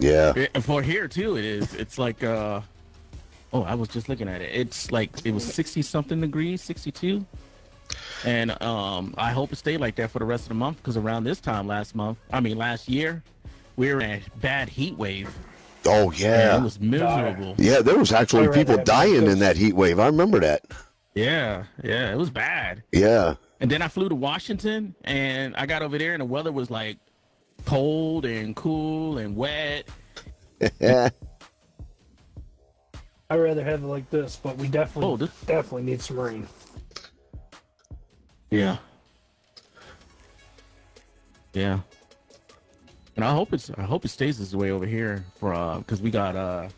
Yeah. And for here too, it is. It's like uh oh, I was just looking at it. It's like it was sixty something degrees, sixty two. And um I hope it stayed like that for the rest of the month because around this time last month, I mean last year, we were in a bad heat wave. Oh And yeah. it was miserable. Yeah, there was actually people dying in that heat wave. I remember that. Yeah, yeah, it was bad. Yeah. And then I flew to Washington and I got over there and the weather was like cold and cool and wet. Yeah. I'd rather have it like this, but we definitely Oh, this- definitely need some rain. Yeah. Yeah. And I hope it's I hope it stays this way over here for uh because we got uh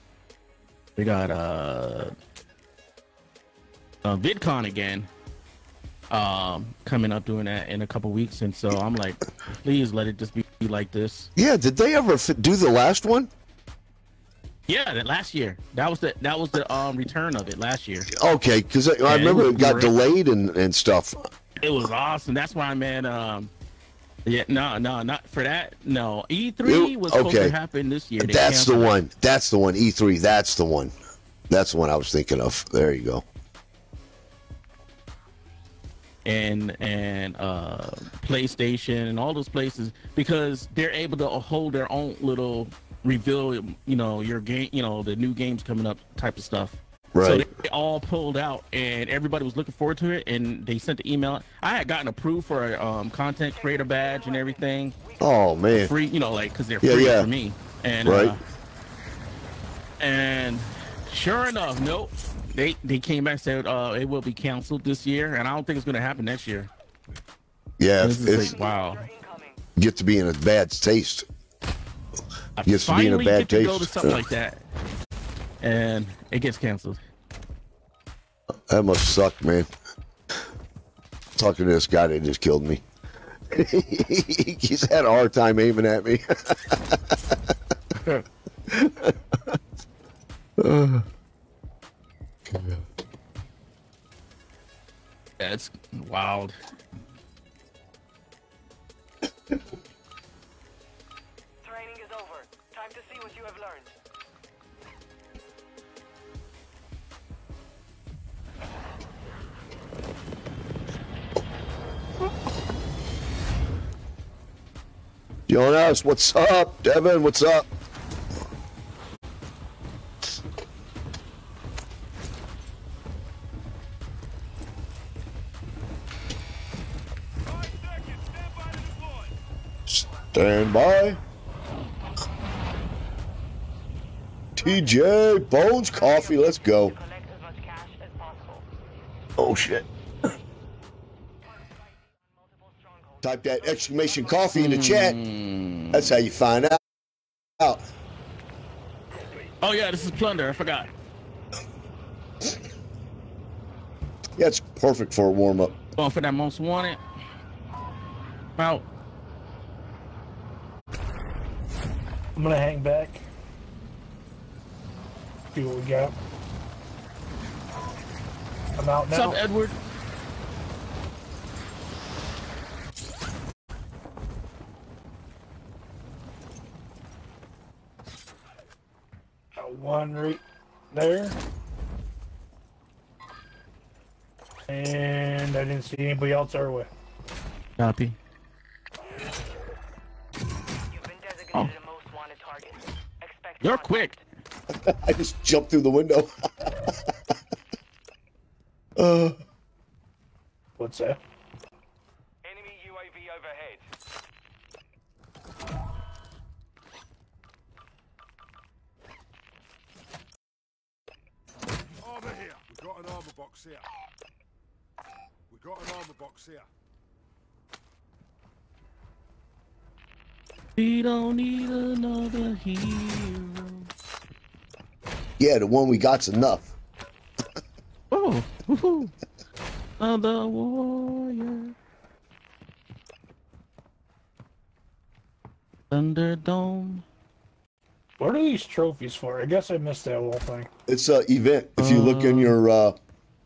we got uh uh VidCon again um coming up doing that in a couple weeks and so I'm like please let it just be like this. Yeah. Did they ever do the last one? Yeah, that last year. That was the that was the um return of it last year. Okay, because I, I Yeah, it remember it got great. delayed and, and stuff. It was awesome. That's why I'm at um yeah, no, no, not for that. No, E3 It- was supposed okay. to happen this year. They That's the it. one. That's the one. E3. That's the one. That's the one I was thinking of. There you go. And and uh PlayStation and all those places because they're able to hold their own little reveal you know your game you know the new games coming up type of stuff Right. so they all pulled out and everybody was looking forward to it and they sent the email i had gotten approved for a um, content creator badge and everything Oh man. free you know like because they're Yeah, free yeah. for me and Right. uh, and sure enough nope they they came back and said uh it will be canceled this year and i don't think it's going to happen next year Yeah. this If, is if like wow get to be in a bad taste. I Gets to be in a finally bad get to go to something like that, and it gets canceled. That must suck, man. Talking to this guy that just killed me. He's had a hard time aiming at me. That's wild. Training is over. Time to see what you have learned. Jonas, what's up? Devin, what's up? Stand by. TJ, Bones Coffee, let's go. Collect as much cash as possible. Oh shit. Type that exclamation coffee in the chat. That's how you find out. out. Oh yeah, this is plunder. I forgot. Yeah, it's perfect for a warm up. Going for that most wanted. Out. I'm gonna hang back. See what we got. I'm out now. What's now. up, Edward? Got one right there. And I didn't see anybody else our way. Copy. You've been designated Oh. a most wanted target. Expect You're quick. I just jumped through the window. uh, What's that? Enemy UAV overhead. Armor here. We've got an armor box here. We've got an armor box here. We don't need another hero. yeah, the one we got's enough. Oh, woohoo. Another warrior. Thunderdome. What are these trophies for? I guess I missed that whole thing. It's a event. If you look in Uh, your uh,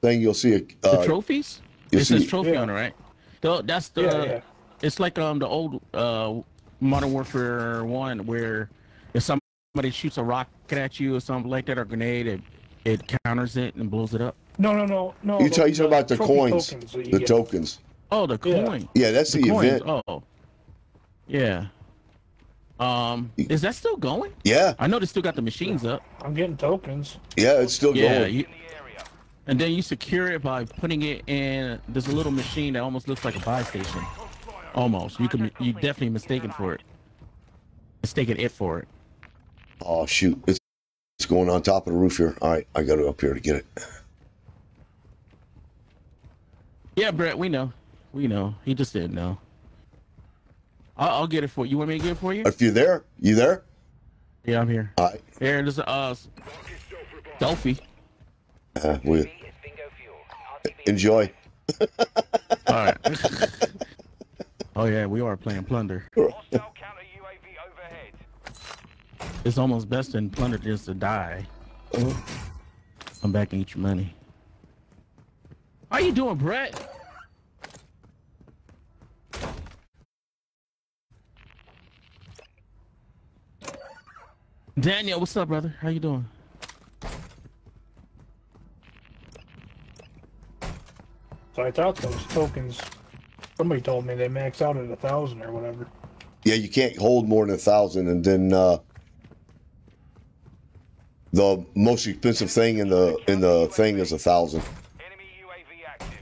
thing, you'll see a. The Uh, trophies? you It says trophy Yeah. on it, right? Tho- That's the. Yeah, yeah. It's like um the old uh Modern Warfare one where if somebody somebody shoots a rocket at you or something like that or grenade, it it counters it and blows it up. No, no, no, no. You talking about the coins, tokens the get. tokens. Oh, the Yeah. coin. Yeah, that's the, The coins. event. Oh, yeah. Um, is that still going? Yeah, I know they still got the machines up. I'm getting tokens. yeah, it's still Yeah, going. you, and then you secure it by putting it in. There's a little machine that almost looks like a buy station. Almost. You can. You definitely mistaken for it. Mistaken it for it. Oh shoot, it's, it's going on top of the roof here. All right, I got to up here to get it. Yeah, Brett. We know. We know. He just didn't know. I'll, I'll get it for you. You want me to get it for you? If you're there, you there? Yeah, I'm here. All right, Here, there's a uh, selfie. uh, we Bingo fuel. RTB enjoy. All right. oh yeah, we are playing plunder. Hostile counter UAV overhead. It's almost best in plunder just to die. Come back and eat your money. How you doing, Brett? Daniel, what's up, brother? How you doing? So I thought those tokens. Somebody told me they max out at a thousand or whatever. Yeah, you can't hold more than a thousand, and then uh, the most expensive thing in the in the thing is a thousand. Enemy UAV active.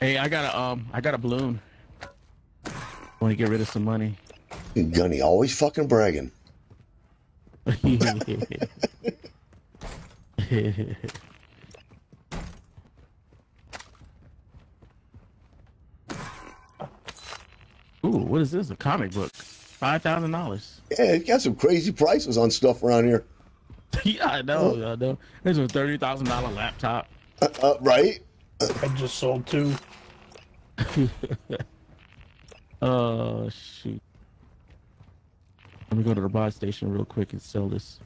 Hey, I got a um, I got a balloon. Want to get rid of some money? Gunny always fucking bragging. Ooh, what is this? A comic book? Five thousand dollars. Yeah, you got some crazy prices on stuff around here, yeah, I know. I know. There's a thirty thousand dollar laptop. uh, uh, right? I just sold two. Oh shoot. Let me go to the buy station real quick and sell this.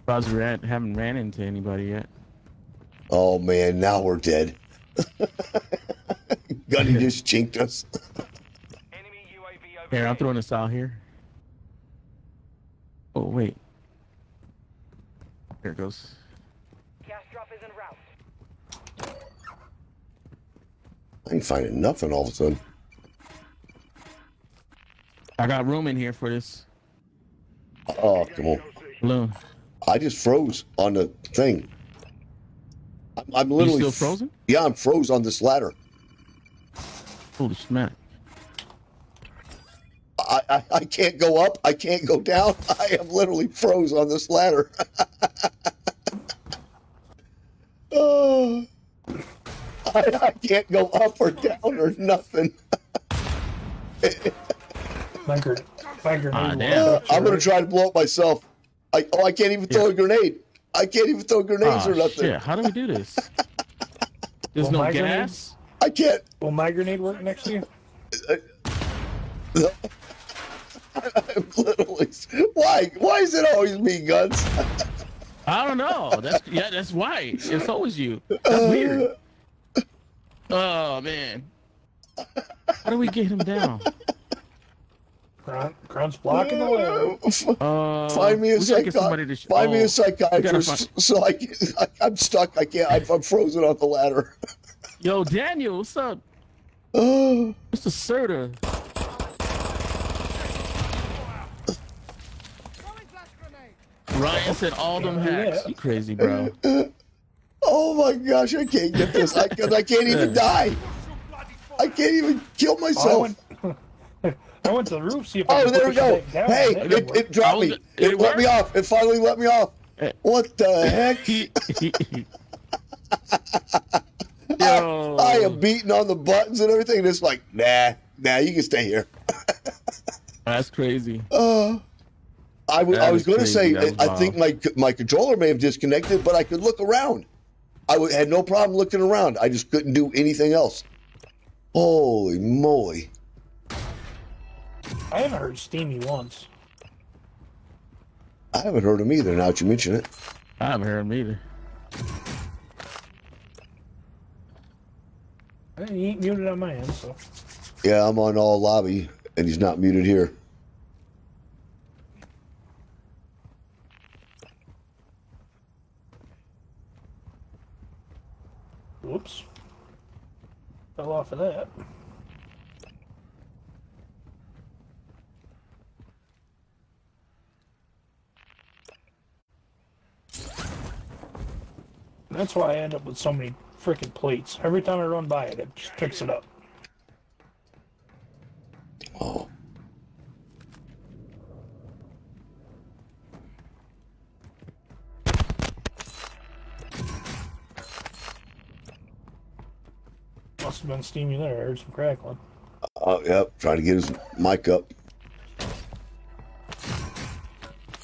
Surprised ran, haven't ran into anybody yet. Oh man, now we're dead. Gunny just chinked us. Enemy UAV overhead. Here, I'm throwing this out here. Oh wait. Here it goes. Gas drop is en route. I ain't finding nothing all of a sudden. I got room in here for this Oh, come on. balloon. I just froze on the thing. I'm, I'm You literally still frozen? Yeah, I'm froze on this ladder. Holy smack. I, I, I can't go up. I can't go down. I am literally froze on this ladder. oh, I, I can't go up or down or nothing. My, gr- my grenade Ah, won't damn. Uh, I'm gonna try to blow up myself. I oh I can't even throw a grenade. I can't even throw grenades Oh or nothing. Yeah, How do we do this? There's Well, no my grenade- gas. I can't. Will my grenade work next to you? I'm literally. Why? Why is it always me, guns? I don't know. That's yeah. That's why it's always you. That's uh, weird. Oh man. How do we get him down? Grunt, Grunt's blocking the way. Uh, Find me a we gotta psychiatrist. sh- Find me oh, a psychiatrist, find- so I, can, I I'm stuck. I can't. I'm, I'm frozen off the ladder. Yo, Daniel, what's up, Oh, Mr. Serta? Ryan said all them hacks. You crazy, bro? oh my gosh! I can't get this. I, 'cause I can't even die. I can't even kill Oh, I myself. Went, I went to the roof see if I Oh, could there we go. Hey, That it, it dropped was- me. it It let me off. It finally let me off. Eh. What the heck? Yo, I am beating on the buttons and everything. And it's like, nah, nah, you can stay here. that's crazy. Uh, I was, That I was going to say, crazy. That I think my my controller may have disconnected, but I could look around. I w- had no problem looking around. I just couldn't do anything else. Holy moly! I haven't heard Steamy once. I haven't heard him either, now that you mention it. I haven't heard him either. He ain't muted on my end, so. Yeah, I'm on all lobby, and he's not muted here. Whoops. Fell off of that. That's why I end up with so many freaking plates. Every time I run by it, it just picks it up. Oh. Must have been steamy there. I heard some crackling. Oh, yep. Trying to get his mic up.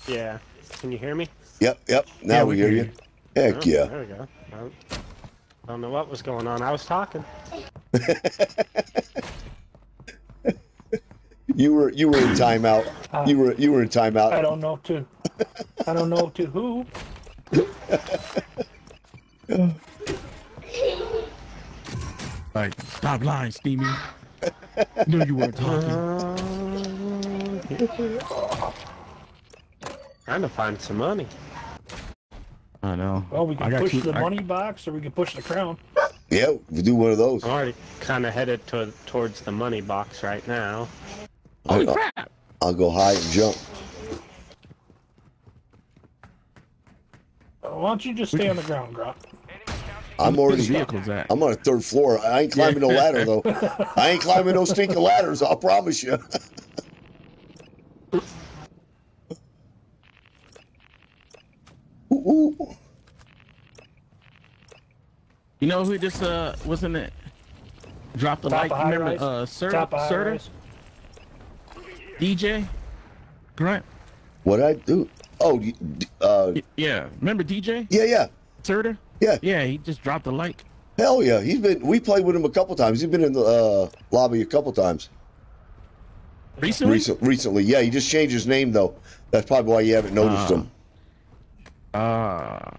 Yeah. Can you hear me? Yep, yep. Now Yeah, we, we hear hear you. you. Heck Oh, yeah. There we go. I don't, I don't know what was going on. I was talking. You were you were in timeout. You were you were in timeout. I don't know to. I don't know to who. Like, stop lying, Steamy. knew you weren't talking. Uh, trying to find some money. I know. Well, we can got push two- the I- money box, or we can push the crown. Yeah, we do one of those. I'm already kind of headed to, towards the money box right now. Holy I'll, crap! I'll go high and jump. Uh, Why don't you just stay on the ground, Grok? I'm already vehicles at? I'm on a third floor. I ain't climbing no ladder though. I ain't climbing no stinking ladders. I'll promise you. Ooh, ooh. You know who just uh wasn't it? Drop the Top like. of You high remember rise. uh Sir Top of high Serta? rise. DJ Grunt? What I do? Oh, uh, Yeah. Remember DJ yeah, yeah, Serta? yeah. Yeah, he just dropped the like. Hell yeah. He's been. We played with him a couple times. He's been in the uh, lobby a couple times. Recently? Recent, recently, yeah. He just changed his name though. That's probably why you haven't noticed Ah. him. Ah.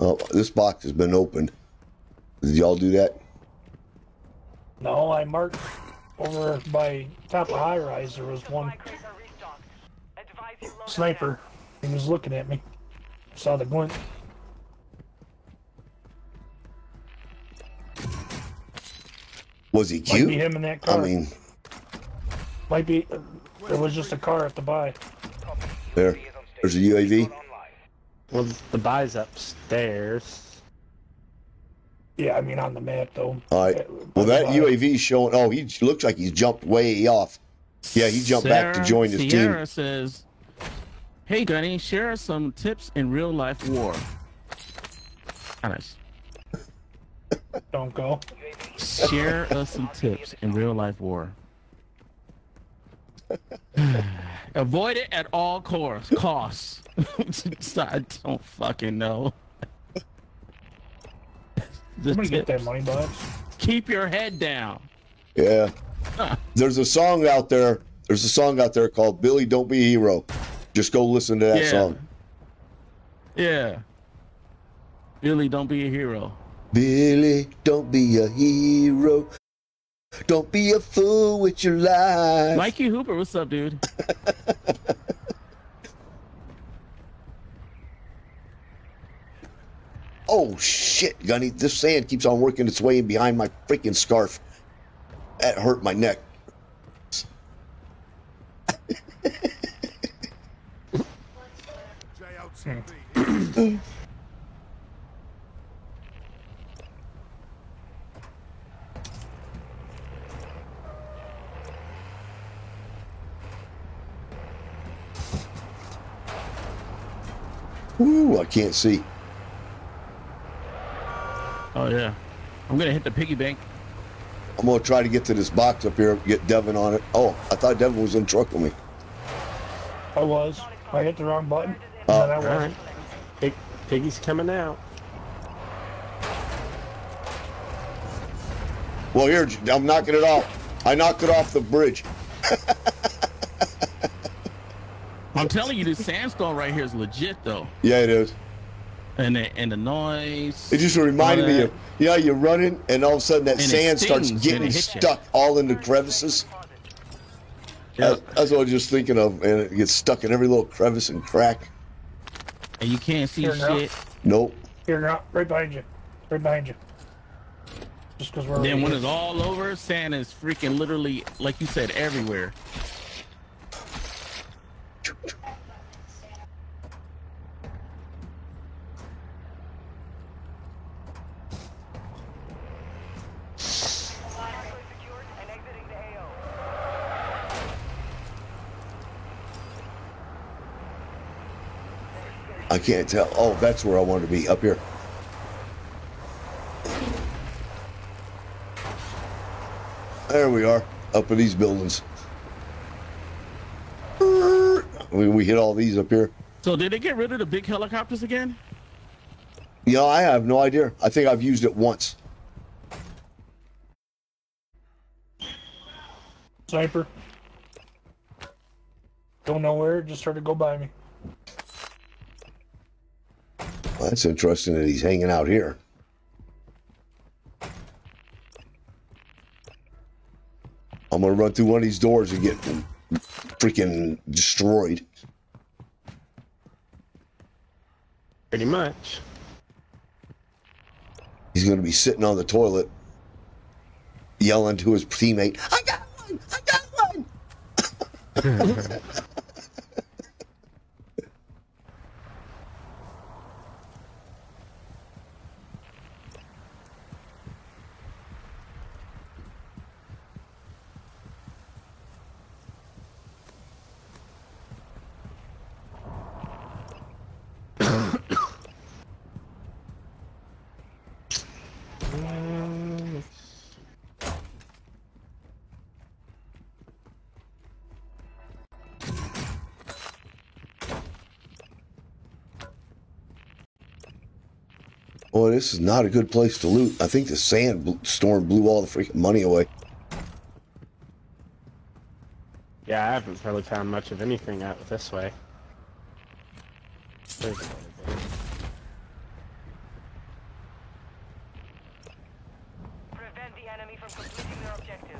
Oh, this box has been opened. Did y'all do that? No, I marked over by top of high rise. There was one sniper. He was looking at me. Saw the glint. Was he Might be cute? him in that I mean, Might be. There was just a car at the buy. there. There's a UAV. Well, the buy's upstairs. Yeah, I mean on the map though. All right. Well, that UAV is showing. Oh, he looks like he's jumped way off. Yeah, he jumped back to join his team. Sierra says, "Hey Gunny, share some tips in real life war." Nice. Don't go. Share us some tips in real life war. Avoid it at all course, costs. I don't fucking know. The Somebody get that money box. Keep your head down. Yeah. There's a song out there. There's a song out there called "Billy Don't Be a Hero." Just go listen to that Yeah. song. Yeah. Billy, don't be a hero. Billy, don't be a hero. Don't be a fool with your life. Mikey Hooper, what's up, dude? Oh shit, Gunny! This sand keeps on working its way in behind my freaking scarf. That hurt my neck. Ooh, I can't see. Oh yeah. I'm gonna hit the piggy bank. I'm gonna try to get to this box up here, get Devin on it. Oh, I thought Devin was in the truck with me. I was. I hit the wrong button. Oh, and then I All was. right. Pig, piggy's coming out. Well, here, I'm knocking it off. I knocked it off the bridge. I'm telling you, this sandstone right here is legit though. Yeah, it is. And the and the noise. It just reminded me that. of, you know, you're running and all of a sudden that And sand starts getting when it hits you. stuck all in the crevices. That's, that's what I was just thinking of, and it gets stuck in every little crevice and crack. And you can't see Here now. shit. Nope. Here, now, right behind you. Right behind you. Just because we're. Then when here. it's all over, sand is freaking literally, like you said, everywhere. Hardware secured and exiting the AO. I can't tell. Oh, that's where I want to be, up here. There we are, up in these buildings. We, we hit all these up here. So did they get rid of the big helicopters again? You know, I have no idea. I think I've used it once. Sniper. Don't know where, just started to go by me. Well, that's interesting that he's hanging out here. I'm gonna run through one of these doors and get freaking destroyed. Pretty much. He's gonna be sitting on the toilet, yelling to his teammate, "I got one! I got one!" Boy, this is not a good place to loot. I think the sand bl- storm blew all the freaking money away. Yeah, I haven't really found much of anything out this way. There's- Prevent the enemy from completing their objective.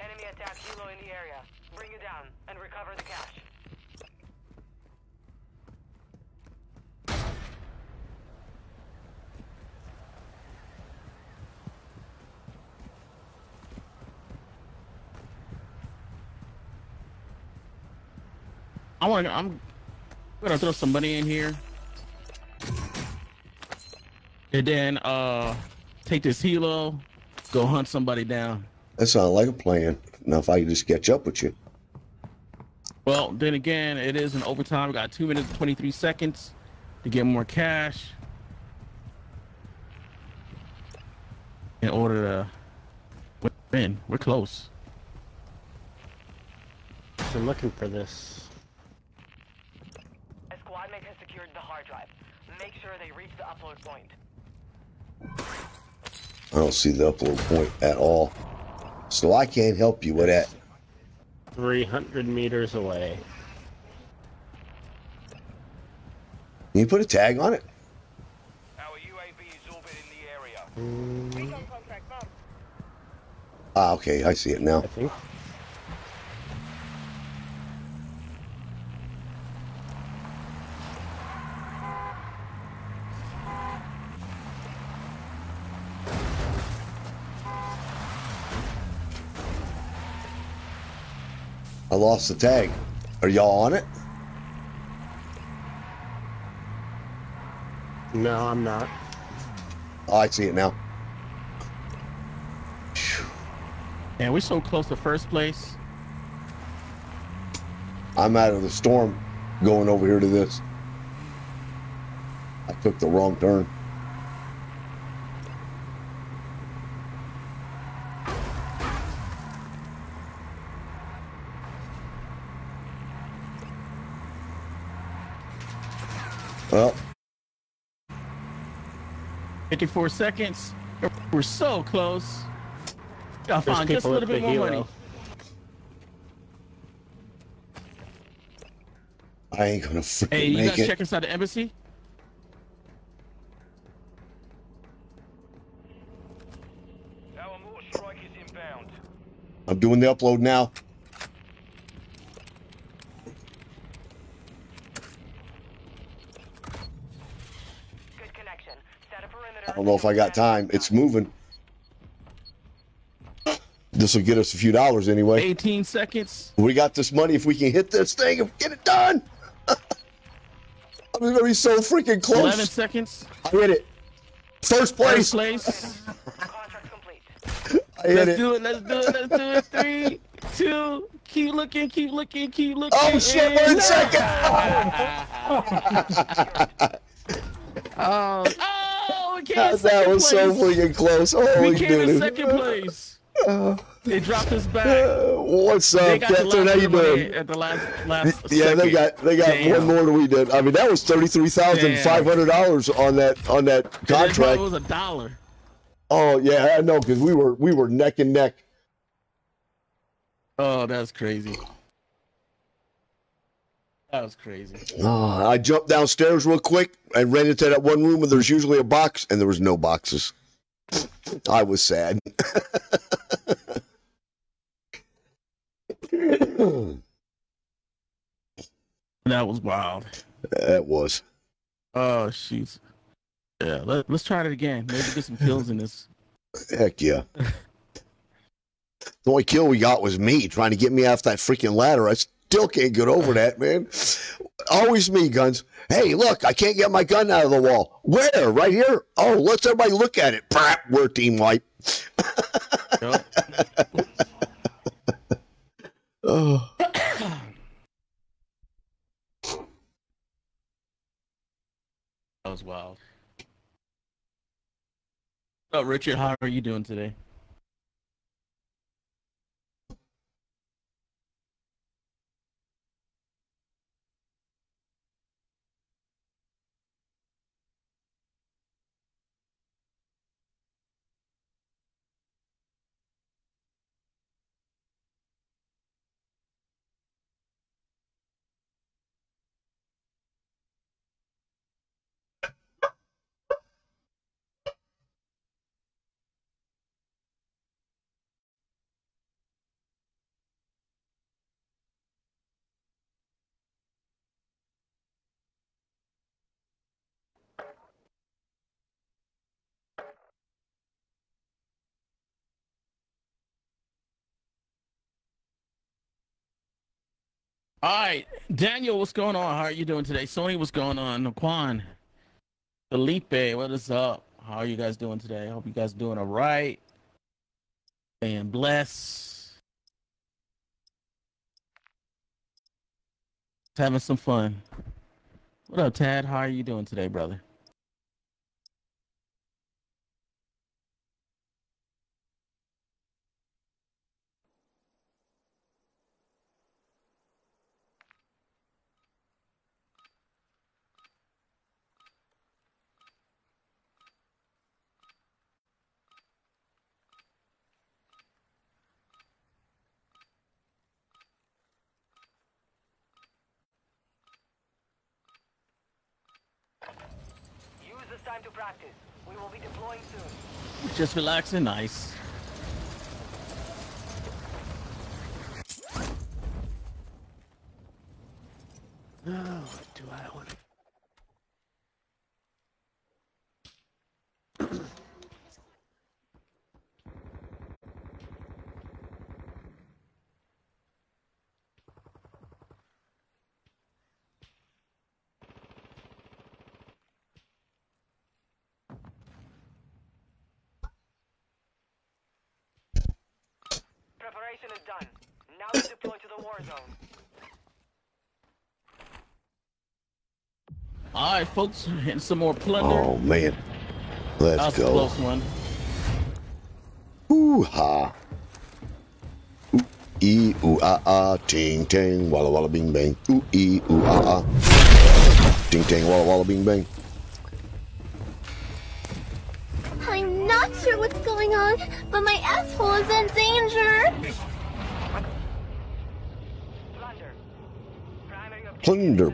Enemy attack helo in the area. Bring it down and recover the cash. I want to. I'm gonna throw some money in here, and then uh take this helo, go hunt somebody down. That sounds like a plan. Now, if I could just catch up with you. Well, then again, it is an overtime. We got two minutes and 23 seconds to get more cash in order to win. We're close. I'm looking for this. A squad mate has secured the hard drive. Make sure they reach the upload point. I don't see the upload point at all. So I can't help you with that. 300 meters away. Can you put a tag on it? Our UAV is orbiting the area. Ah, okay, I see it now. Lost the tag. Are y'all on it? No, I'm not. Oh, I see it now. And we're so close to first place. I'm out of the storm going over here to this. I took the wrong turn. 54 seconds. We're so close. I found just a little bit more money. I ain't gonna freaking Hey, you guys it. check inside the embassy? I'm doing the upload now. Know if I got time. It's moving. This will get us a few dollars anyway. 18 seconds. We got this money if we can hit this thing and get it done. I'm gonna be so freaking close. 11 close. seconds. I hit it. First First place. place. Contract complete. I hit Let's it. do it. Let's do it. Let's do it. Three, two. Keep looking. Keep looking. Keep looking. Oh shit, and- second. Oh, oh, we came in that second was place. so freaking close. Holy we came in dude. second place. They dropped us back. Uh, what's up, Captain? How you bit of money doing? at the last last. Yeah, they got they got Damn. one more than we did. I mean, that was thirty three thousand five hundred dollars on that on that And they thought contract. It was a dollar. Oh yeah, I know because we were we were neck and neck. Oh, that's crazy. That was crazy. Oh, I jumped downstairs real quick and ran into that one room where there's usually a box, and there was no boxes. I was sad. That was wild. that was. Oh, shoot. Yeah, let, let's try it again. Maybe get some kills in this. Heck yeah. the only kill we got was me trying to get me off that freaking ladder. I still can't get over that, man. Always me, guns. Hey, look, I can't get my gun out of the wall. Where? Right here? Oh, let's everybody look at it. Brap, we're team wipe. Yup. Oh. That was wild. Oh, Richard, how are you doing today? All right, Daniel, what's going on? How are you doing today? Sony, what's going on? Quan, Felipe, what is up? How are you guys doing today? I hope you guys doing all right. And bless. Having some fun. What up, Tad? How are you doing today, brother? Use this time to practice. We will be deploying soon. Just relaxing, nice. Oh, do I want to? Preparation is done. Now to deploy to the war zone. All right, folks, hitting some more plunder. Oh man. Let's a go. close one. Ooh ha. Ooh ee ooh ah ah ting tang walla walla bing bang. Ooh ee ooh ah ah. Ting tang walla walla bing bang.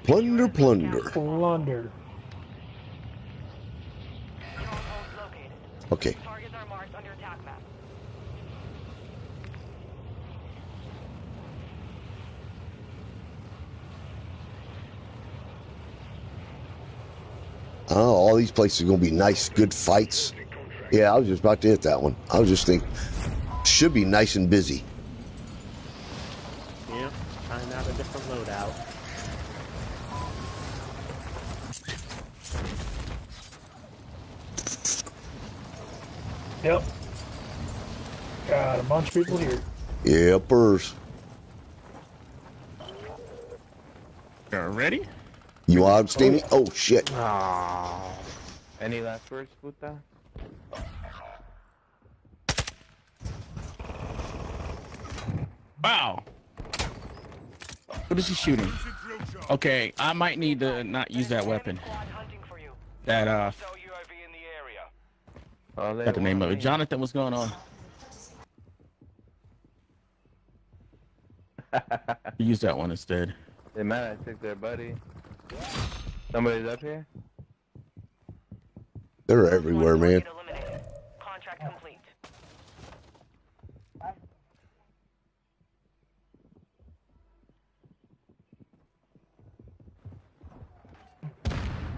Plunder, plunder. Plunder. Okay. Oh, all these places are going to be nice, good fights. Yeah, I was just about to hit that one. I was just thinking, should be nice and busy. A bunch of people here. Yepers. You're ready? You on, Steamy? Oh shit. Aww. Any last words, puta? Wow. What is he shooting? Okay, I might need to not use that weapon. Squad hunting for you. That uh, in the area. All they got the name of it. Jonathan, what's going on? Use that one instead. They mad I took their buddy. Somebody's up here? They're everywhere, man. Target. Contract complete.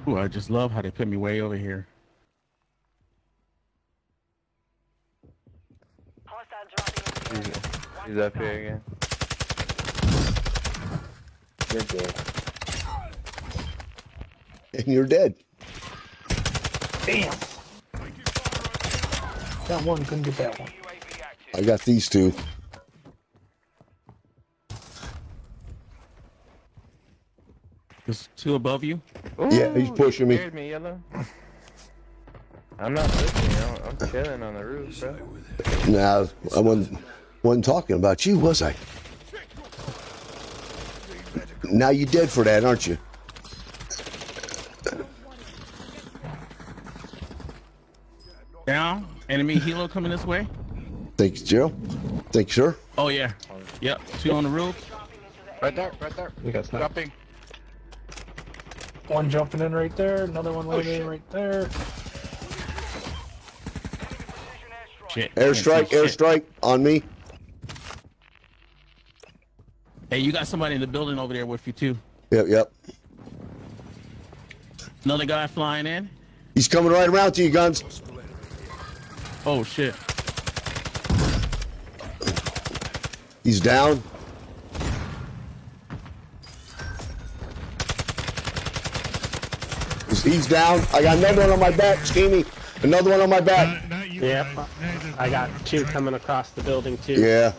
Ooh, I just love how they put me way over here. Hostiles dropping into the area. Watch He's up here again. Good day. And you're dead. Damn. That one couldn't get that one. I got these two. There's two above you. Yeah, he's pushing me. Scared me, yellow. I'm not pushing. I'm, I'm chilling on the roof, bro. Now, I wasn't, wasn't talking about you, was I? Now you're dead for that, aren't you? Down. Enemy helo coming this way. Thanks, Gerald. Thanks, sir. Oh yeah. Yep. Two on the roof. Right there, right there. We got sniped. Dropping. One jumping in right there, another one oh, landing right there. Precision airstrike. Shit. Airstrike, shit. airstrike on me. Hey, you got somebody in the building over there with you too. Yep, yep. Another guy flying in. He's coming right around to you, guns. Oh shit. He's down. He's- He's down. I got another one on my back, Steamy. Another one on my back. Not, not Yep. I got two coming across the building too. Yeah.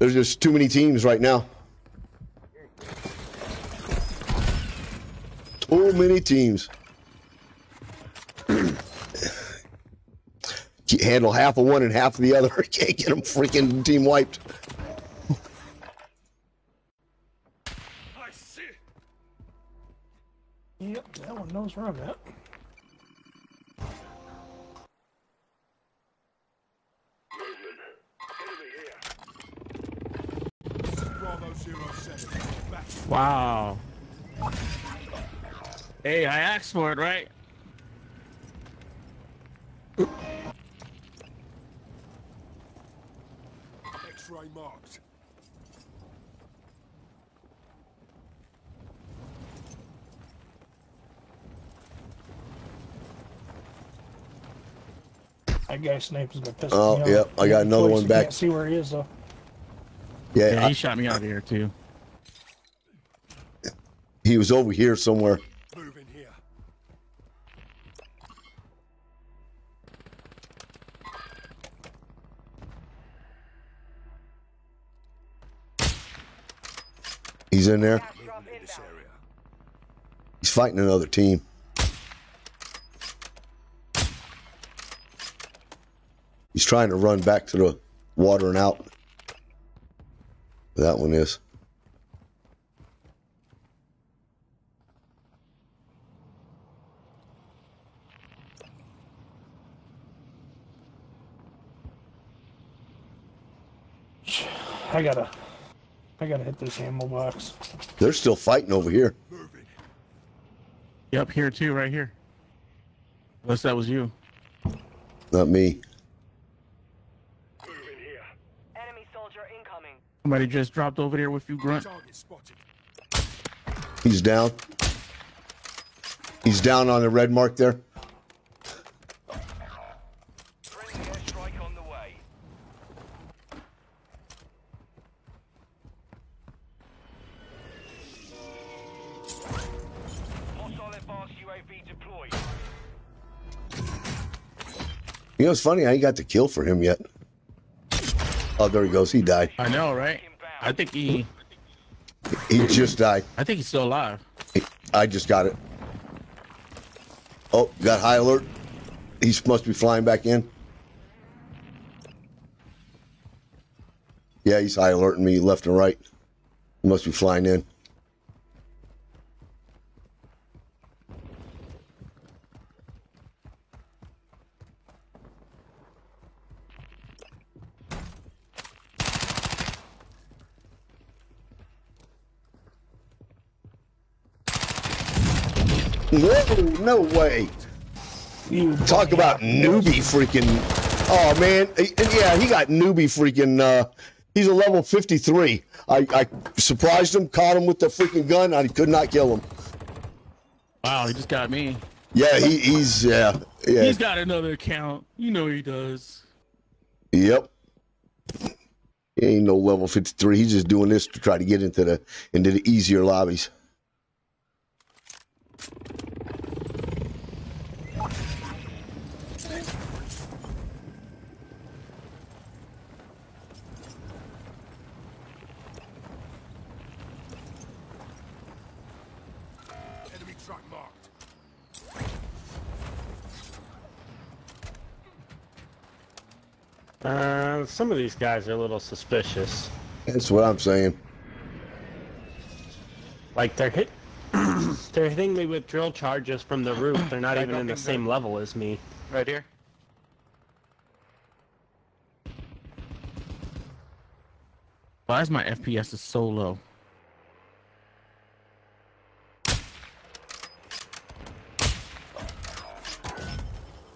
There's just too many teams right now. Too many teams. Can't handle half of one and half of the other. Can't get them freaking team wiped. I see. Yep, that one knows where I'm at. Wow. Hey, I asked for it, right? X-ray marked. That guy snipers gonna piss Oh, me off. yep, I got another one back. Can't see where he is though. Yeah, Yeah, I- he shot me out of here too. he was over here somewhere. Here. He's in there. Gas drop In this inbound. area. He's fighting another team. He's trying to run back to the water and out. That one is. I gotta, I gotta hit this ammo box. They're still fighting over here. Moving. Yep, here too, right here. Unless that was you. Not me. Moving here. Enemy soldier incoming. Somebody just dropped over there with you, Grunt. He's down. He's down on the red mark there. You know, it's funny. I ain't got the kill for him yet. Oh, there he goes. He died. I know, right? I think he, He just died. I think he's still alive. I just got it. Oh, got high alert. He must be flying back in. Yeah, he's high alerting me left and right. He must be flying in. No way. You Talk about newbie freaking. Oh man, yeah, he got newbie freaking. Uh, he's a level 53. I, I surprised him, caught him with the freaking gun. I could not kill him. Wow, he just got me. Yeah, he, he's yeah, yeah, He's got another account. You know he does. yep. He ain't no level 53. He's just doing this to try to get into the into the easier lobbies. Uh, some of these guys are a little suspicious. That's what I'm saying. Like they're hit, they're hitting me with drill charges from the roof. They're not even in the same level as me. Right here. Why is my FPS is so low?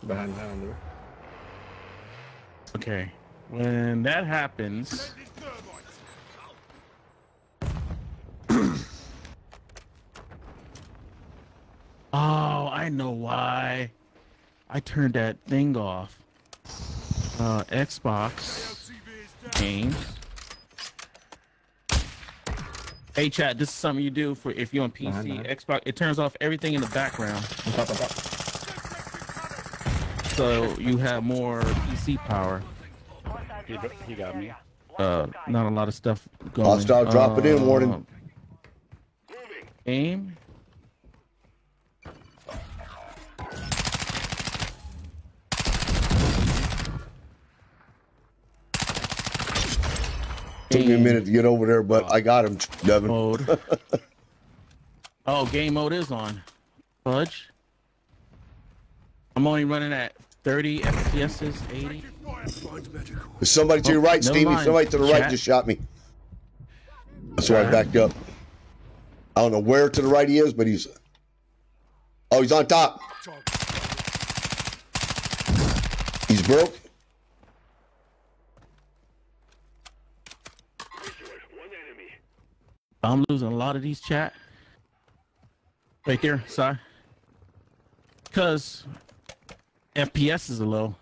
Behind behind Okay. When that happens, oh, I know why. I turned that thing off. Uh, Xbox LCV is down. games. Hey, chat. This is something you do for if you're on PC, Xbox. It turns off everything in the background, so you have more PC power. He, he got me. Uh, not a lot of stuff going. Hostile, drop it in, warning. Um, Aim. Took me a minute to get over there, but I got him, Devin. Mode. oh, game mode is on. Fudge. I'm only running at 30 FPSs, 80. There's somebody to your right, no Stevie. line. Somebody to the right just shot me. That's why I backed up. I don't know where to the right he is, but he's. Oh, he's on top. He's broke. I'm losing a lot of these chat. Right there, sorry. Because FPS is low.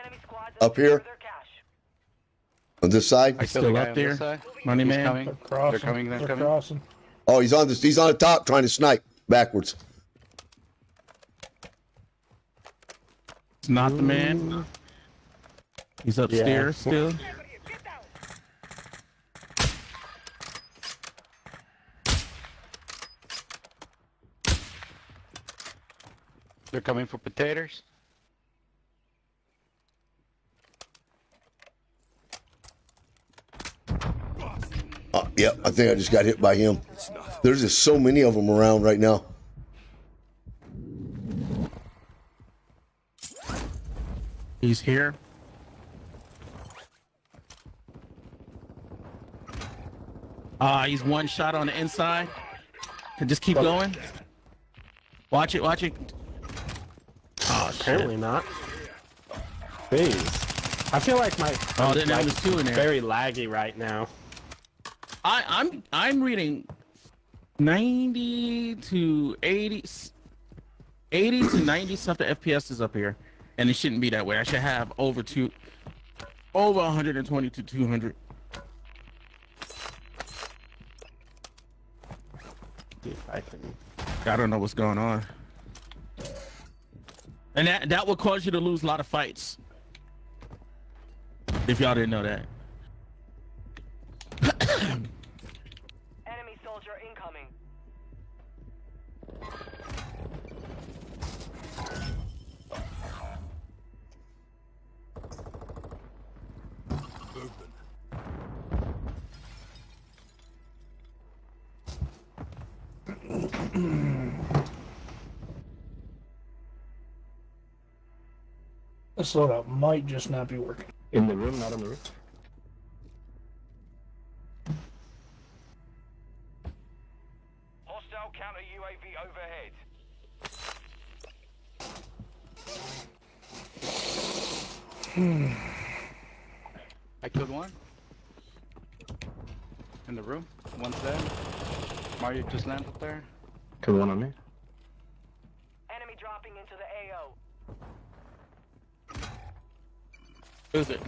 Enemy squads Up here? Secure their cash. On this side. I Still killed a guy up there? side. Money He's man. coming. They're crossing. They're coming. They're They're coming. crossing. Oh, he's on this. He's on the top trying to snipe backwards. It's not the man. He's upstairs still. They're coming for potatoes. Uh, yeah, I think I just got hit by him. There's just so many of them around right now. He's here. Ah, uh, he's one shot on the inside. Just keep going. Watch it, watch it. Ah, oh, Apparently shit. not. Please. I feel like my, oh, my, my two in there. very laggy right now. I, I'm I'm reading 90 to 80, 80 to 90 something FPS is up here, and it shouldn't be that way. I should have over two, over 120 to 200. See I. I don't know what's going on, and that that will cause you to lose a lot of fights. If y'all didn't know that. This loadout might just not be working. In the room, not on the roof. Hostile counter UAV overhead. Hmm. I killed one. In the room. One's dead. Mario just landed there. Kill one on me. Enemy dropping into the AO. Who's it?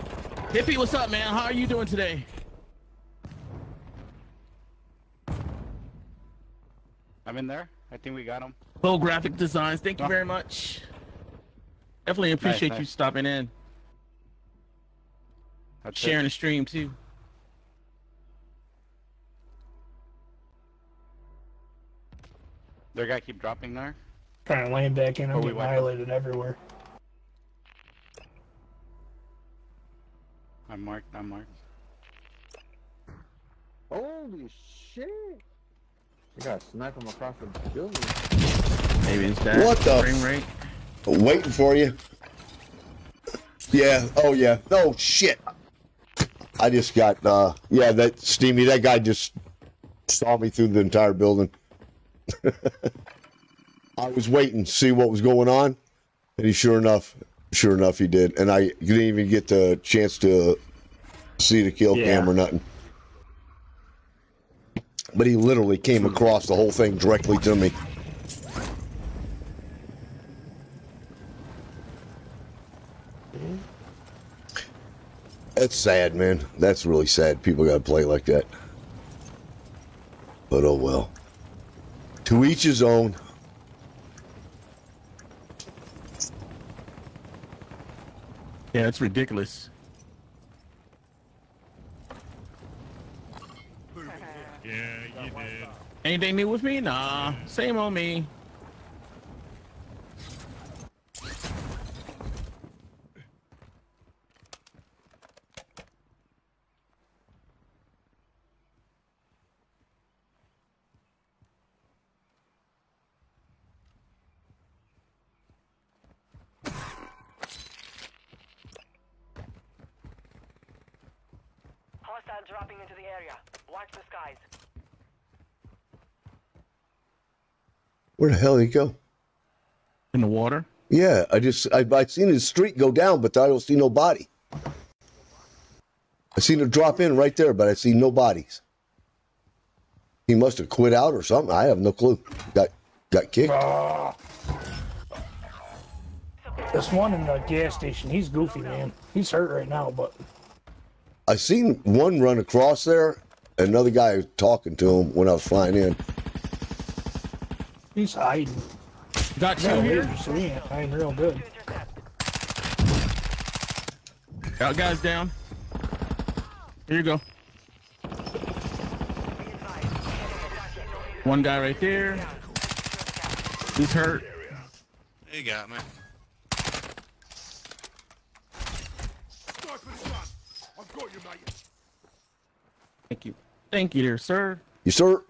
Hippie, what's up, man? How are you doing today? I'm in there. I think we got him. Full graphic designs. Thank you oh. very much. Definitely appreciate you nice. stopping in, That's it. sharing the stream too. Their guy keep dropping there. Trying to land back in. I'm Oh, we getting wiped him. annihilated everywhere. I'm marked. I'm marked. Holy shit! You got to snipe him across the building. Maybe it's that What the frame rate. Waiting for you. Yeah. Oh yeah. Oh shit. I just got. uh Yeah, that steamy. That guy just saw me through the entire building. I was waiting to see what was going on, and he sure enough, sure enough, he did. And I didn't even get the chance to see the kill Yeah. cam or nothing. But he literally came across the whole thing directly to me. That's sad, man. That's really sad. People got to play like that. But oh well. To each his own. Yeah, it's ridiculous. Yeah, you did. Anything new with me? Nah, same on me. Hostile dropping into the area. Watch the skies. Where the hell did he go? In the water. Yeah, I just I I seen his street go down, but I don't see no body. I seen it drop in right there, but I see no bodies. He must have quit out or something. I have no clue. Got got kicked. Ah. This one in the gas station, he's goofy, man. He's hurt right now, but I seen one run across there. Another guy was talking to him when I was flying in. He's hiding. Got two Yeah, here. laser, so he hiding real good. To. Got guys down. Here you go. One guy right there. He's hurt. You got me. Sniper's done. I've got you, mate. Thank you. Thank you, there, sir. You sir?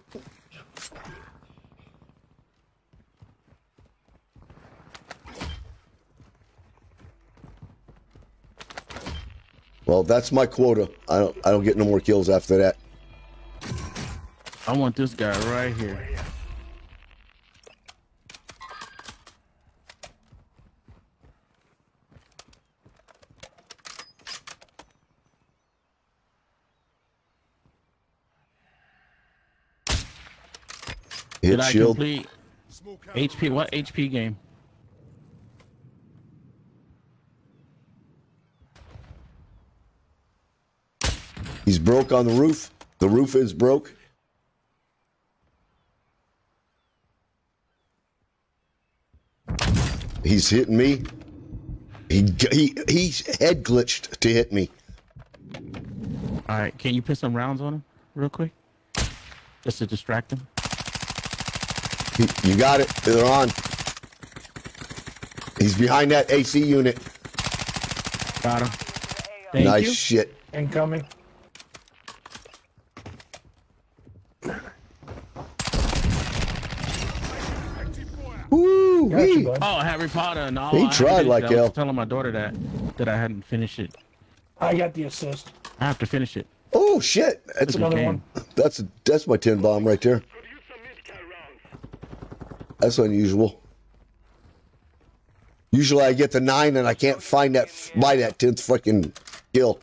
Well, that's my quota. I don't I don't get no more kills after that. I want this guy right here. Hit Did I shield. complete HP? What HP game? Broke on the roof. The roof is broke. He's hitting me. He he he's head glitched to hit me. All right, can you put some rounds on him real quick, just to distract him? He- you got it. They're on. He's behind that AC unit. Got him. Thank nice you. shit. Incoming. Woo! You, Oh, Harry Potter. No, He I tried like it. I hell. was telling my daughter that that I hadn't finished it. I got the assist. I have to finish it. Oh shit! That's It's a Another game. one. that's that's my tin bomb right there. That's unusual. Usually I get the nine and I can't find that buy that tenth fucking kill.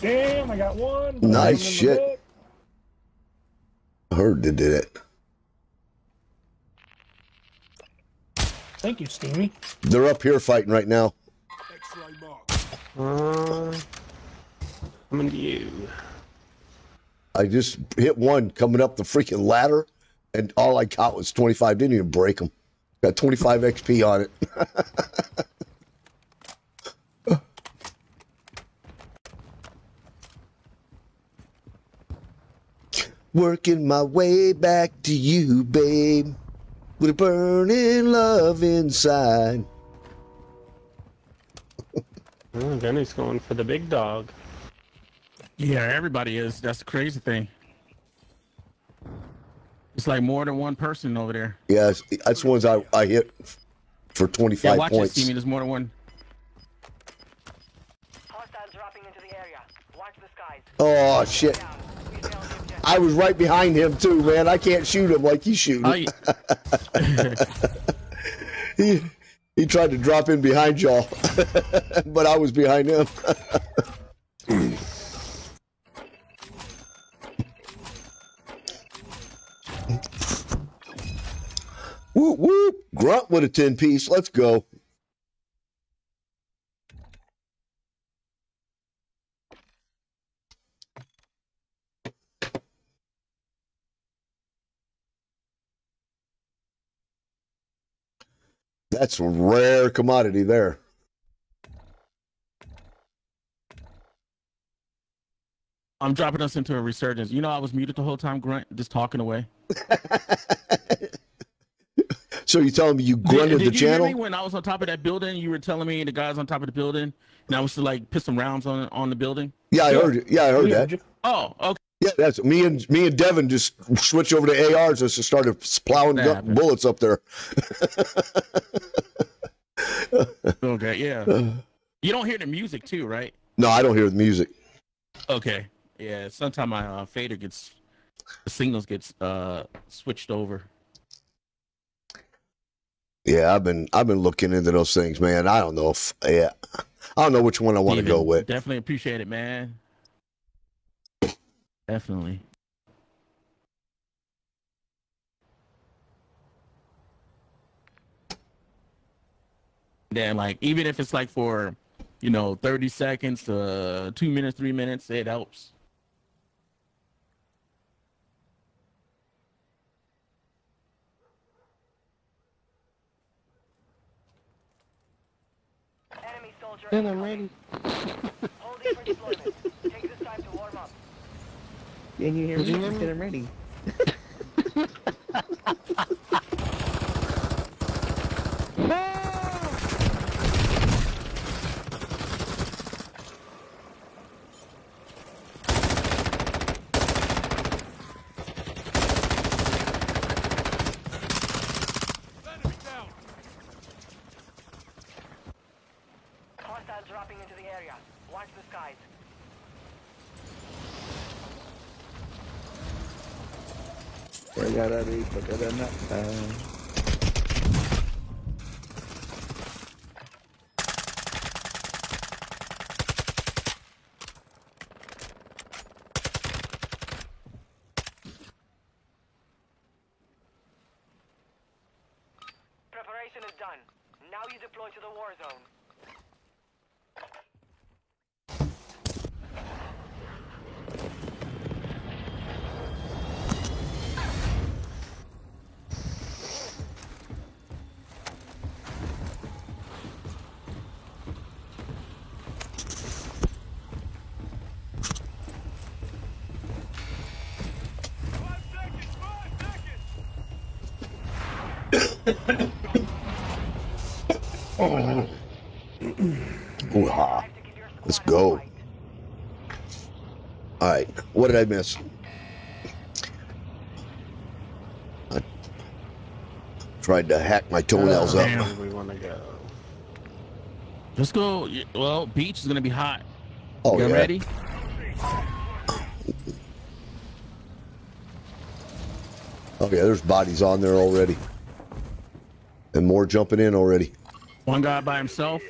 Damn, I got one. Nice Put him shit. Bed. I heard they did it. Thank you, Steamy. They're up here fighting right now. X-ray mark. Uh, coming to you. I just hit one coming up the freaking ladder, and all I got was 25. Didn't even break them. Got 25 XP on it. Working my way back to you, babe, with a burning love inside. Oh, Gunny's going for the big dog. Yeah, everybody is. That's the crazy thing. It's like more than one person over there. Yeah, it's- that's the ones I, I hit for Yeah, 25 watch points. it, see me. There's more than one. Oh, Hostiles dropping I was right behind him too, man. I can't shoot him like he's shooting. Oh, yeah. He he tried to drop in behind y'all, but I was behind him. whoop whoop! Grunt with a ten piece. Let's go. That's a rare commodity there. I'm dropping us into a resurgence. You know, I was muted the whole time, Grunt, just talking away. So you're telling me you Did, grunted did the you hear channel? me when I was on top of that building? You were telling me the guys on top of the building, and I was to like put some rounds on on the building. Yeah, I heard it. Yeah, I heard We that. heard you. Oh, okay. Yeah, that's me and me and Devin just switched over to ARs and just started plowing bullets up there. Okay, yeah. You don't hear the music too, right? No, I don't hear the music. Okay. Yeah. Sometimes my uh, fader gets the signals gets uh switched over. Yeah, I've been I've been looking into those things, man. I don't know if yeah, I don't know which one I want to go with. Definitely appreciate it, man. Definitely. Then, like, even if it's like for, you know, 30 seconds to two minutes, three minutes, it helps. Enemy soldier And I'm incoming. ready. Holding for deployment. Take this time to warm up. Can you hear me? you hear I said I'm ready. Enemy Regala rito, tara na. Ah, Preparation is done. Now you deploy to the war zone. Ooh, ha. Let's go. All right. What did I miss? I tried to hack my toenails Oh, up. Where we want to go? Let's go. Well, beach is gonna be hot. Oh, you yeah. ready? Oh, yeah. There's bodies on there already. More jumping in already. One guy by himself.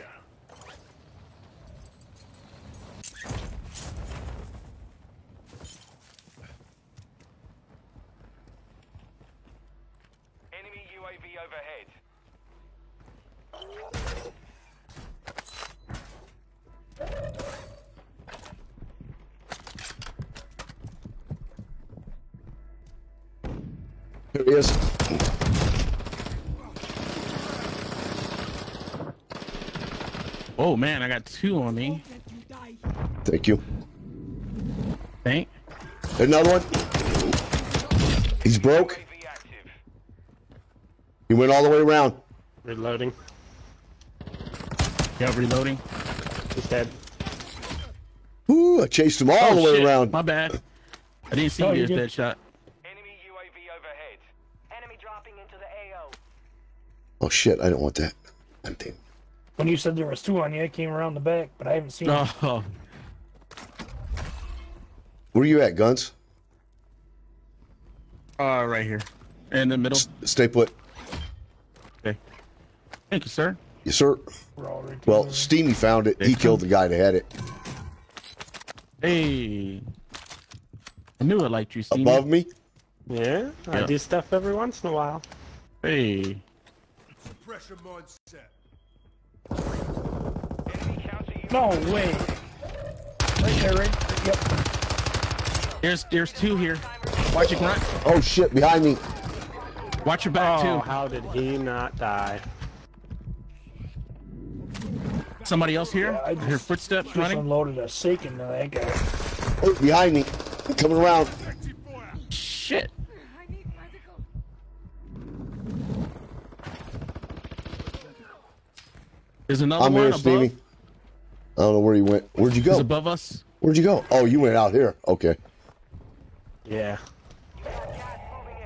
Oh man, I got two on me. Thank you. Thank. Another one. He's broke. He went all the way around. Reloading. Yeah, reloading. He's dead. Ooh, I chased him all oh, the way shit. around. My bad. I didn't see Oh, you you dead shot. Enemy UAV overhead. Enemy dropping into the AO. Oh shit, I don't want that. God damn. When you said there was two on you, I came around the back, but I haven't seen them. Oh, Where are you at, Guns? uh, right here, in the middle. S- stay put. Okay. Thank you, sir. Yes, sir. We're all right Well, together. Steamy found it. He Thank killed the guy that had it. Hey, I knew I liked you, Stevie. Above me? Yeah, I Yeah. do stuff every once in a while. Hey, Pressure mindset. Enemy counter UAV. No way. Right there, right? Yep. there's there's two here. Watch your grunt. Oh shit, behind me. Watch your back Oh, too. how did he not die? Somebody else here. Yeah, I I hear footsteps Just running. unloaded a Saikin to that guy. Oh, behind me. Coming around. Shit. There's another I'm one here, above. Stevie. I don't know where you went. Where'd you He's go? above us. Where'd you go? Oh, you went out here. Okay. Yeah. Gas moving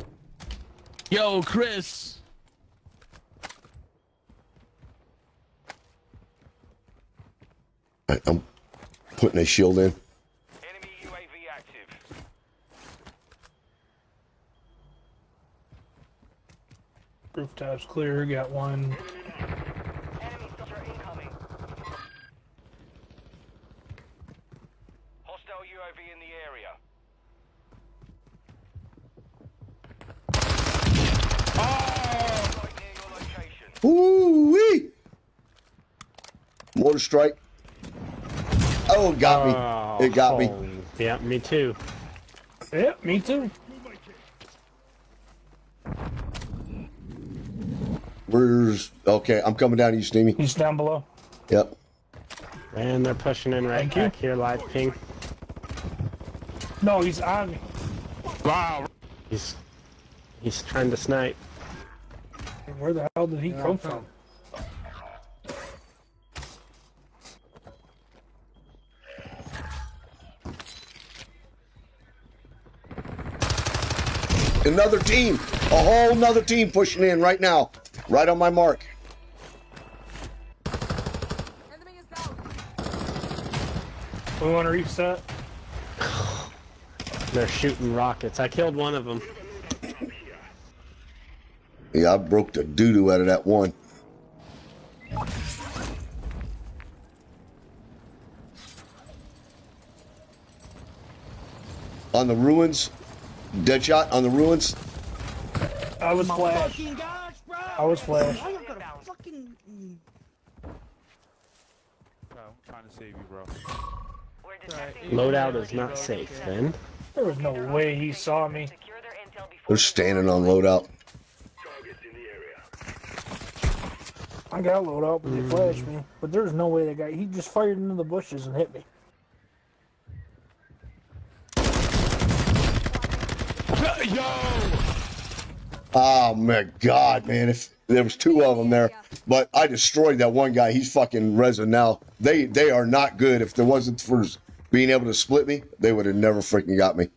in. Yo, Chris. I- I'm putting a shield in. Enemy UAV active. Rooftop's clear. Got one. Enemy soldier incoming. Hostile UAV in the area. Oh! Right near your location. Ooh wee! Mortar strike. Oh, it got me. Oh, It got me. Yeah, me too. Yeah, me too. Where's okay? I'm coming down to you, Steamy. He's down below. Yep. And they're pushing in right Thank you. back here, live ping. No, he's on me. Wow. He's he's trying to snipe. Where the hell did he come from? Another team. A whole nother team pushing in right now. Right on my mark. We want to reset. They're shooting rockets. I killed one of them. Yeah, I broke the doo doo out of that one. On the ruins, dead shot on the ruins. I was flash. I was flash. Bro, I'm trying to save you, bro. Loadout is not safe, Ben. There was no way he saw me. They're standing on loadout. I got load up, but they flashed me. But there's no way that guy. He just fired into the bushes and hit me. Yo! Oh my god, man! If there was two of them there, but I destroyed that one guy. He's fucking resin now. They they are not good. If there wasn't for being able to split me, they would have never freaking got me.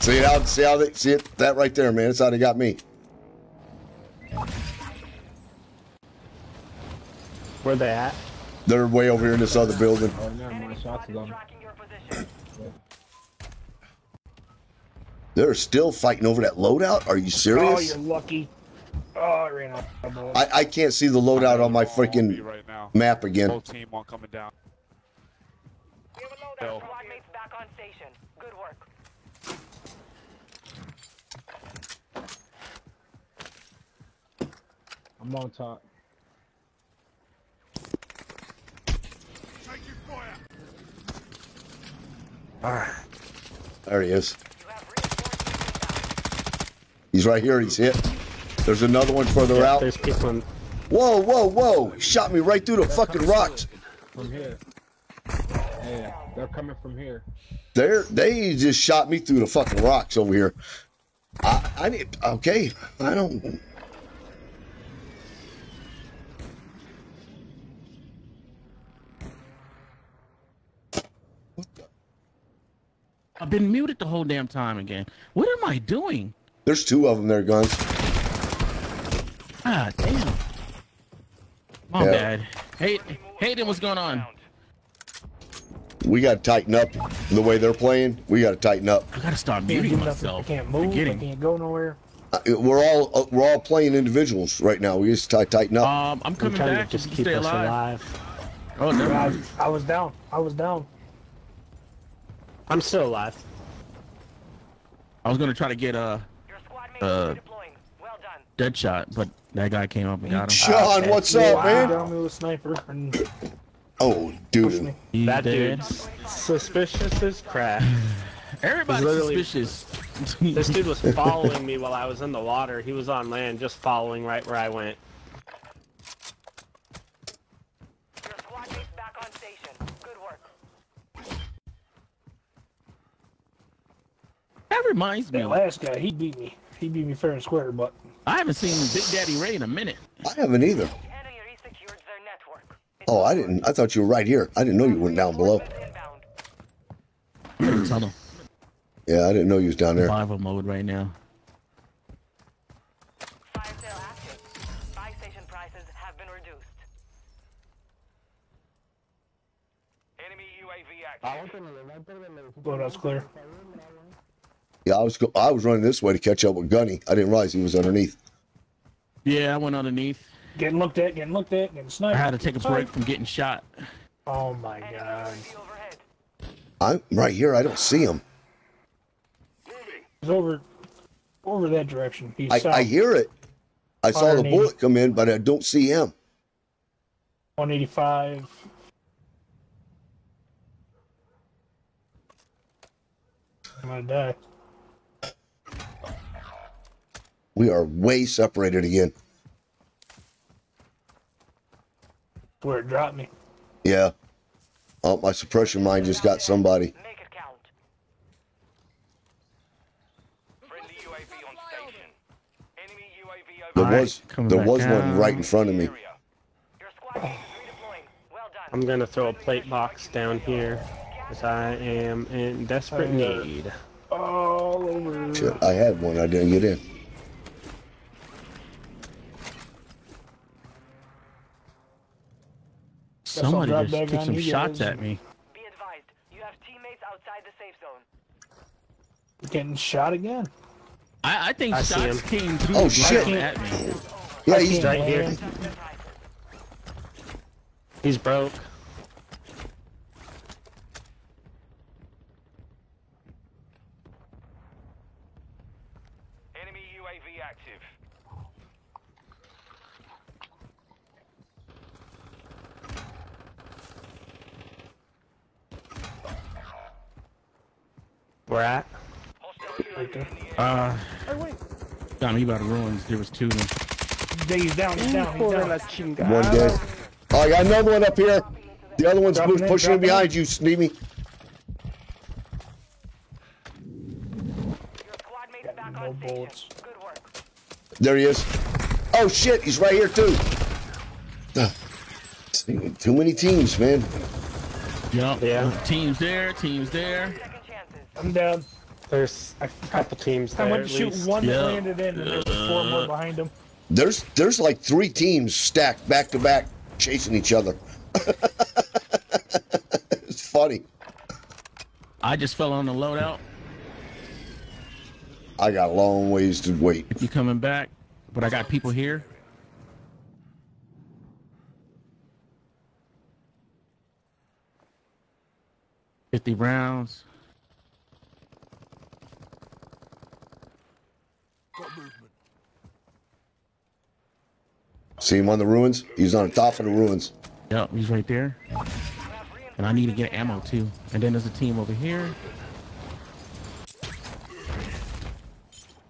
See how see how they see it that right there, man. That's how they got me. Where they at? They're way over here in this other building. Oh, never mind. Shots is on. They're still fighting over that loadout. Are you oh, serious? Oh, you're lucky. Oh, I ran out of bullets. I, I can't see the loadout on my freaking Right now. map again. Whole team one coming down. Yo. Squad mates back on station. Good work. I'm on top. Taking fire. There he is. He's right here. He's hit. There's another one further Yeah, out. there's people in. Whoa, whoa, whoa! He shot me right through the fucking rocks. From here. Yeah, they're coming from here. They're, they just shot me through the fucking rocks over here. I, I need. Okay, I don't. I've been muted the whole damn time again. What am I doing? There's two of them there, guns. Ah, damn. My Yeah. bad. Hey, Hayden, what's going on? We got to tighten up the way they're playing. We got to tighten up. I gotta start Can't muting do nothing. I myself. can't move. I can't go nowhere. Uh, We're all uh, we're all playing individuals right now. We just ti- tighten up. Um, I'm I'm coming back to just just keep stay us alive. alive. Oh, never I. I was down. I was down. I'm still alive. I was gonna try to get a Your Uh, deploying. Well dead shot, but that guy came up and got him. Sean, what's up, Wow. man? Down with a sniper and Oh, dude. me. That dead. dude's suspicious as crap. Everybody's literally- suspicious. This dude was following me while I was in the water. He was on land, just following right where I went. Your squad mates back on station. Good work. That reminds me. That last guy, he beat me. He beat me fair and square, but I haven't seen Big Daddy Ray in a minute. I haven't either. The enemy resecured their network. Oh, I didn't. I thought you were right here. I didn't know you went down below. Inbound. I'm gonna tell him. Yeah, I didn't know you was down there. Survival mode right now. Fire sale active. Buy station prices have been reduced. Enemy UAV active. loadout's clear. Yeah, I was go- I was running this way to catch up with Gunny. I didn't realize he was underneath. Yeah, I went underneath. Getting looked at, getting looked at, getting sniped. I had to take a break from getting shot. Oh my god. I'm right here. I don't see him. He's over, over that direction. He's I, south. I hear it. I saw the bullet come in, but I don't see him. 185. I'm gonna die. We are way separated again. Where it dropped me. Yeah. Oh, my suppression mine just got somebody. Make it count. Friendly UAV on station. Enemy UAV over There Alright, was there back was one right in front of me. area. Your squad mates redeploying. Well done. I'm gonna throw a plate box down here, cause I am in desperate Uh, need. All over. Shit, I had one. I didn't get in. Somebody drop just took some shots guys. at me. Be advised, you have teammates outside the safe zone. Getting shot again. I, I think I see shots him. came through Oh, right shit. at me. Yeah, I he's can't right here. He's broke. Enemy UAV active. We're at. Hostile UAV in the area. Uh, Hey, wait. got me by the ruins. There was two of them. He's down. He's down. He's down. one dead. Oh, I got another one up here. The other one's Dropping in, pushing in dropping in. behind you, Stevie. Your squad back no on bullets. Good work. There he is. Oh shit, he's right here too. Too many teams, man. Yup. Yeah. Teams there. Teams there. Second chances. I'm down. There's a couple teams I there. went to shoot least. one that Yeah. landed in, and there's four more behind him. There's there's like three teams stacked back to back chasing each other. it's funny. I just fell on the loadout. I got a long ways to wait. You coming back? But I got people here. Fifty rounds. See him on the ruins? He's on the top of the ruins. Yep, he's right there. And I need to get ammo too. And then there's a team over here.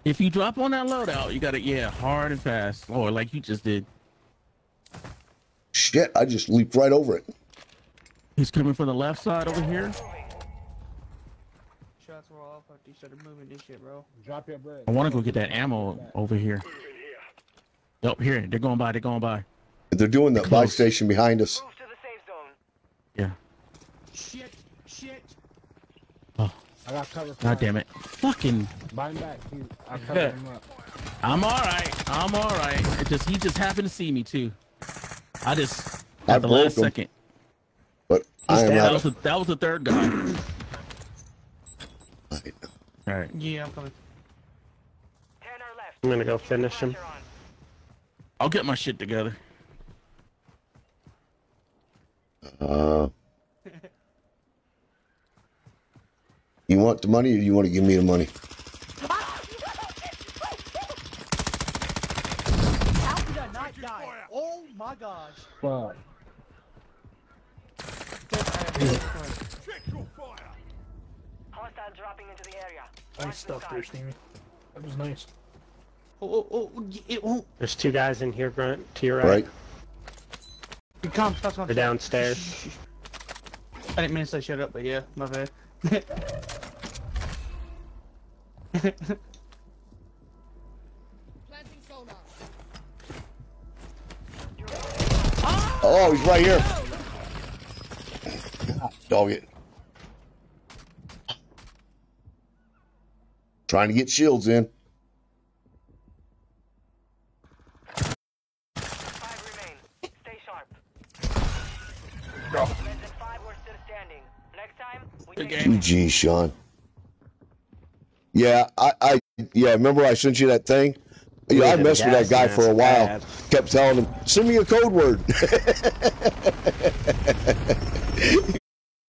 If you drop on that loadout, you gotta yeah, hard and fast. Or like you just did. Shit, I just leaped right over it. He's coming from the left side over here. Shots were off after you started moving this shit, bro. Drop your bread. I wanna go get that ammo over here. Yep, here. They're going by, they're going by. They're doing the buy station behind us. Move to the safe zone. Yeah. Shit, shit. Oh, I got cover. god damn it. Fucking Bind back. He, I covered him up. I'm alright. I'm alright. It just he just happened to see me too. I just I at the last him. second. But I am That not. was, the, that was the third guy. Alright. Yeah, I'm coming. Ten are left. I'm gonna go finish him. Pressure on. I'll get my shit together. Uh, you want the money or you want to give me the money? How did I not die? Oh my gosh. Fuck. Check your fire. Hostile dropping into the area. Nice stuff there, skies. Stevie. That was nice. Oh, oh, oh, oh it won't. There's two guys in here, Grunt, to your right. Right? Here comes, that's They're downstairs. I didn't mean to say shut up, but yeah, my bad. Oh, he's right here. Dog it. Trying to get shields in. Good take game. GG, Sean. Yeah, I, I, yeah. Remember I sent you that thing? Yeah, I messed with that guy for a while. bad. Kept telling him, "Send me a code word."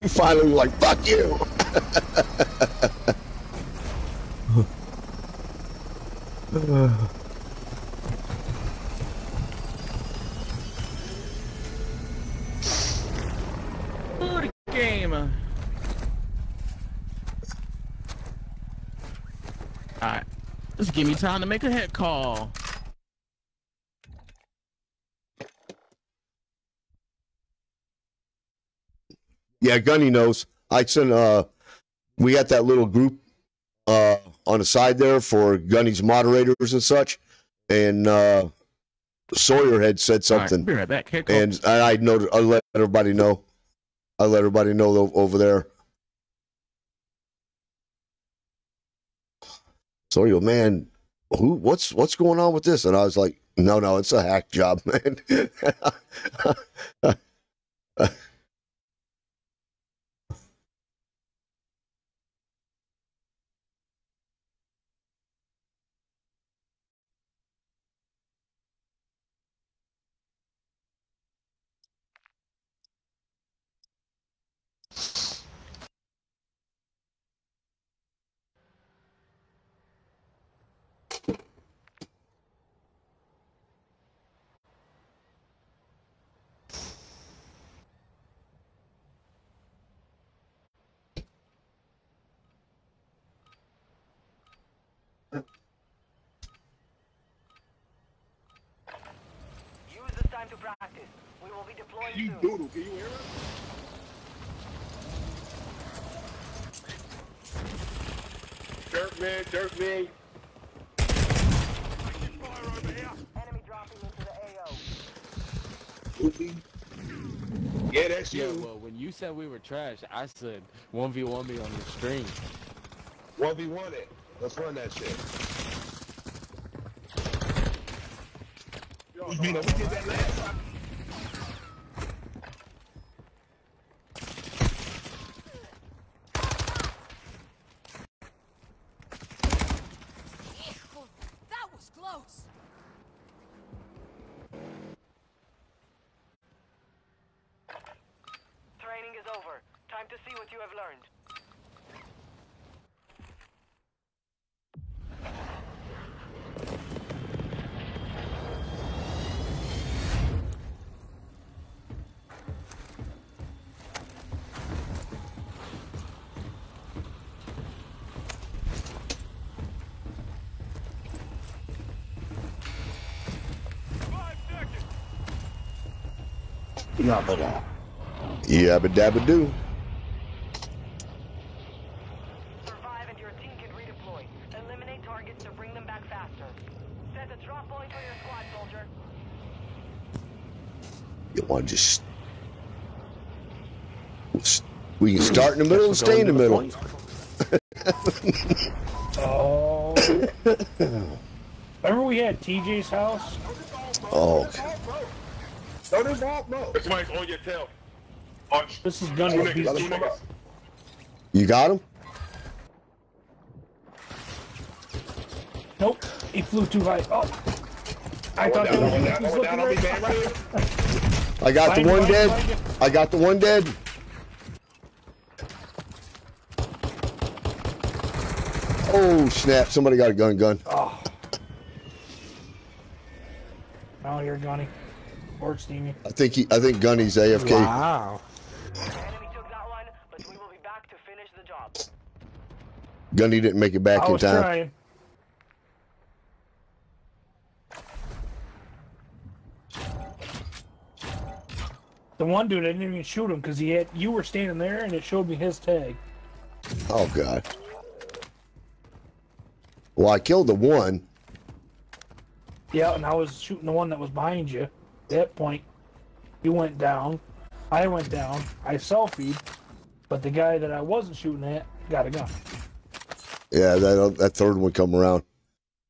he finally was like, "Fuck you." Good game. Alright. Just give me time to make a head call. Yeah, Gunny knows. I sent uh we got that little group uh on the side there for Gunny's moderators and such. And uh Sawyer had said something. be right back. Head call. and I I know I let everybody know. I let everybody know over there. Sawyer, man, who what's what's going on with this? And I was like, no, no, it's a hack job, man. Use this time to practice. We will be deploying You soon. doodle, can you hear us? Jerk me, jerk me. Fire over here. Enemy dropping into the AO. Oopie. Yeah, that's Yeah, you. well, when you said we were trash, I said 1v1 me on the stream. 1v1 it. Let's run that shit. You know, we did that last time. Point for your squad, soldier. You want to just. We can start in the middle and stay in the middle. Oh. Remember we had TJ's house? Oh, Don't involve Mo. Somebody's on your tail. Punch. This is Gunny. Two He's niggas, two niggas. you got him? Nope, he flew too high. Oh, I thought down, that I went was down, I he's went down on me, looking man, right. right here. I got the one behind you, dead. behind you. I got the one dead. Oh snap! Somebody got a gun gun. Oh. Now you're Gunny. Or Steamy. I think he. I think Gunny's AFK. Wow. Enemy took that one, but we will be back to finish the job. Gunny didn't make it back I in was time. trying. The one dude, I didn't even shoot him because he had you were standing there and it showed me his tag. Oh god. Well, I killed the one. Yeah, and I was shooting the one that was behind you. At that point, you went down. I went down. I selfied, but the guy that I wasn't shooting at got a gun. Yeah, that that third one come around.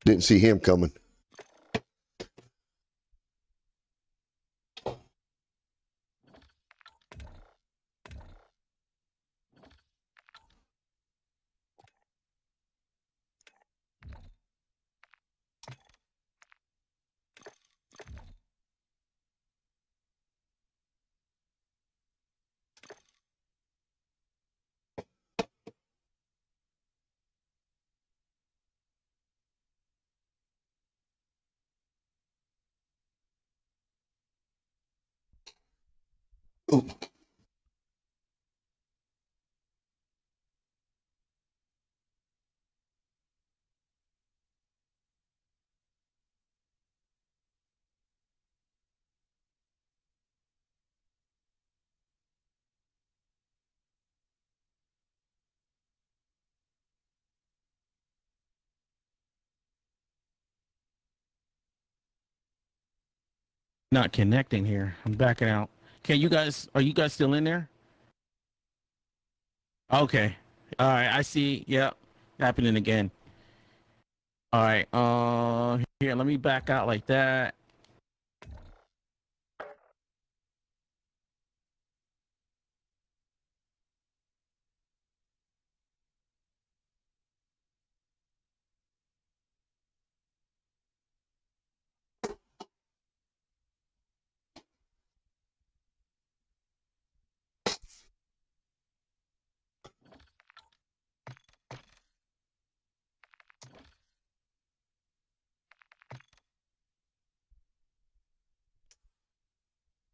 Didn't see him coming. Not connecting here. I'm backing out. Can you guys? Are you guys still in there? Okay. All right. I see. Yep. Happening again. All right. Uh, here. Let me back out like that.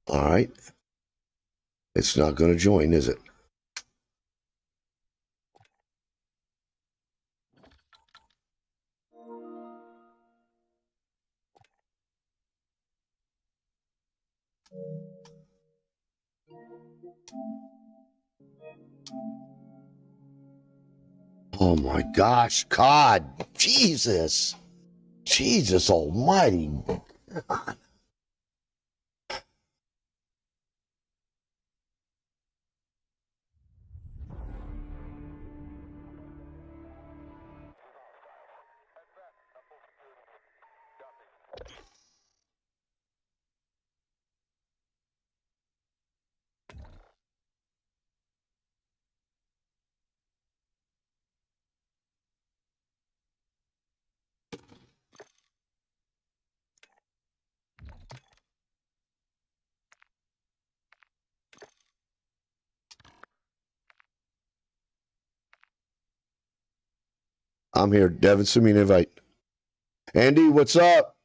All right. It's not going to join, is it? Oh my gosh, God, Jesus, Jesus Almighty. God. I'm here. Devin, an invite. Andy, what's up?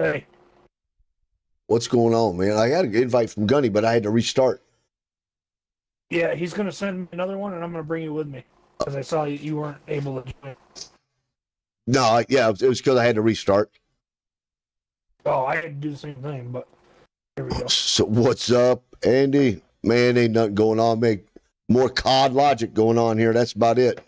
Hey, What's going on, man? I got an invite from Gunny, but I had to restart. yeah, he's gonna send me another one, and I'm gonna bring you with me because I saw you, you weren't able to join. No, yeah, it was because I had to restart. Oh, I had to do the same thing, but here we go. So what's up, Andy? Man, ain't nothing going on, man. More COD logic going on here. That's about it.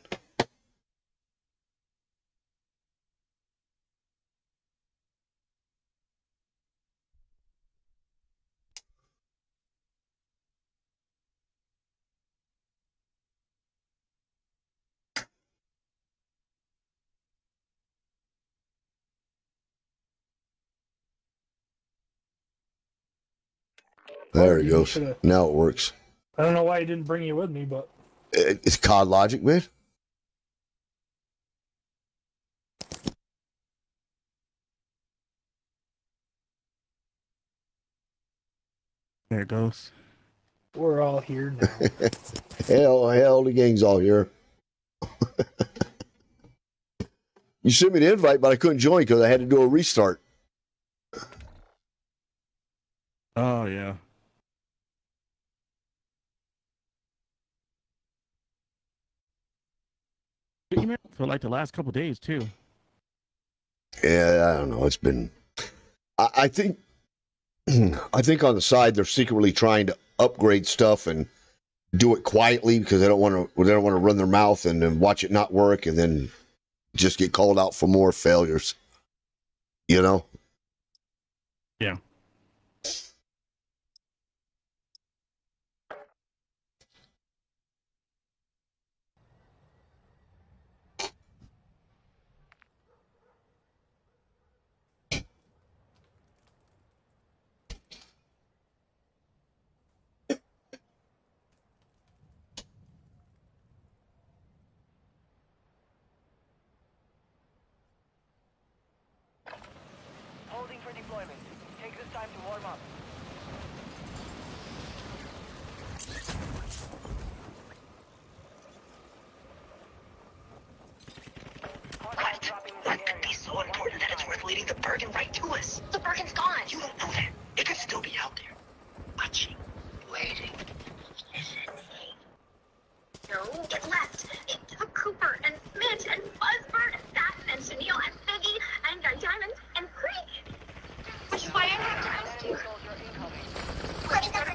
There it goes. Now it works. I don't know why he didn't bring you with me, but It's COD logic, man. There it goes. we're all here now. Hell, hell, the gang's all here. you sent me the invite, but I couldn't join because I had to do a restart. Oh yeah. Email For like the last couple days too. Yeah, I don't know. It's been. I, I think. I think on the side they're secretly trying to upgrade stuff and do it quietly because they don't want to. They don't want to run their mouth and then watch it not work and then just get called out for more failures. You know. Yeah. Holding for deployment. Take this time to warm up. What could be so important that it's worth leading the Bergen right to us? The Bergen's gone. You don't know that. It could still be out there. Watching. Waiting. No, it left. It took Cooper and Smidge and Fuzzbert and Satin and Chenille and Peggy and Guy Diamond and Creek. Which is why I have to ask you. What is that?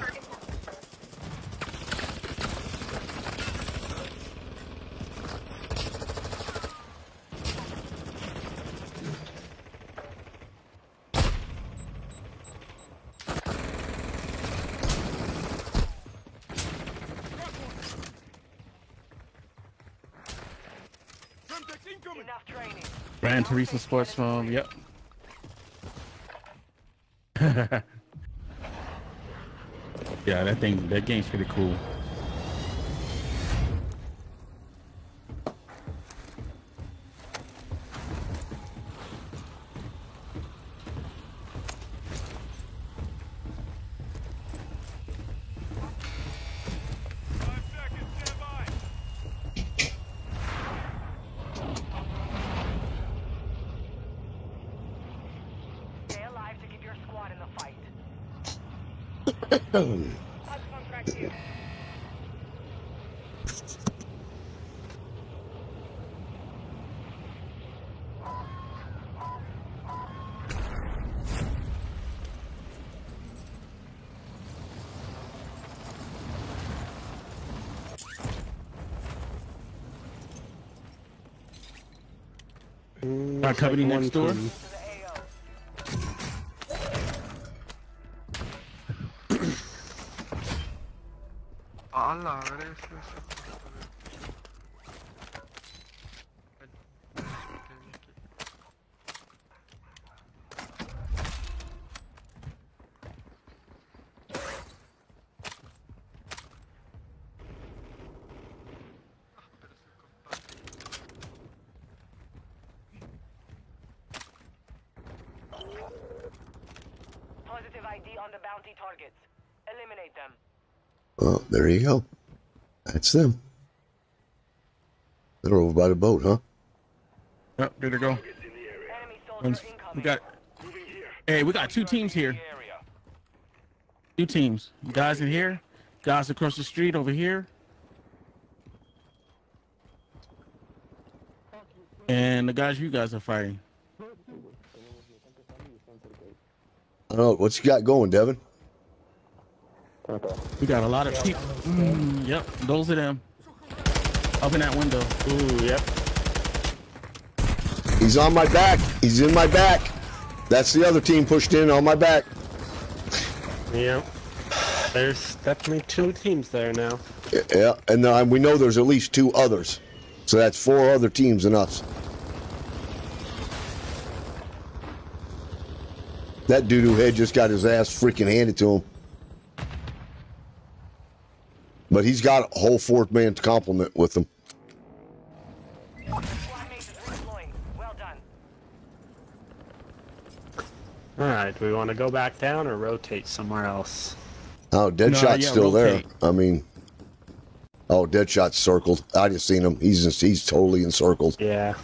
Enough training. Gran Teresa Sports Phone. Yep. yeah, that thing, that game's pretty cool. Stay alive to keep your squad in the fight. Our company like next one door. team. Allah, gracias. Positive ID on the bounty targets. Eliminate them. Well, there you go. That's them. They're over by the boat, huh? Yep, good to go. One's- We got. Hey, we got two teams here. Two teams. Guys in here. Guys across the street over here. And the guys you guys are fighting. I don't know. What you got going, Devin? We got a lot of people. Mm, yep, those are them. Up in that window. Ooh, yep. He's on my back. He's in my back. That's the other team pushed in on my back. Yep. There's definitely two teams there now. Yeah, and uh, we know there's at least two others. So that's four other teams than us. That doo-doo head just got his ass freaking handed to him. But he's got a whole fourth man to compliment with him. Alright, do we want to go back down or rotate somewhere else? Oh, Deadshot's yeah, still rotate. there. I mean, oh, Deadshot's circled. I just seen him. He's he's totally encircled. Yeah.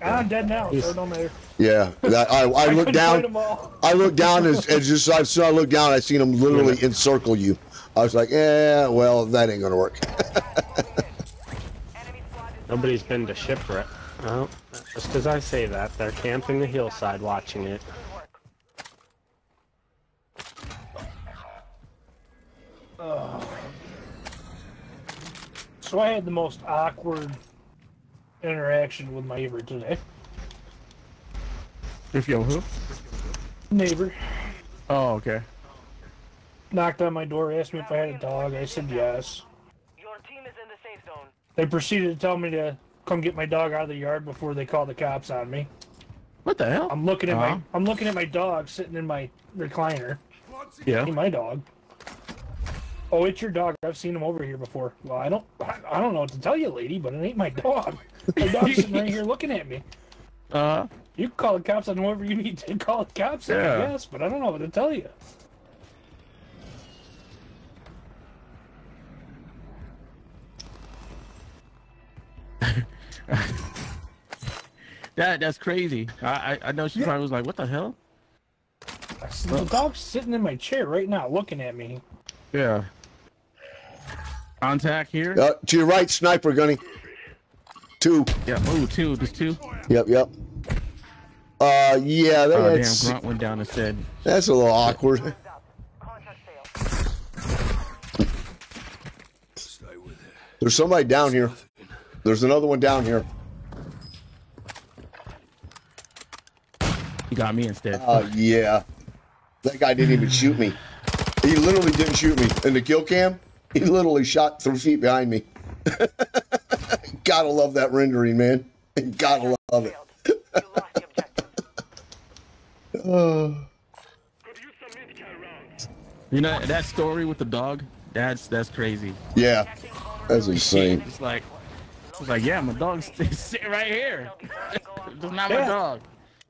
Ah, I'm dead now, so it don't matter. Yeah, that, I, I, I looked down. fight 'em all. I looked down as, as just as soon as I looked down, I seen him literally encircle you. I was like, yeah, well, that ain't gonna work. Nobody's been to shipwreck. Oh, just as I say that, they're camping the hillside watching it. Ugh. So I had the most awkward interaction with my neighbor today. If yo who? Neighbor Oh, okay. Knocked on my door, asked me if I had a dog. I said yes. Your team is in the safe zone. They proceeded to tell me to come get my dog out of the yard before they called the cops on me. What the hell? I'm looking at Uh-huh. my I'm looking at my dog sitting in my recliner. Yeah. Ain't my dog. Oh, it's your dog. I've seen him over here before. Well, I don't I, I don't know what to tell you, lady, but it ain't my dog. My dog's sitting right here looking at me. Uh, -huh. You can call the cops on whoever you need to call the cops on, Yeah. yes, but I don't know what to tell you. that that's crazy. I I, I know she probably was like, "What the hell?" I said, the dog's sitting in my chair right now looking at me. Yeah. Contact here. Uh, to your right, sniper gunny. Two. Yeah. Ooh, two. There's two. Yep, yep. Uh, yeah, that, Oh, damn, Grunt went down instead. that's a little awkward. There's somebody down here. There's another one down here. He got me instead. Uh, yeah. That guy didn't even shoot me. He literally didn't shoot me. In the kill cam, he literally shot three feet behind me. Gotta love that rendering, man. Gotta love it. oh. You know that story with the dog? That's that's crazy. Yeah, that's insane. It's like, it's like, yeah, my dog's sitting right here. it's not my Yeah. dog.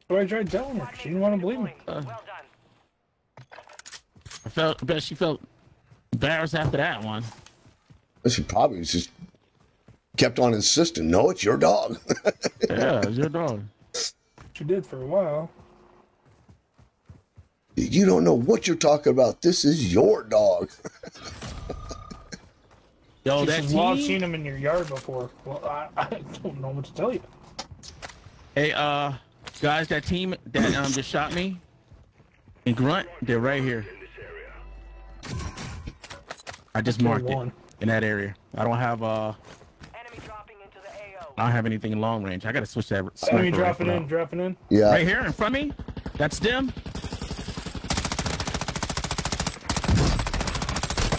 So I tried telling her. She didn't want to believe me. Uh, I felt, I bet she felt embarrassed after that one. She probably just kept on insisting. No, it's your dog. Yeah, it's your dog. She did for a while. you don't know what you're talking about. This is your dog. Yo, she that says, well, I've seen him in your yard before. Well, I, I don't know what to tell you. Hey, uh, guys, that team that um just shot me and Grunt, they're right here. I just Okay, marked it in that area. I don't have uh. I don't have anything in long range. I gotta switch that. Enemy sniper dropping rifle in, out. dropping in. Yeah. Right here in front of me. That's them.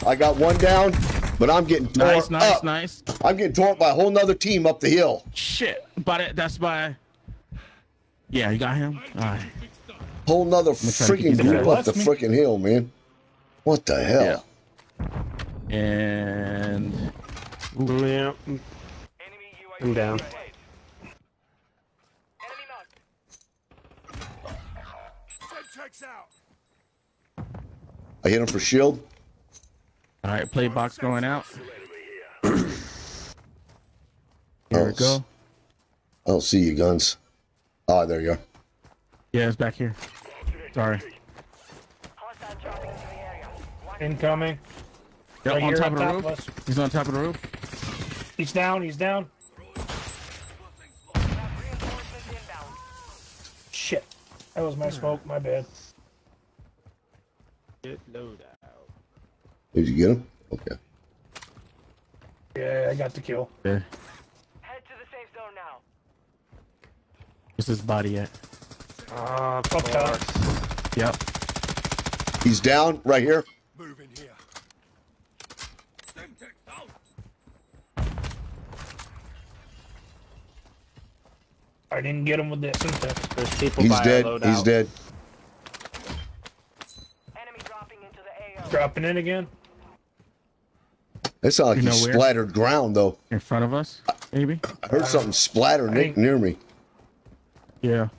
I got one down, but I'm getting torn Nice, nice, up. nice. I'm getting torn by a whole nother team up the hill. Shit. But that's by. Yeah, you got him. All right. Whole nother gonna try to freaking group up the freaking hill, man. What the hell? And. Yeah. I'm down. I hit him for shield. All right, play box going out. Here we go. I don't see you guns. Oh, there you are. Yeah, it's back here. Sorry. Incoming. Yep, Right on top of the top roof. of. He's on top of the roof. He's down. He's down. Shit. That was my smoke. My bad. Get load out. Did you get him? Okay. Yeah, I got the kill. There. Where's his body at? Ah, Fuck that. Yep. He's down right here. Move in here. I didn't get him with that syntax. There's people He's by dead. our loadout. He's dead. Dropping in again. That sounded like You he know where? splattered ground though. In front of us, maybe. I heard something splatter Nick near me. Yeah.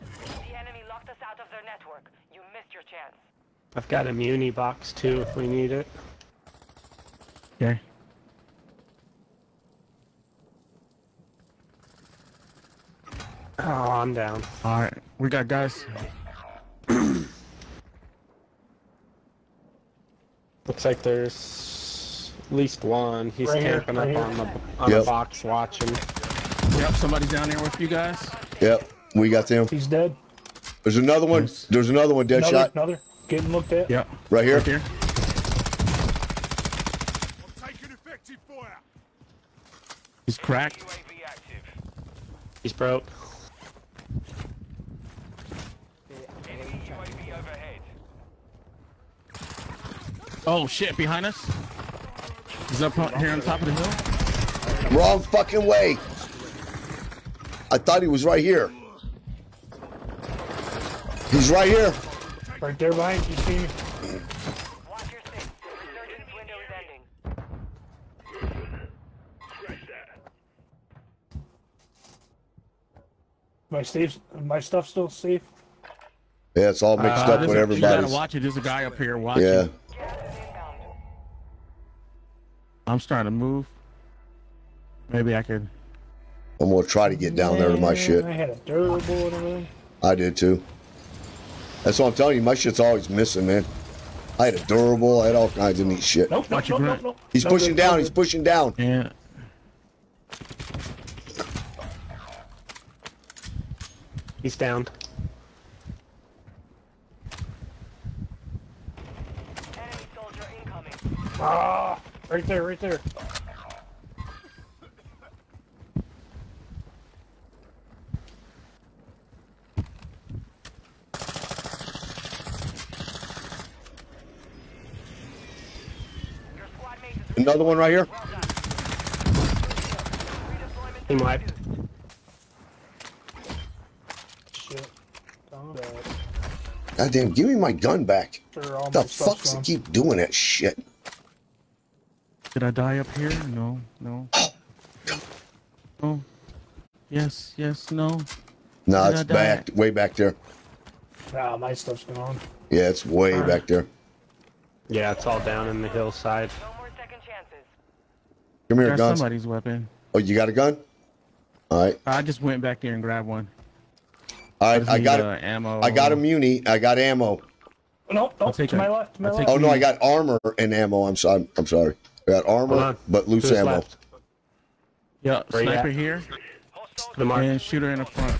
The enemy locked us out of their network. You missed your chance. I've got a muni box too if we need it. Okay. Oh, I'm down. All right, we got guys. Looks like there's at least one. He's Right here, camping right up here. on the on Yep. a box watching. Yep, somebody's down there with you guys. Yep, we got them. He's dead. There's another one. Nice. There's another one dead Another, shot another. Getting looked at. Yeah. right here. Right here. I'm taking effective fire. He's cracked. He's broke. Oh shit! Behind us. He's up on- here on top of the hill. Wrong fucking way. I thought he was right here. He's right here. Right there behind you, see me. Watch your six. Resurgence window is ending. My safe, my stuff still safe. Yeah, it's all mixed Uh, up with a- You gotta everybody's. watch it. There's a guy up here watching. Yeah. I'm starting to move. Maybe I could. I'm gonna try to get down there to my shit. I had a durable and everything. I did too. That's what I'm telling you. My shit's always missing, man. I had a durable. I had all kinds of neat shit. Nope, nope, your nope, nope, nope. He's No pushing good, down. no He's pushing down. Yeah. He's down. Enemy soldier incoming. Ah, right there, right there. Another one right here. Team wiped. Shit. Don't. Goddamn, give me my gun back. Sure, The fuck's it keep doing that shit? Did I die up here? No, no. No. Yes, yes, no. No, Did it's back, way back there. Ah, my stuff's gone. Yeah, it's way Alright. back there. Yeah, it's all down in the hillside. Come here, Got guns. somebody's weapon. Oh, you got a gun? All right, I just went back there and grabbed one. all right. just I need, got uh, ammo. I got a muni. I got ammo. Nope, I'll nope, take to my left, to my left. Oh no, I got armor and ammo. I'm sorry. I'm sorry. I got armor, but loose ammo. left? Yeah, Where sniper here The mark. and shooter in the front.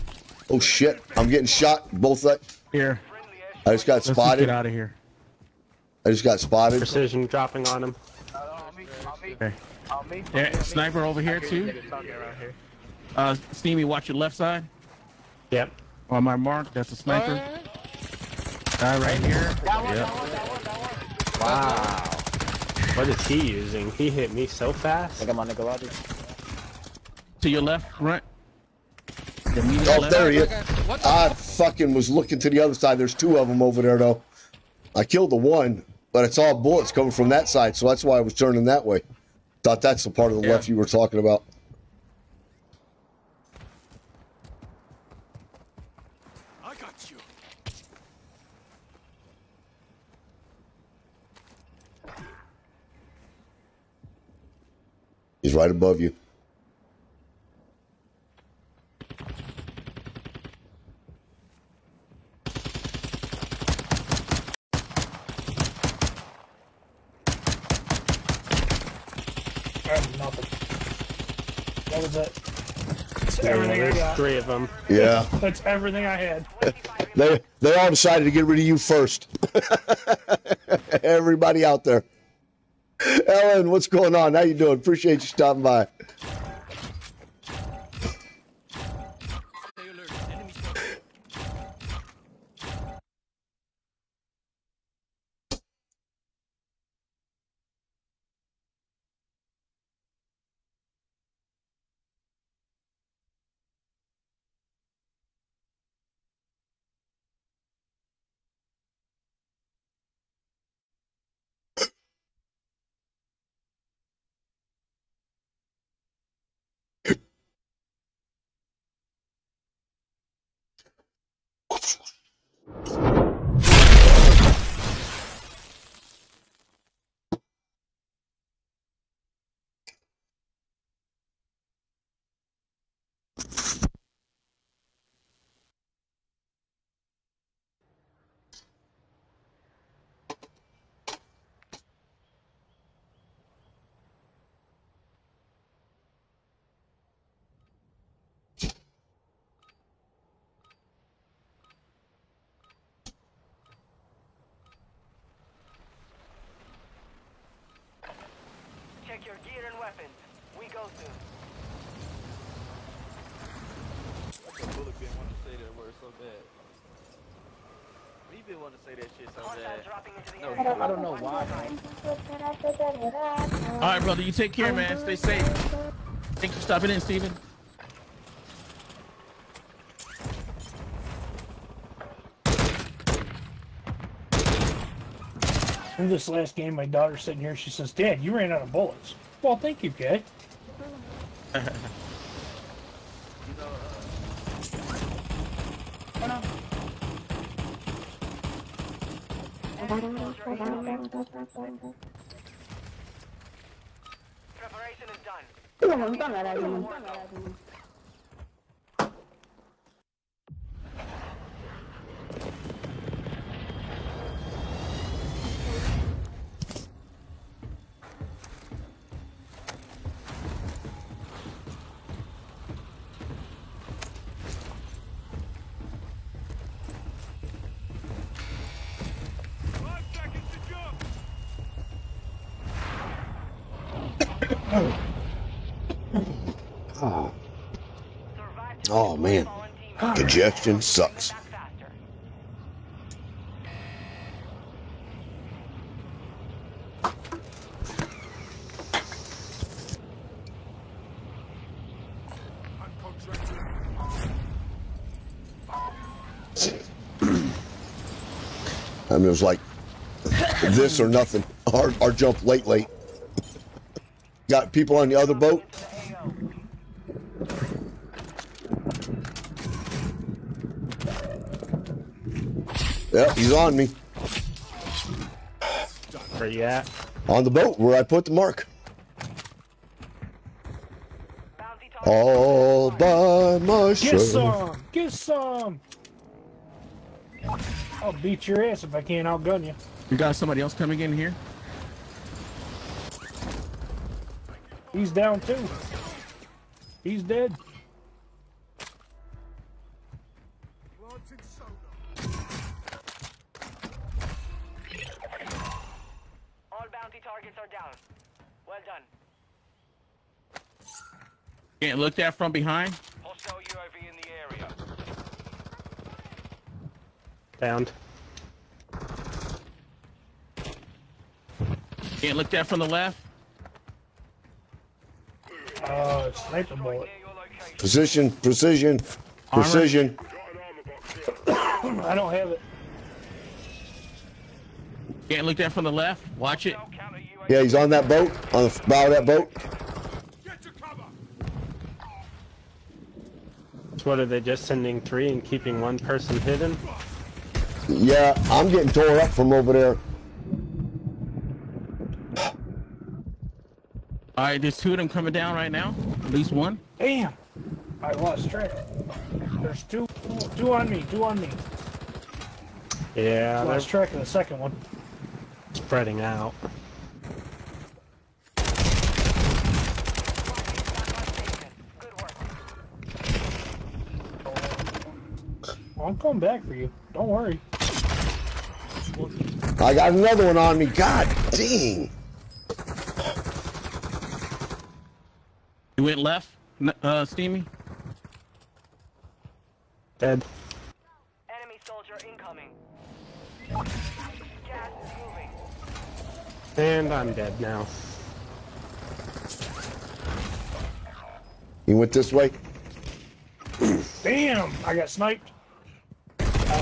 Oh shit! I'm getting shot. Both. That Here, I just got let's just spotted. get out of here. I just got spotted. Precision dropping on him. Okay. There, sniper over here too. Here. Uh, Steamy, watch your left side. Yep. On my mark, that's a sniper. Guy right here. Yep. Wow. What is he using? He hit me so fast. I got my nigga logic. To your left, front. The Oh, left. there he is. I fucking was looking to the other side. There's two of them over there though. I killed the one, but it's all bullets coming from that side, so that's why I was turning that way. Thought that's the part of the Yeah. left you were talking about. I got you. He's right above you. Nothing. What was that? That's Yeah, everything I got. three of them. Yeah. That's everything I had. They they all decided to get rid of you first. Everybody out there. Ellen, what's going on? How you doing? Appreciate you stopping by. Check your gear and weapons. We go soon. Bullet been want to say that word so bad. We been want to say that shit so bad. No, I don't know why. All right, brother. You take care, man. Stay safe. Thanks for stopping in, Steven. In this last game, my daughter's sitting here. She says, "Dad, you ran out of bullets." Well, thank you, kid. Preparation is done. Congestion sucks. I mean, it was like this or nothing. Our, our jump late, late. Got people on the other boat. Yep, he's on me. Where you at? On the boat where I put the mark. All by myself. Get some! Get some! I'll beat your ass if I can't outgun you. You got somebody else coming in here? He's down too. He's dead. Looked at from behind. Hostile UAV in the area. Downed. Getting looked at from the left. Uh, sniper bullet. Precision, precision, precision. I don't have it. Can't look at from the left. Watch it. Yeah, he's on that boat, on the bow of that boat. So what are they just sending three and keeping one person hidden? Yeah, I'm getting tore up from over there. All right, there's two of them coming down right now. At least one. Damn! I lost track. There's two, two on me, two on me. Yeah, I they're lost track of the second one. spreading out. I'm coming back for you. Don't worry. I got another one on me. God dang. You went left, uh, Steamy. Dead. Enemy soldier incoming. Gas is moving. And I'm dead now. He went this way. Damn! I got sniped.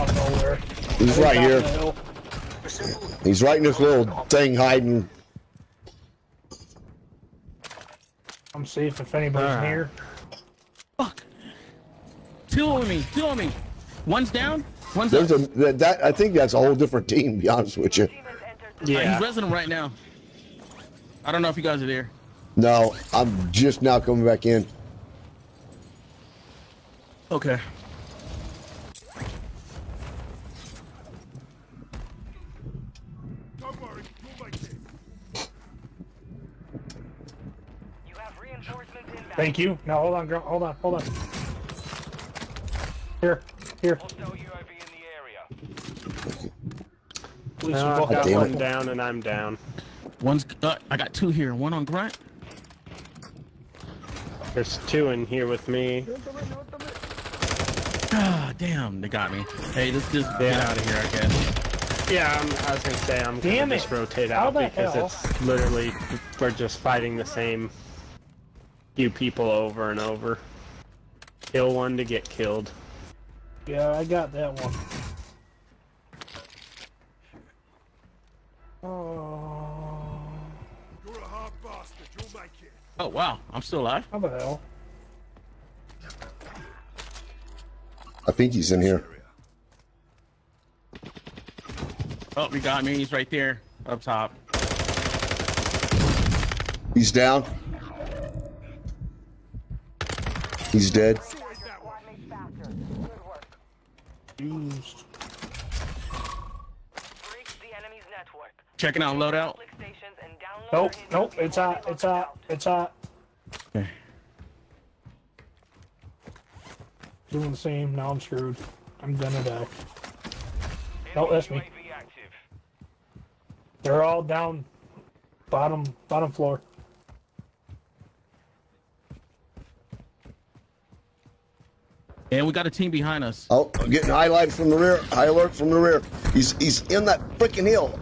I don't. He's right here. down the hill. He's right in this little thing hiding. I'm safe if anybody's ah. Alright. near. Fuck. Two on me. Two on me. One's down. One's There's up. a that, that I think that's a whole different team. To be honest with you. Yeah. he's resident right now. I don't know if you guys are there. No, I'm just now coming back in. Okay. Don't worry, you'll make it. You have reinforcements inbound. Thank you. No, hold on, girl. Hold on, hold on. Here, here. Hostile UAV in the area. At least Uh, we I've both got one it. down and I'm down. One's. Uh, I got two here. One on grunt. There's two in here with me. Ah, damn, they got me. Hey, let's just get Yeah. out of here, I guess. Yeah, I'm, I was gonna say I'm gonna Damn just rotate How out because hell? it's literally we're just fighting the same few people over and over. Kill one to get killed. Yeah, I got that one. Oh, You're a hard bastard, you'll make it. Oh wow, I'm still alive. how the hell? I think he's in here. Oh, he got me. He's right there, up top. He's down. He's dead. Used. Breach the enemy's network. Checking out loadout. Public stations and download Nope, nope. It's hot. It's hot. It's hot. Okay. Doing the same. Now I'm screwed. I'm gonna die. No, that's me. They're all down. Bottom, bottom floor. And we got a team behind us. Oh, I'm getting highlighted from the rear. High alert from the rear. He's he's in that freaking hill.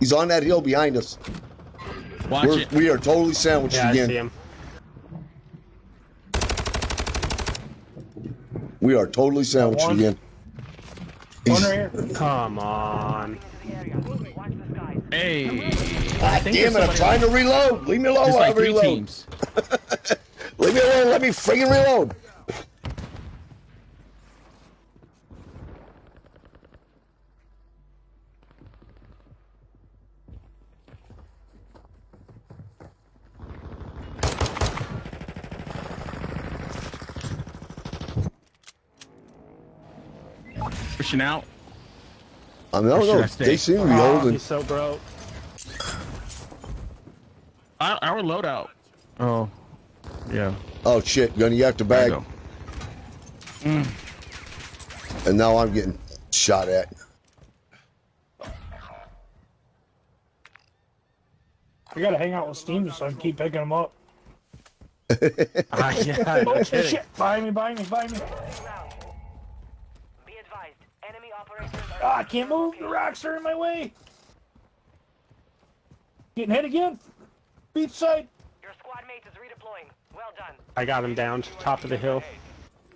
He's on that hill behind us. Watch We're, it. We are totally sandwiched Yeah, I again. see him. We are totally sandwiched one. again. One right here. Come on. Hey. Ah, God think damn it! I'm trying to reload. Leave me alone. There's while I like three reload. teams. Leave me alone. Let me freaking reload. Pushing out. I mean, I don't know. I? They seem to be Oh, holding. he's so broke. Our, our loadout. Oh. Yeah. Oh shit, Gunny, you have to There bag. Mm. And now I'm getting shot at. I gotta hang out with Steam so I can keep picking them up. Ah, yeah, no Oh shit! Buy me, buy me, buy me. Be advised, enemy operators are Ah, I can't move. The rocks are in my way. Getting hit again. Beach side. Your squad mate is redeploying. Well done. I got him down to top of the hill.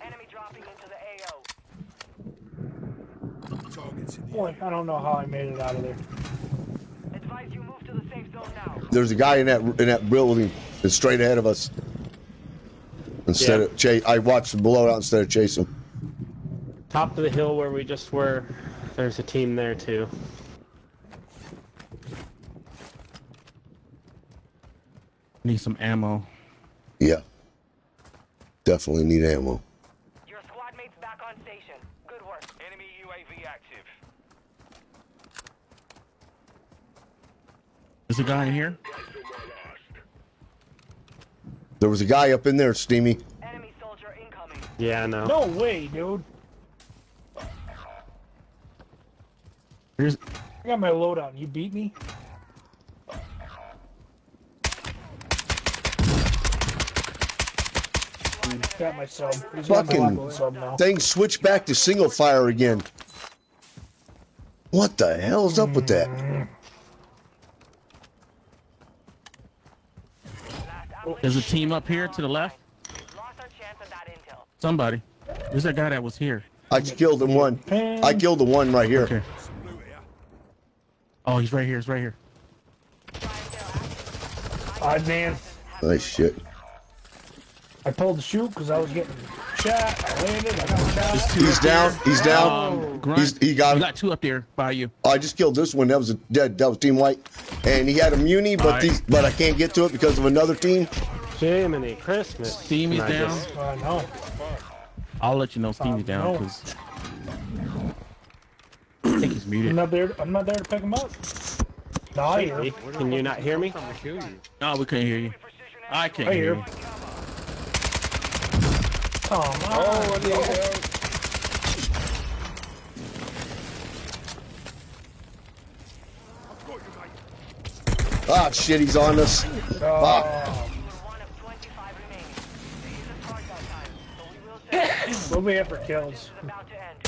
Enemy dropping into the AO. Targets in the Boy, I don't know how I made it out of there. Advise you move to the safe zone now. There's a guy in that in that building that's straight ahead of us. Instead Yeah. of chase, I watched him the blowout instead of chasing. Top of the hill where we just were. There's a team there too. Need some ammo. Yeah. Definitely need ammo. Your squad mate's back on station. Good work. Enemy UAV active. Is a guy in here? There was a guy up in there, Steamy. Enemy soldier incoming. Yeah, I know. No way, dude. Here's I got my loadout. You beat me. Got my sub. He's my Fucking weapon sub now. thing switched back to single fire again. What the hell's up with that? there's a team up here to the left. Lost our chance at that intel. Somebody. There's that guy that was here. I killed the one. I killed the one right here. Okay. Oh, he's right here. He's right here. Odd man. Nice shit. I pulled the shoot because I was getting shot. I landed. I got shot. He's down. He's down. Um, Grunt, He's, he got you got two up there by you. I just killed this one. That was a dead. That was Team White, and he had a muni, but Alright. these, but I can't get to it because of another team. Jiminy Christmas. Steam is And I down. just- Uh, no. I'll let you know Steamy's down no. because I think he's I'm not there. I'm not there to pick him up. No, I hear him. Can you not hear me? No, we couldn't hear you. I can't I hear hear you. Oh, man. Oh, I need help. Ah, shit, he's on us. Fuck. One of 25 remaining. This is a target time, so we will be here for kills. about to end.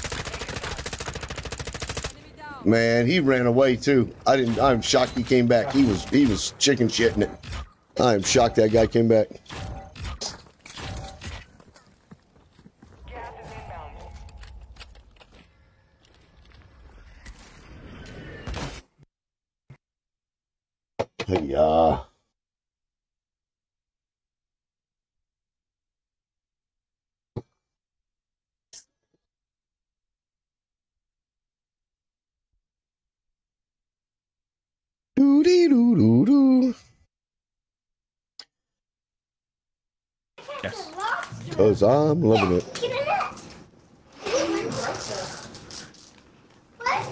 Take it down. Man, he ran away too. I didn't. I'm shocked he came back. He was he was chicken shitting it. I'm shocked that guy came back. Gas is inbound. Yeah. Doo dee doo doo doo. Yes. Cause I'm loving it.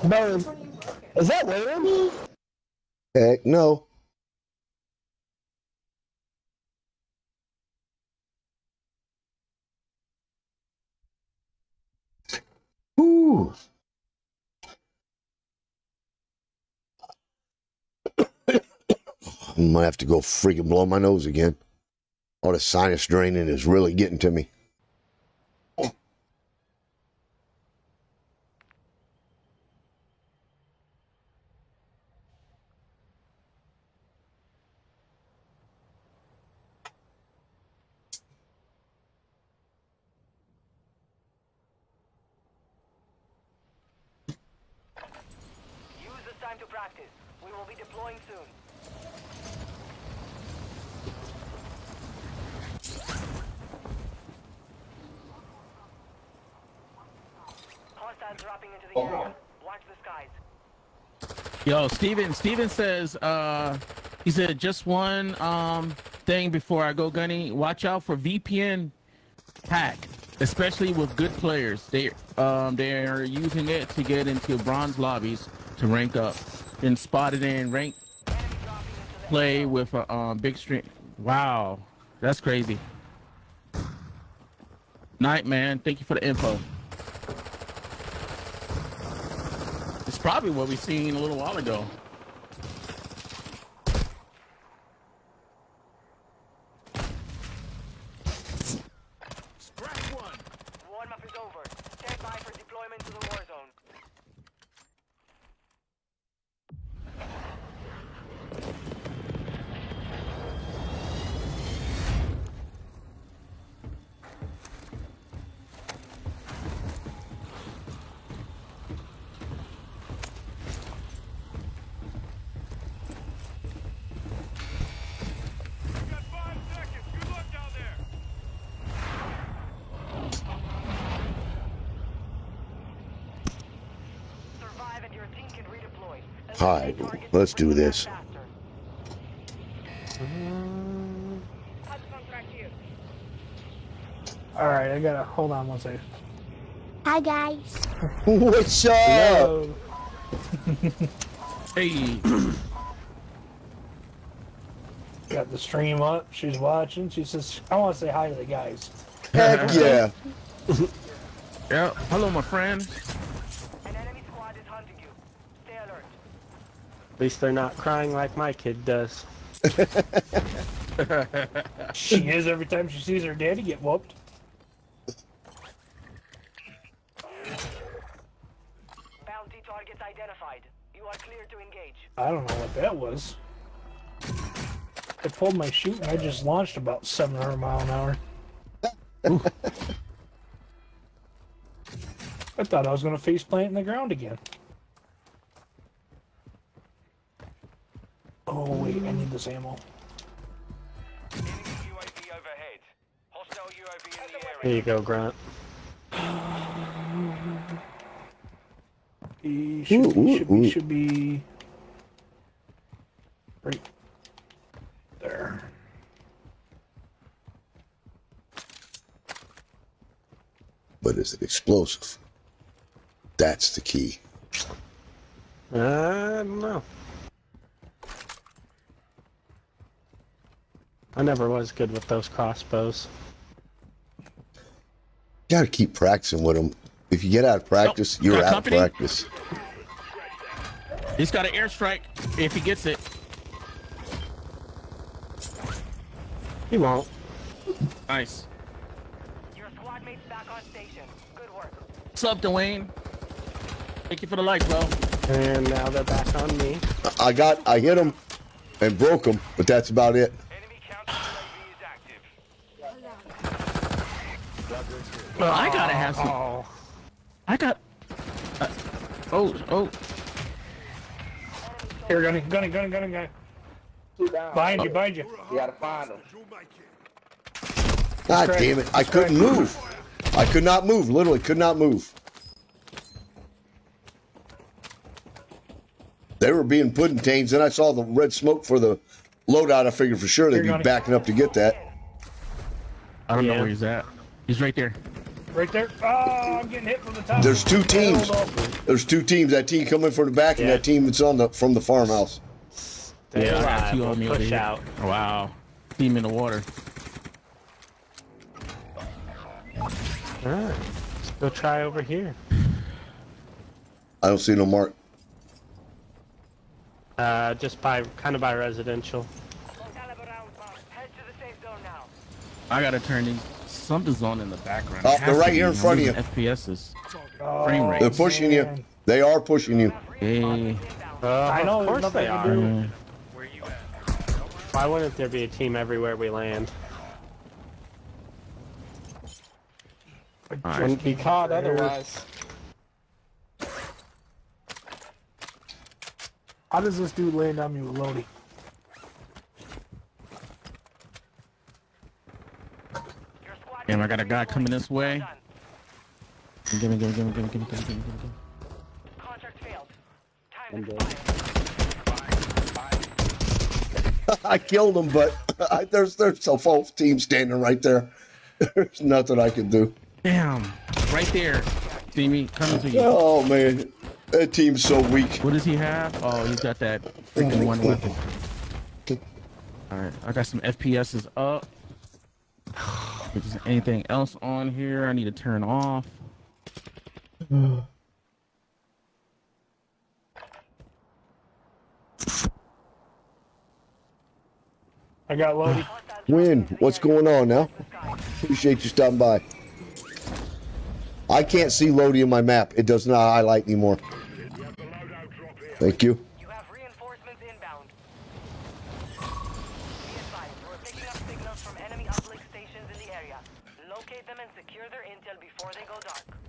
Boom. Is that William? Heck no. Ooh. I might have to go freaking blow my nose again. All the sinus draining is really getting to me. time to practice. We will be deploying soon. Hostiles dropping into the area. Watch the skies. Yo, Steven, Steven says, uh, he said just one um thing before I go gunny. Watch out for VPN hack, especially with good players. They um they are using it to get into bronze lobbies to rank up. Been spotted in rank play with a um, big stream. Wow, that's crazy. Night man, thank you for the info. It's probably what we seen a little while ago. Warm-up is over. Stand by for deployment to the war zone. Survive and your team can redeploy. All right, let's do this. All right, I gotta hold on one second. Hi guys. What's up? Hey. Got the stream up. She's watching. She says, "I want to say hi to the guys." Heck yeah. Yeah. Hello, my friend. At least they're not crying like my kid does. she is every time she sees her daddy get whooped. Bounty targets identified. You are clear to engage. I don't know what that was. I pulled my chute and I just launched about 700 mile an hour. I thought I was going to face plant in the ground again. Oh wait, I need this ammo. Here you go, Grant. He should, Ooh, be, ooh, should be, should be right there. But is it explosive? That's the key. I don't know. I never was good with those crossbows. You Got to keep practicing with them. If you get out of practice, you're out company? of practice. He's got an airstrike if he gets it. He won't. Nice. Your squad mates back on station. Good work. What's up, Dwayne? Thank you for the like, bro. And now they're back on me. I got, I hit him and broke him, but that's about it. Well, I gotta have some. Oh. I got. Uh, oh, oh. Here, gunny, gunny, gunny, gunny, gunny. Behind you, behind you. You gotta find them. God Craig. damn it. I It's couldn't Craig. move. I could not move. Literally could not move. They were being puddentains. and I saw the red smoke for the loadout. I figured for sure they'd Here, be Johnny. backing up to get that. I don't know where he's at. He's right there. Right there. Oh, I'm getting hit from the top. There's two teams. There's two teams. That team coming from the back and that team that's on the from the farmhouse. Stay yeah, I got two on me over push here. out. Wow. Team in the water. Alright. Let's go try over here. I don't see no mark. Uh, just by kind of by residential. Head to the safe zone now. I gotta turn these. Something's on in the background. Oh, they're right here in front of you. FPSs. Oh, Frame rate. They're pushing you. They are pushing you. Hey. Uh, I know, of there's course nothing they to are. do. Mm. Why wouldn't there be a team everywhere we land? Alright. Wouldn't be caught otherwise. How does this dude land on me with Lodi? Damn, I got a guy coming this way. Give me, give me, give me, give me, give me, give me, give me, give me. Contract failed. Time. I killed him, but I, there's there's a full team standing right there. There's nothing I can do. Damn, right there. See me coming to you. Oh man, that team's so weak. What does he have? Oh, he's got that freaking one weapon. All right, I got some FPSs up. If there's anything else on here, I need to turn off. I got Lodi. Win, what's going on now? Appreciate you stopping by. I can't see Lodi in my map. It does not highlight anymore. Thank you. Locate them and secure their intel before they go dark.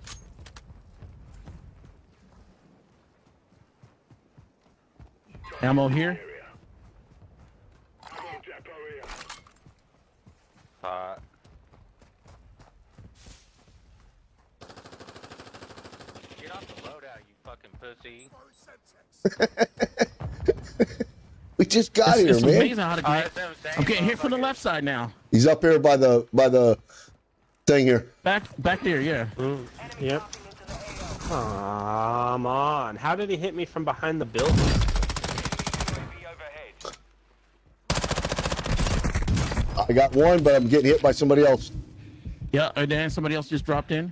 Ammo here. Hot. Get off the loadout, you fucking pussy. We just got it's, here, it's man. amazing how to get. I'm getting hit from the left side now. He's up here by the by the thing here. Back, back there, yeah. Mm, yep. Come on. How did he hit me from behind the building? I got one, but I'm getting hit by somebody else. Yeah, uh, and then somebody else just dropped in.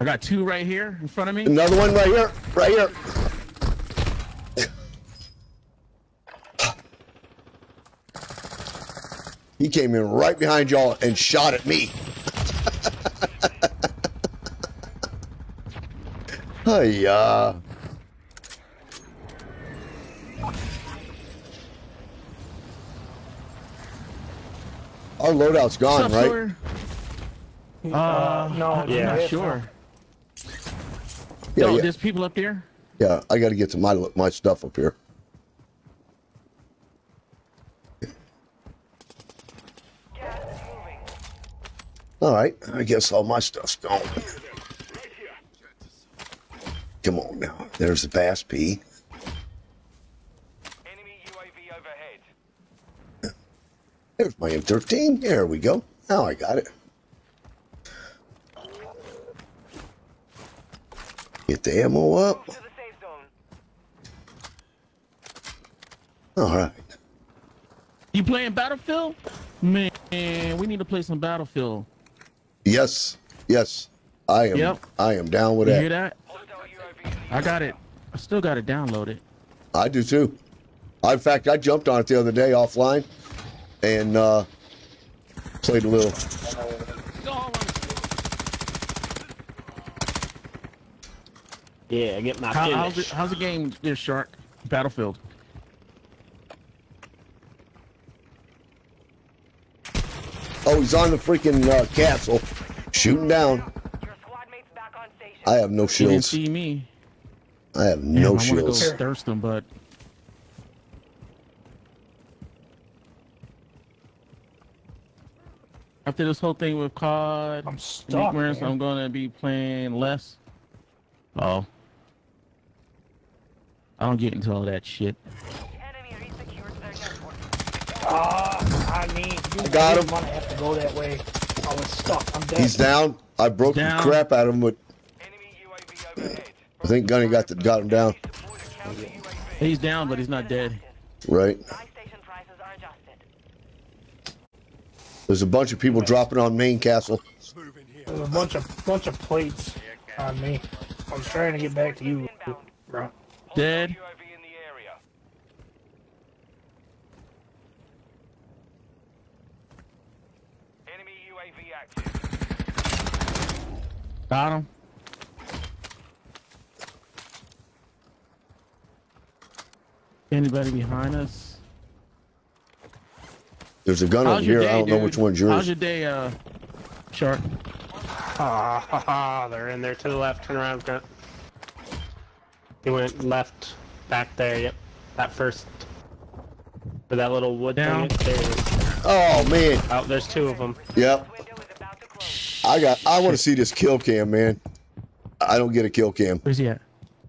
I got two right here in front of me. Another one right here, right here. He came in right behind y'all and shot at me. Hiya. Our loadout's gone, What's right? Sawyer? Uh, no, I'm yeah, not sure. Yeah, Yo, yeah. there's people up there. Yeah, I got to get to my my stuff up here. All right, I guess all my stuff's gone. Come on now. There's the Bas-P. There's my M13. There we go. Now I got it. Get the ammo up. All right. You playing Battlefield? Man, we need to play some Battlefield. Yes, yes. I am. Yep. I am down with You that. hear that? I got it. I still got it downloaded. I do too. In fact, I jumped on it the other day offline and uh, played a little. Yeah, I get my How, how's, finish. it, how's the game there, Shark? Battlefield. Oh, he's on the freaking uh, castle, shooting down. I have no You didn't shields. see me. I have Damn, no I wanna go thirst them, but after this whole thing with COD, I'm stuck, man. I'm gonna be playing less. Oh, I don't get into all that shit. Ah, I mean, you I got didn't him. want to have to go that way. I was stuck. I'm dead. He's down. I broke down. the crap out of him, but I think Gunny got the, got him down. He's down, but he's not dead. Right. There's a bunch of people dropping on main castle. There's a bunch of bunch of plates on me. I'm trying to get back to you, bro. Dead. Got him. Anybody behind us? There's a gun over How's your here. day, I don't know dude? which one's How's yours. your day, uh, Shark? Ah, ha, ha, they're in there to the left. Turn around, Grunt. He went left, back there. Yep, that first, for that little wood Down. thing. There it is. Oh man. Oh, there's two of them. Yep. I got. I want to see this kill cam, man. I don't get a kill cam. Where's he at?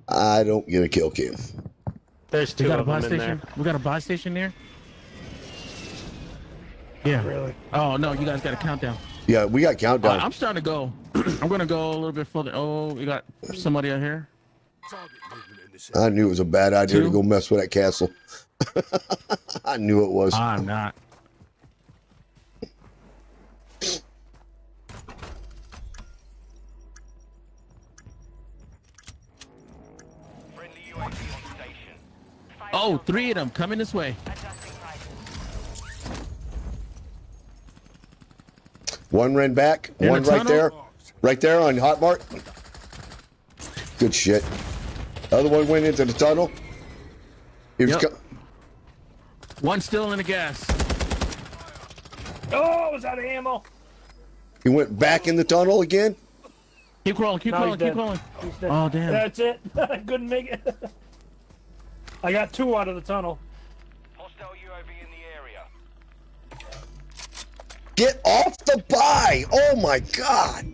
I don't get a kill cam. There's We two got a of buy them in station. there. We got a buy station there. Yeah. Really? Oh no, you guys got a countdown. Yeah, we got Uh, countdown. I'm starting to go. I'm gonna go a little bit further. Oh, we got somebody out here. I knew it was a bad idea to go mess with that castle. I knew it was. I'm not. Oh, three of them coming this way. One ran back. In one right tunnel? there. Right there on hot mark. Good shit. Other one went into the tunnel. He was Yep. One still in the gas. Oh, I was out of ammo. he went back in the tunnel again. Keep crawling, keep No, crawling, keep dead. crawling. Oh, damn. That's it. I couldn't make it. I got two out of the tunnel. Get off the buy! Oh my god!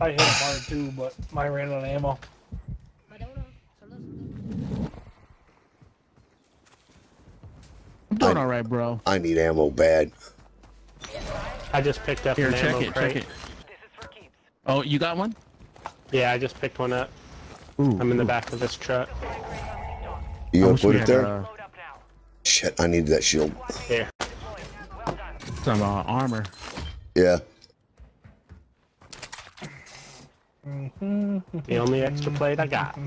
I hit him hard too, but mine ran out of ammo. I'm doing all right, bro. I need ammo bad. I just picked up Here, an check ammo it, crate. check it. Oh, you got one? Yeah, I just picked one up. Ooh, I'm in the back of this truck. You gonna put it there? uh, Shit, I need that shield. Here. some uh, armor. Yeah. The only extra plate I got.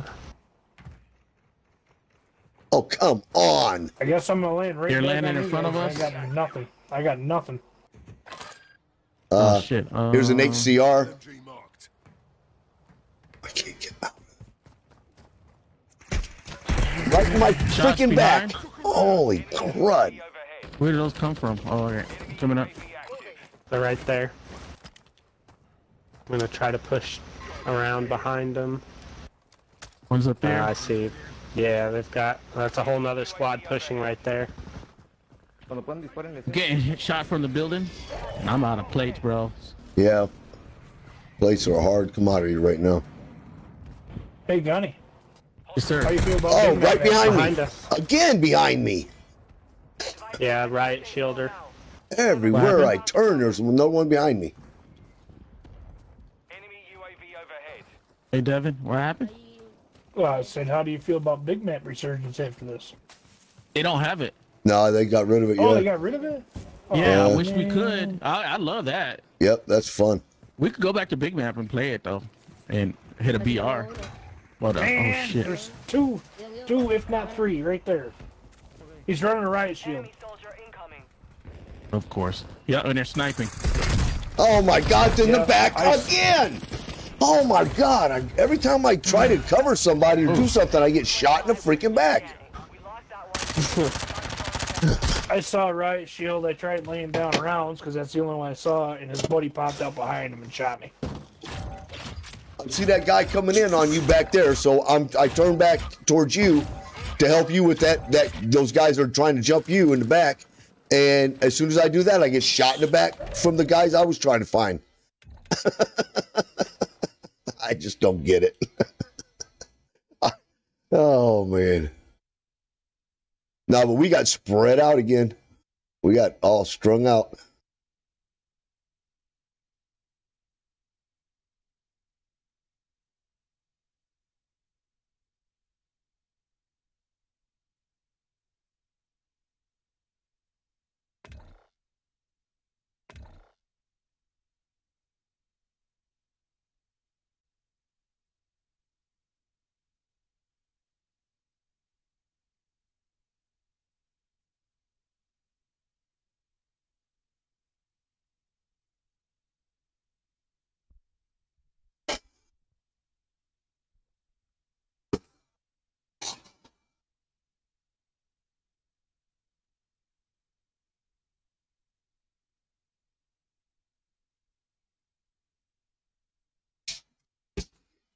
Oh come on! I guess I'm gonna land right You're landing on in you front of us? I got nothing. I got nothing. Uh, oh shit. Uh, Here's an HCR. I can't get out. Right in my Shots freaking back. Holy crud! Where did those come from? Oh, okay. Coming up. They're right there. I'm gonna try to push around behind them. One's up oh, there. Yeah, I see. Yeah, they've got. That's a whole nother squad pushing right there. Getting shot from the building. I'm out of plates, bro. Yeah. Plates are a hard commodity right now. Hey, Gunny. Yes, sir. How you feel about Oh, right behind Behind me. us. Again behind me. Yeah, right, Shielder. Everywhere I turn, there's no one behind me. Hey, Devin, what happened? Well, I said, how do you feel about Big Map resurgence after this? They don't have it. No, they got rid of it. Oh, Yeah. they got rid of it? Yeah, oh, I Oh, wish we could. I, I love that. Yep, that's fun. We could go back to Big Map and play it though, and hit a BR. What? A, oh Man, shit! there's two, two, if not three, right there. He's running a riot shield. Of course. Yeah, and they're sniping. Oh my God, in Yeah, the back I- again. Oh my God! I, every time I try to cover somebody or do something, I get shot in the freaking back. I saw a riot shield. I tried laying down rounds because that's the only one I saw, and his buddy popped out behind him and shot me. I see that guy coming in on you back there, so I'm I turn back towards you to help you with that. That those guys are trying to jump you in the back, and as soon as I do that, I get shot in the back from the guys I was trying to find. I just don't get it. oh man. No, but we got spread out again. We got all strung out.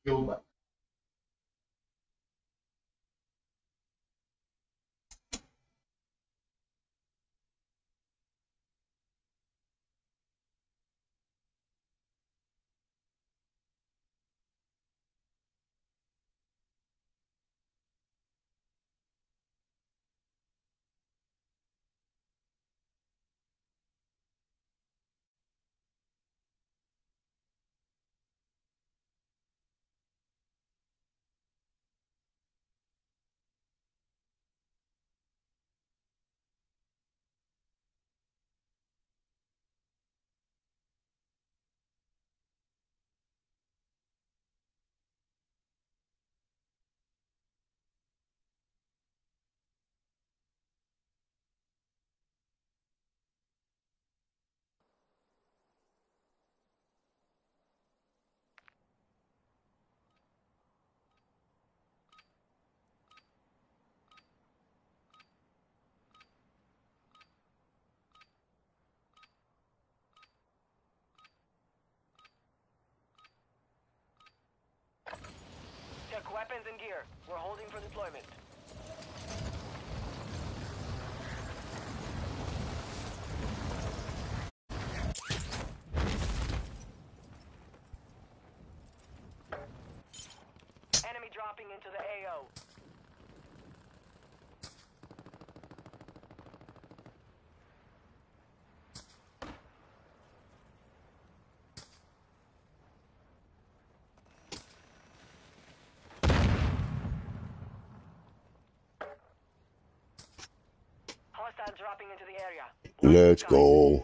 Check weapons and gear. We're holding for deployment. Enemy dropping into the AO. Let's go.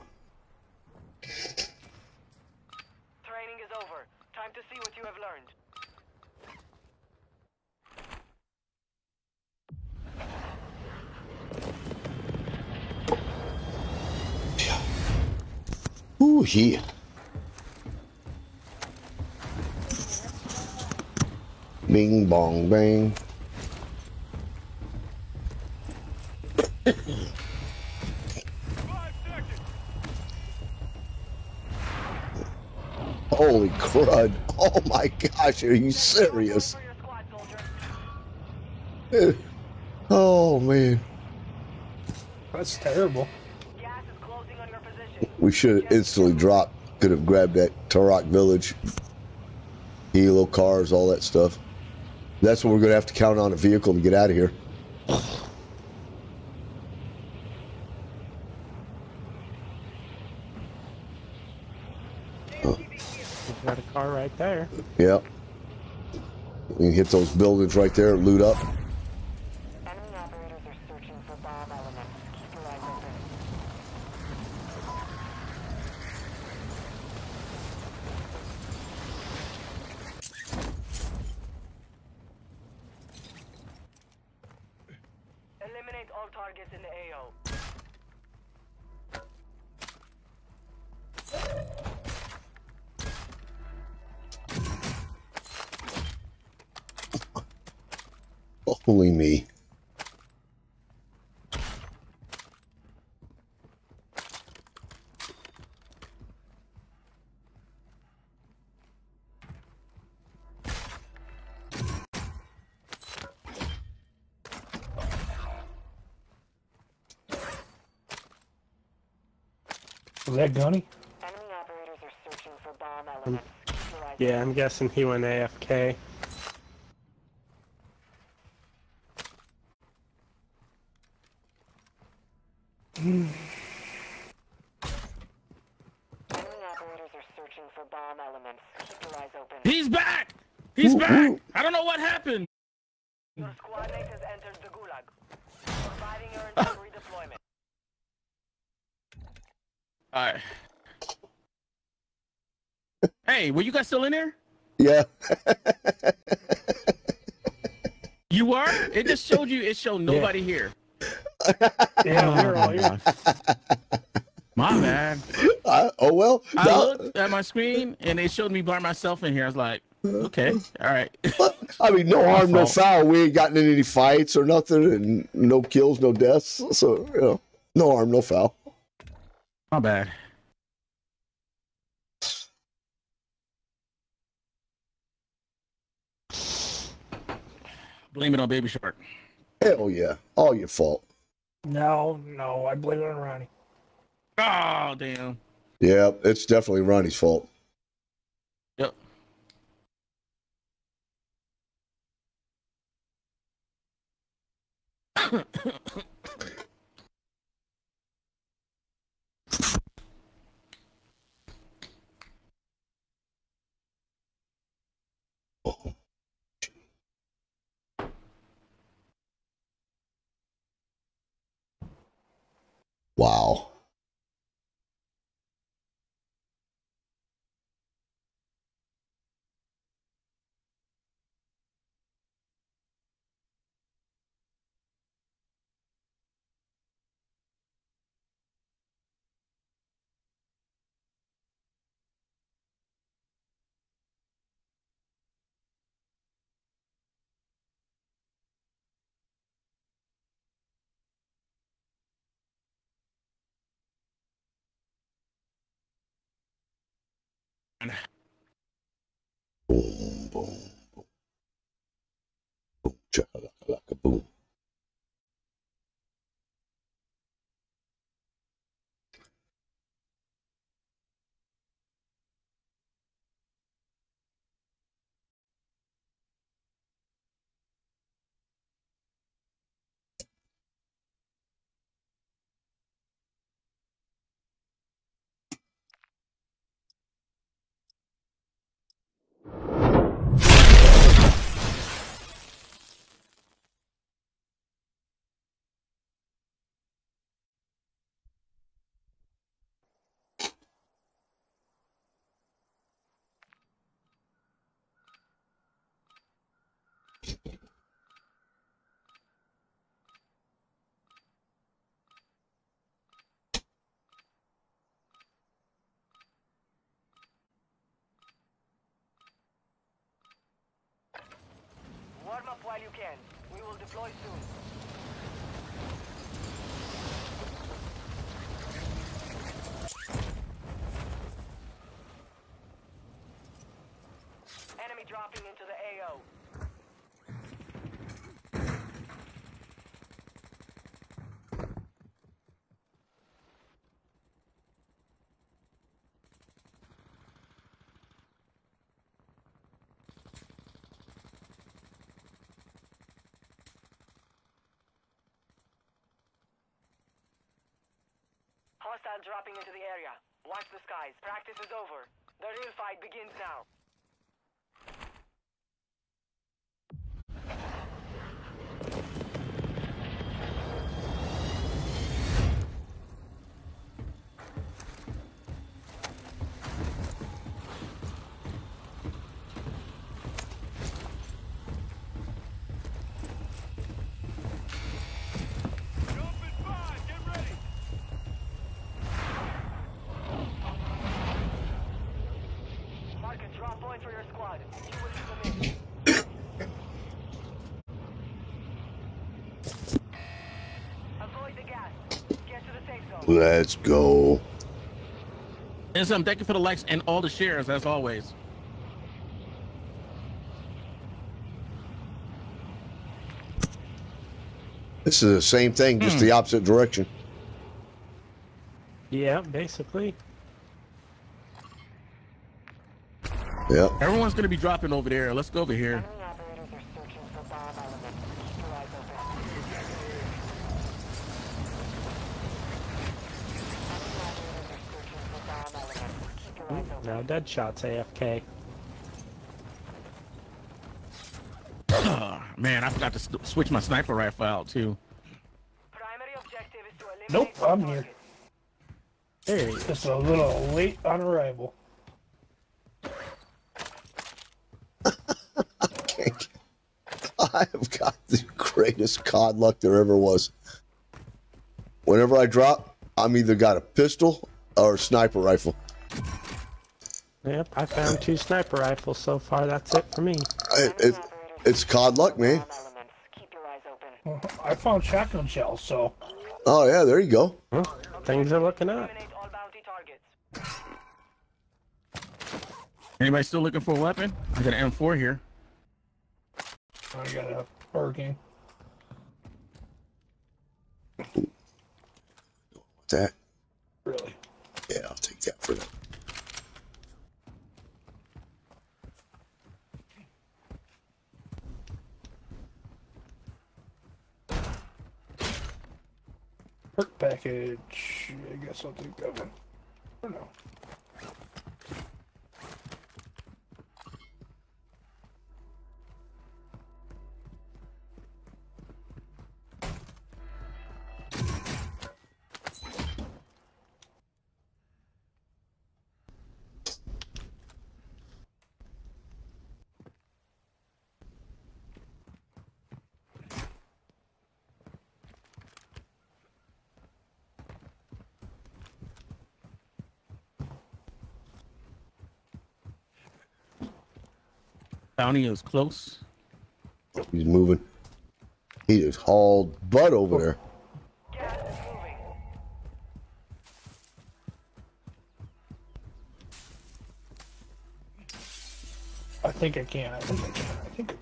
Training is over. Time to see what you have learned. Ooh, yeah. Bing bong bang. Crud. Oh my gosh, are you serious? Oh man. That's terrible. We should have instantly dropped. Could have grabbed that Turok village. Helo cars, all that stuff. That's what we're gonna have to count on a vehicle to get out of here. Got a car right there. Yep. Hit those buildings right there, loot up. Eliminate all targets in the AO. Holy me. Was that Gunny? Um, yeah, I'm guessing he went AFK. He's back. He's back. I don't know what happened. Your squad mate has entered the Gulag. Providing your until redeployment. All right. Hey, were you guys still in there? Yeah. You were? It just showed you. It showed nobody here. Yeah, we're all here. My bad. I, oh well. I no- looked at my screen and it showed me by myself in here. I was like, okay, all right. I mean, no harm, no foul. We ain't gotten in any fights or nothing, and no kills, no deaths. So you know, no harm, no foul. My bad. Blame it on Baby Shark. Hell yeah. All your fault. No, no, I blame it on Ronnie. Oh damn. Yeah, it's definitely Ronnie's fault. Yep. Oh. Wow. Boom, boom, boom. Boom, chakalaka, boom. Warm up while you can. We will deploy soon. Enemy dropping into the AO. Hostile dropping into the area. Watch the skies. Practice is over. The real fight begins now. Let's go. And some thank you for the likes and all the shares as always. This is the same thing, just hmm. the opposite direction. Yeah, basically. Yeah. Everyone's gonna be dropping over there. Let's go over here. Deadshot's AFK. Man, I forgot to switch my sniper rifle out too. Nope, I'm here. There he is. Just a little late on arrival. I have got the greatest cod luck there ever was. Whenever I drop, I'm either got a pistol or a sniper rifle. Yep, I found two sniper rifles so far. That's it for me. It, it, it's cod luck, man. I found shotgun shells, so Oh yeah, there you go. Things are looking up. Anybody still looking for a weapon? I got an M4 here. I got a Hurricane. What's that? Really? Yeah, I'll take that for that. Perk package. I guess I'll take that one. Or no. Bounty is close. He's moving. He just hauled butt over there. I think I can. I think I can. I think I can.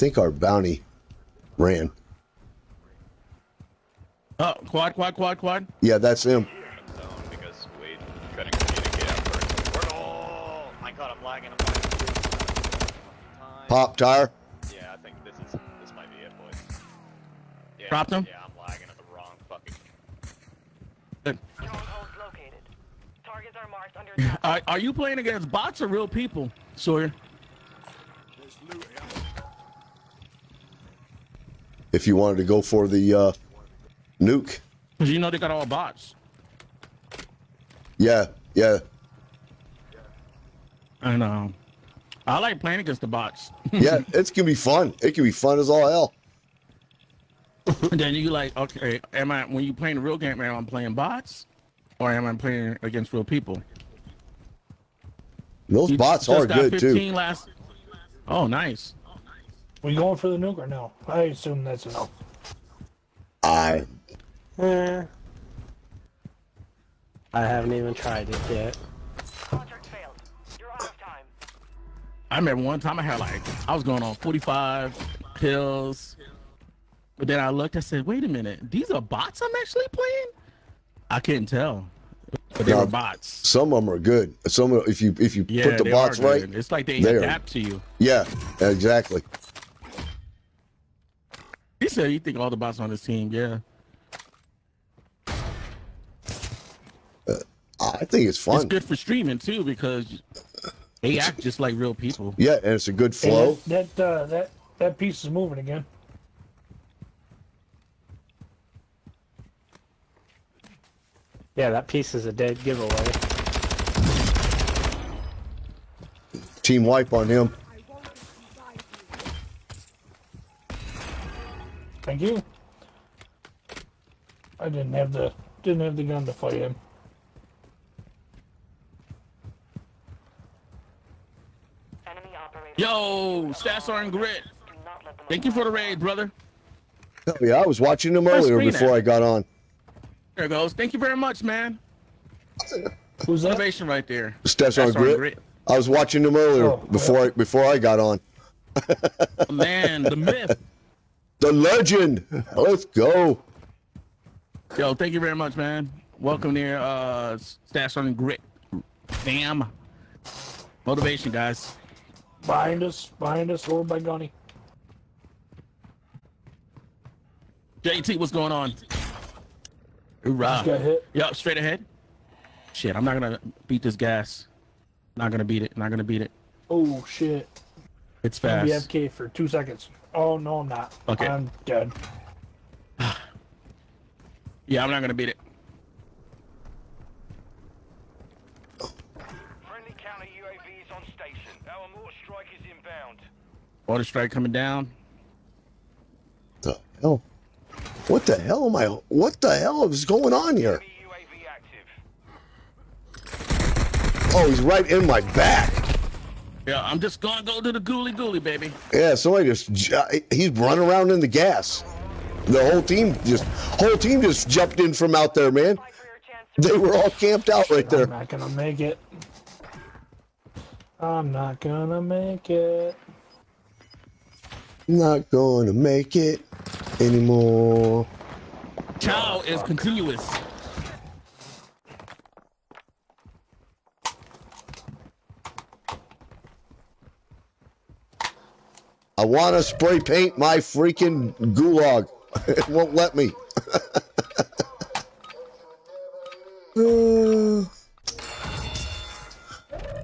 Think our bounty ran. Oh, quad, quad, quad, quad. Yeah, that's him. because we couldn't communicate at first. Oh my god, I'm lagging. I'm lagging. Pop tire. Yeah, I think this is this might be it, boys. Yeah, Dropped him? Yeah, I'm lagging at the wrong fucking. Strongholds located. Targets are marked under. Are, are you playing against bots or real people, Sawyer? If you wanted to go for the uh, nuke. Because you know they got all bots. Yeah, yeah. I know. I like playing against the bots. yeah, it's gonna be fun. It can be fun as all hell. then you like, okay, am I when you playing the real game? Am I playing bots, or am I playing against real people? Those You bots are good 15 too. Last. Oh, nice. We going for the nuke or no? I assume that's a no. I Eh. I haven't even tried it yet. I remember one time I had like I was going on 45 pills, but then I looked. I said, "Wait a minute, these are bots I'm actually playing." I couldn't tell, but they Now, were bots. Some of them are good. Some of if you if you Yeah, put the bots right. It's like they, they are- adapt to you. Yeah, exactly. He said, "You think all the bots on this team?" Yeah, I think it's fun. it's good for streaming too because they act just like real people. Yeah, and it's a good Hey, flow. that that, uh, that that piece is moving again. Yeah, that piece is a dead giveaway. Team wipe on him. Thank you. I didn't have the didn't have the gun to fight him. Yo, Stats and Grit. Thank you for the raid, brother. Oh, yeah, I was watching them Nice earlier screen before there. I got on. There it goes. Thank you very much, man. Who's that? Motivation right there. Steps on Stats on grit. Grit. I was watching them earlier Oh, before I before I got on. Oh, man, the myth. The legend. Let's go. Yo, thank you very much, man. Welcome there, uh, Stats on Grit. Damn. Motivation, guys. Behind us, behind us, over by Gunny. JT, what's going on? Hoorah. Just got hit. Yup, straight ahead. Shit, I'm not gonna beat this gas. Not gonna beat it. Not gonna beat it. Oh shit. It's I'm fast. BFK for two seconds. Oh no, I'm not. Okay. I'm dead. Yeah, I'm not gonna beat it. Friendly counter UAV is on station. Our mortar strike is inbound. Order strike coming down. The hell? What the hell am I? What the hell is going on here? Oh, he's right in my back. Yeah, I'm just gonna go to the ghoulie ghoulie, baby. Yeah, somebody just uh, he's running around in the gas. The whole team just whole team just jumped in from out there, man. They were all camped out right there. I'm not gonna make it. I'm not gonna make it. Not gonna make it anymore. Chow is continuous. I want to spray paint my freaking gulag. it won't let me.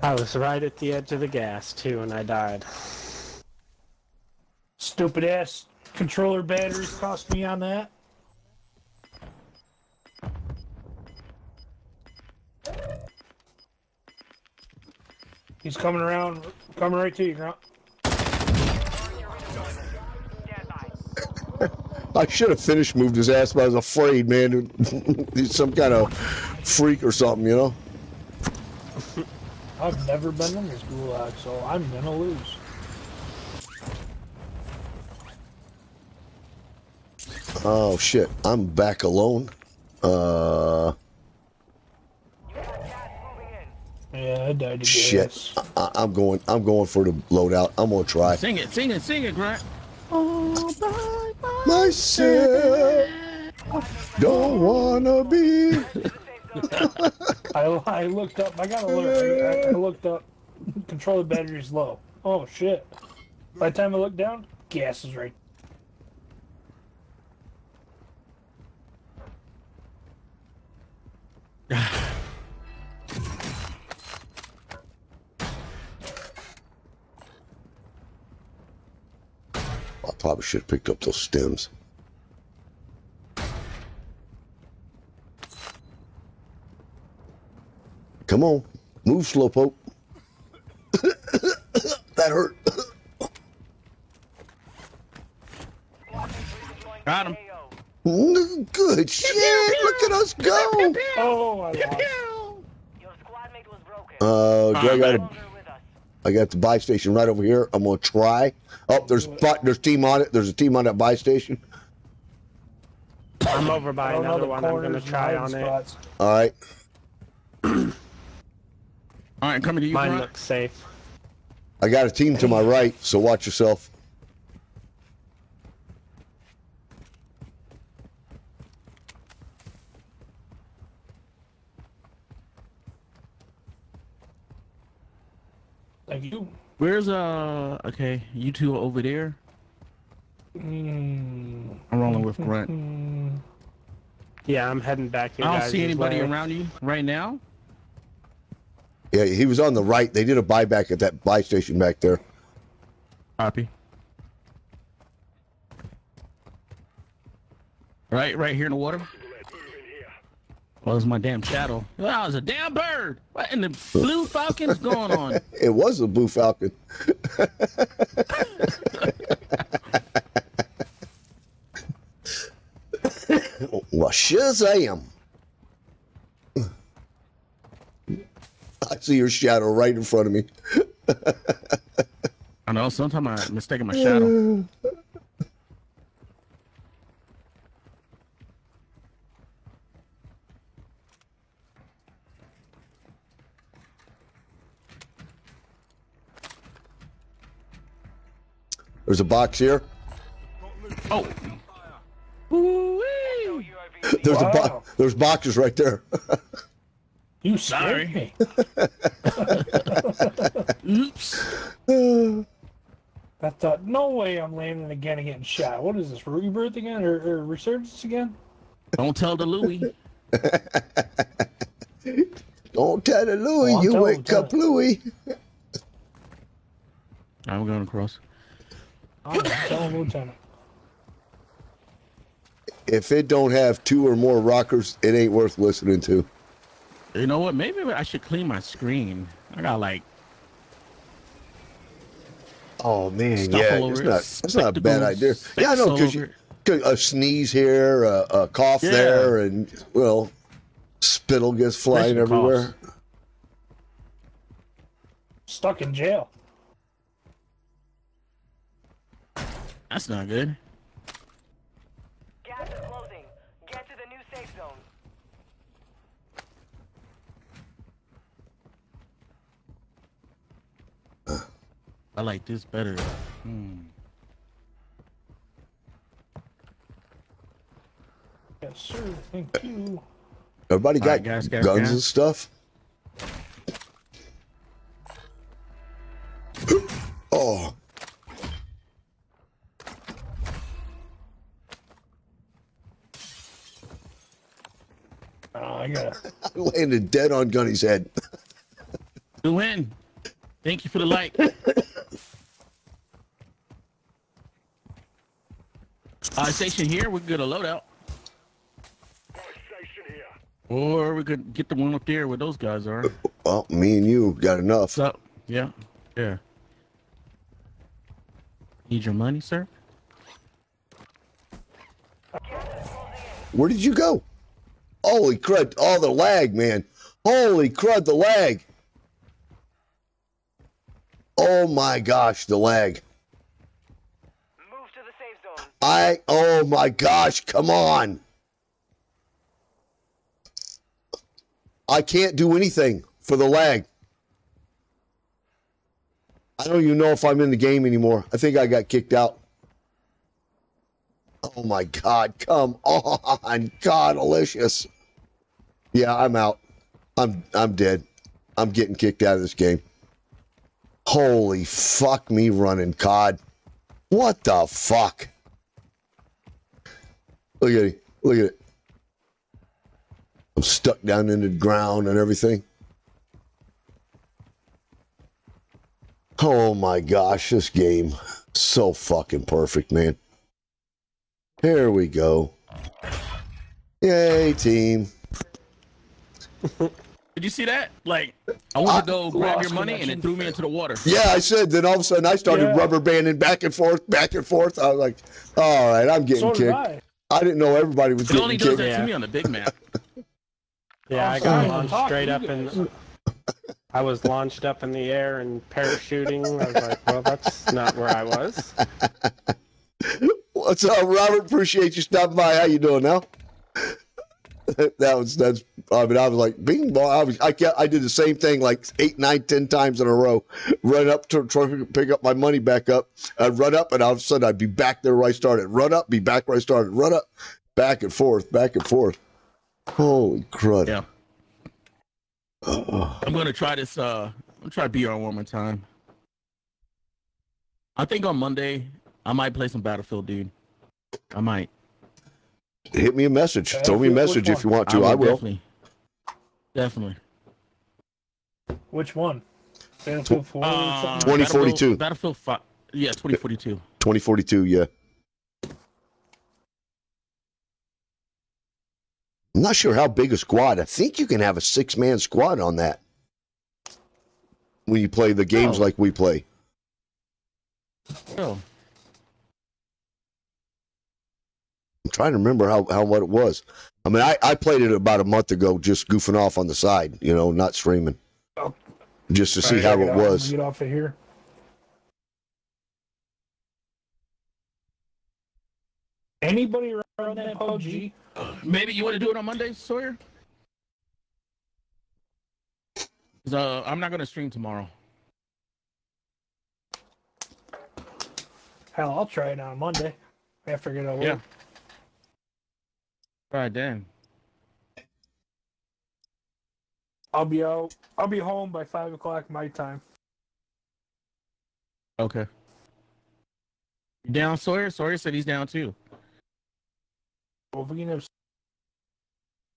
I was right at the edge of the gas too, and I died. Stupid ass controller batteries cost me on that. He's coming around, coming right to you, Grunt. I should have finished moved his ass, but I was afraid, man. He's some kind of freak or something, you know? I've never been in this gulag, so I'm gonna lose. Oh shit, I'm back alone. Uh, Yeah, I died to shit. gas. I, I'm going. I'm going for the loadout. I'm gonna try. Sing it, sing it, sing it, Grant. Myself don't wanna be. I, I looked up. I got to look. I, I looked up. Controller battery's low. Oh shit! By the time I look down, gas is right. I probably should have picked up those stems. Come on, move, slowpoke. that hurt. Got him. Good shit. Look at us go. Oh, I lost. Uh, do I got a, I got the buy station right over here. I'm gonna try. Oh, there's bu- there's team on it. There's a team on that buy station. I'm over by I don't another one. I'm gonna try hiding on it. All right. All right, coming to you, Mine Grant. looks safe. I got a team to my right, so watch yourself. Thank you. Where's uh? Okay, you two are over there. Mm. I'm rolling with Grunt. Yeah, I'm heading back. I don't see anybody around you right now. Yeah, he was on the right. They did a buyback at that buy station back there. Copy. Right, right here in the water. Well, it's my damn shadow. Wow, was a damn bird. What in the blue falcon's going on? It was a blue falcon. well, Shazam! I am. I see your shadow right in front of me. I know. Sometimes I mistaken my shadow. There's a box here. Oh. There's a bo- there's boxes right there. You scared Sorry. me. Oops. I thought, no way I'm landing again and getting shot. What is this, rebirth again or, or resurgence again? Don't tell the Louis. Don't tell the Louis Oh, you telling- wake up Louis. I'm going across. I'm telling Lieutenant. If it don't have two or more rockers, it ain't worth listening to. You know what? Maybe I should clean my screen. I got like Oh man, yeah, it's not. It's not a bad idea. Yeah, I know because all you, A uh, sneeze here, a, a cough Yeah. there, and well, spittle gets flying Especially everywhere. Stuck in jail. That's not good. Gas is closing. Get to the new safe zone. I like this better. Hmm. Yes, sir. Thank you. Everybody got right, guys, guys, guns guys. and stuff. oh, Oh, I got I landed dead on Gunny's head. You win. Thank you for the like. Uh, station here, we could get a loadout. Or we could get the one up there where those guys are. Well, me and you got enough. So, yeah, yeah. Need your money, sir? Where did you go? Holy crud! Oh, the lag, man. Holy crud, the lag. Oh my gosh, the lag. Move to the safe zone. I, oh my gosh, come on. I can't do anything for the lag. I don't even know if I'm in the game anymore. I think I got kicked out. Oh my God, come on. God, Alicious. Yeah, I'm out. I'm I'm dead. I'm getting kicked out of this game. Holy fuck me running, COD. What the fuck? Look at it. Look at it. I'm stuck down in the ground and everything. Oh my gosh, this game. So fucking perfect, man. Here we go. Yay, team. Did you see that? Like, I want to go grab your lost money and it threw me into the water. Yeah, I said, then all of a sudden I started Yeah. rubber banding back and forth, back and forth. I was like, all right, I'm getting So did kicked. I. I. didn't know everybody was It only getting does kicked. that to me on the big map. Yeah, I got I'm launched talking straight up and. I was launched up in the air and parachuting. I was like, well, that's not where I was. What's up, Robert? Appreciate you stopping by. How you doing now? that was that's. I mean, I was like, bing bong. I was. I I did the same thing like eight, nine, ten times in a row. Run up to try to pick up my money back up. I'd run up, and all of a sudden I'd be back there where I started. Run up, be back where I started. Run up, back and forth, back and forth. Holy crud! Yeah. I'm gonna try this. Uh, I'm gonna try BR one more time. I think on Monday I might play some Battlefield, dude. I might. Hit me a message. Throw me a message if you want to. will I will. Definitely. Definitely. Which one? Battlefield 4 Uh, 2042. Battlefield, Battlefield 5. Yeah, 2042. 2042. Yeah. I'm not sure how big a squad. I think you can have a six man squad on that when you play the games Oh. like we play. Oh, I'm trying to remember how, how what it was. I mean, I, I played it about a month ago, just goofing off on the side, you know, not streaming, Oh. just to see how it it out. was. Get off of here. Anybody around that PUBG? maybe you want to do it on Monday, Sawyer. Uh, I'm not gonna stream tomorrow. Hell, I'll try it on Monday after I get over. Yeah. Right, then. I'll be out. I'll be home by five o'clock my time. Okay. Down, Sawyer? Sawyer said he's down too. Well, we can have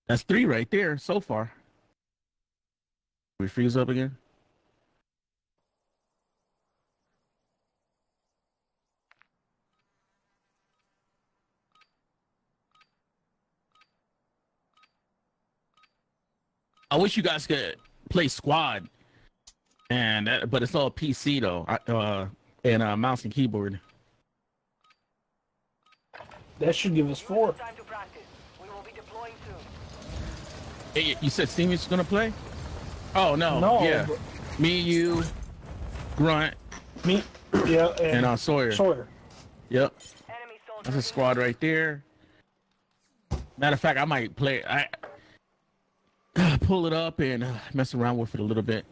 That's three right there so far. We freeze up again. I wish you guys could play squad, and that, but it's all PC though, uh, and uh, mouse and keyboard. That should give us four. Time to practice. We will be deploying soon. Hey, you said Steamy's gonna play? Oh no, No, yeah. but- Me, you, Grunt, Me, yeah, and, and uh, Sawyer. Sawyer. Yep. That's a squad right there. Matter of fact, I might play. I pull it up and uh, mess around with it a little bit.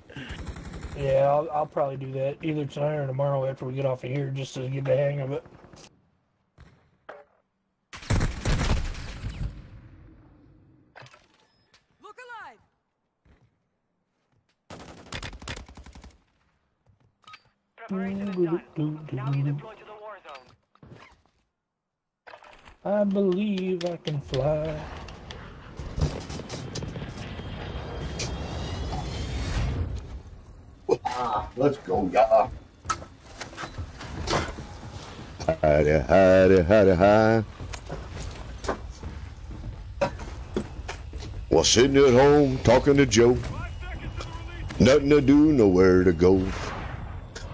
Yeah, I'll, I'll probably do that either tonight or tomorrow after we get off of here, just to get the hang of it. Look alive! I believe I can fly. Let's go, y'all. Howdy, howdy, howdy, hi. Well, sitting at home talking to Joe. Nothing to do, nowhere to go.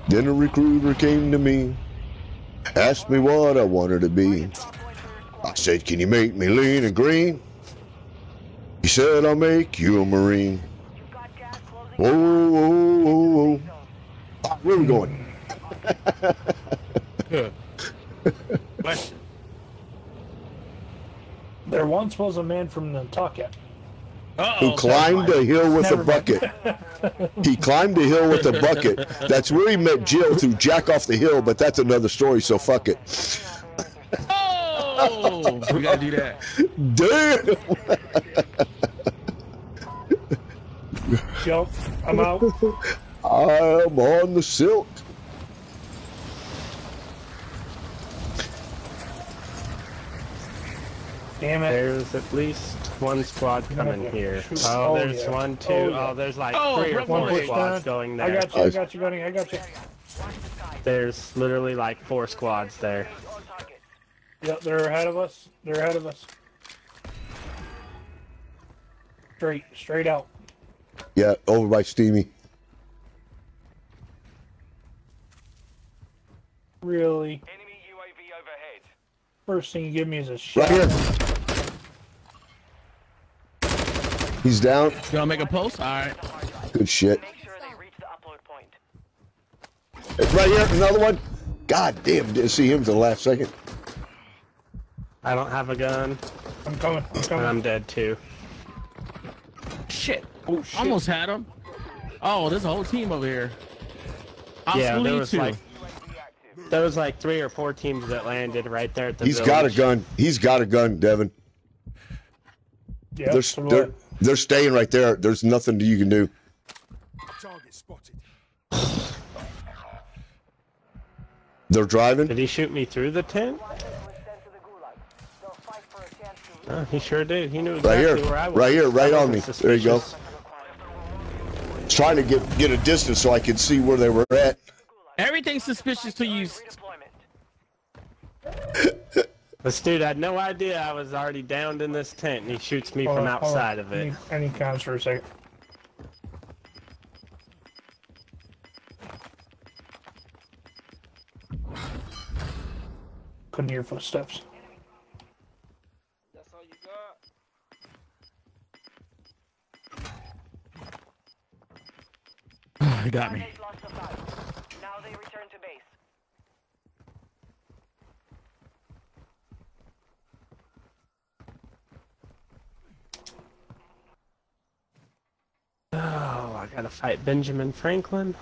Then a recruiter came to me, asked me what I wanted to be. I said, Can you make me lean and green? He said, I'll make you a Marine. Whoa, whoa, whoa, whoa. Ah, Where we going? Question. There once was a man from Nantucket. Who climbed a hill with a Never mind. bucket. he climbed a hill with a bucket. That's where he met Jill to jack off the hill, but that's another story, so fuck it. Oh, we gotta do that. Damn! Jump. I'm out. I'm on the silk. Damn it. There's at least one squad coming here. Shoot. Oh, Oh, there's yeah. one, two. Oh, Oh, there's like Oh, three or one four squads down. going I got you, I got you, Gunny, I got you. There's literally like four squads there. Yep, they're ahead of us. They're ahead of us. Straight, straight out. Yeah, over by Steamy. Really. Enemy UAV overhead. First thing you give me is a shot. Right here. He's down. You wanna make a post? All right. Good shit. It's right here, another one. God damn, didn't see him till the last second. I don't have a gun. I'm coming. I'm And coming. I'm dead too. Shit. Oh, Almost had him. Oh, there's a whole team over here. yeah, there was too. like there was like three or four teams that landed right there at the He's got a gun. He's got a gun, Devin. Yeah, they're, they're, they're staying right there. There's nothing you can do. Target spotted. They're driving. Did he shoot me through the tent? Oh, he sure did. He knew Right exactly here. where I was. Right here, right I on me. wasn't There you go. Suspicious. Trying to get get a distance so I could see where they were at. Everything's suspicious to you. This dude had no idea I was already downed in this tent, and he shoots me Hold from on, outside of I it. need, I need comms for a second. Couldn't hear footsteps. That's all you got? He got me. Now they return to base. Oh, I gotta fight Benjamin Franklin.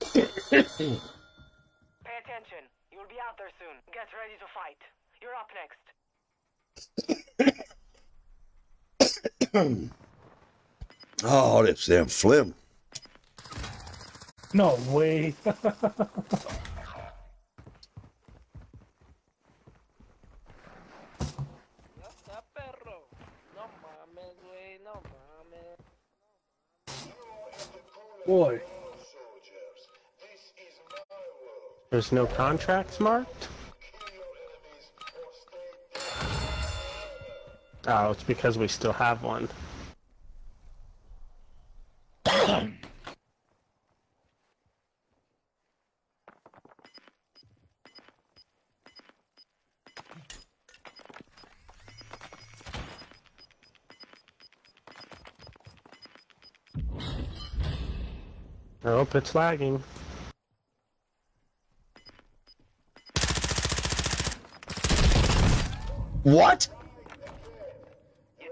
Pay attention. You'll be out there soon. Get ready to fight. You're up next. Oh, that's them flim. No way. Boy. There's no contracts marked? Oh, it's because we still have one. Nope, it's lagging. What?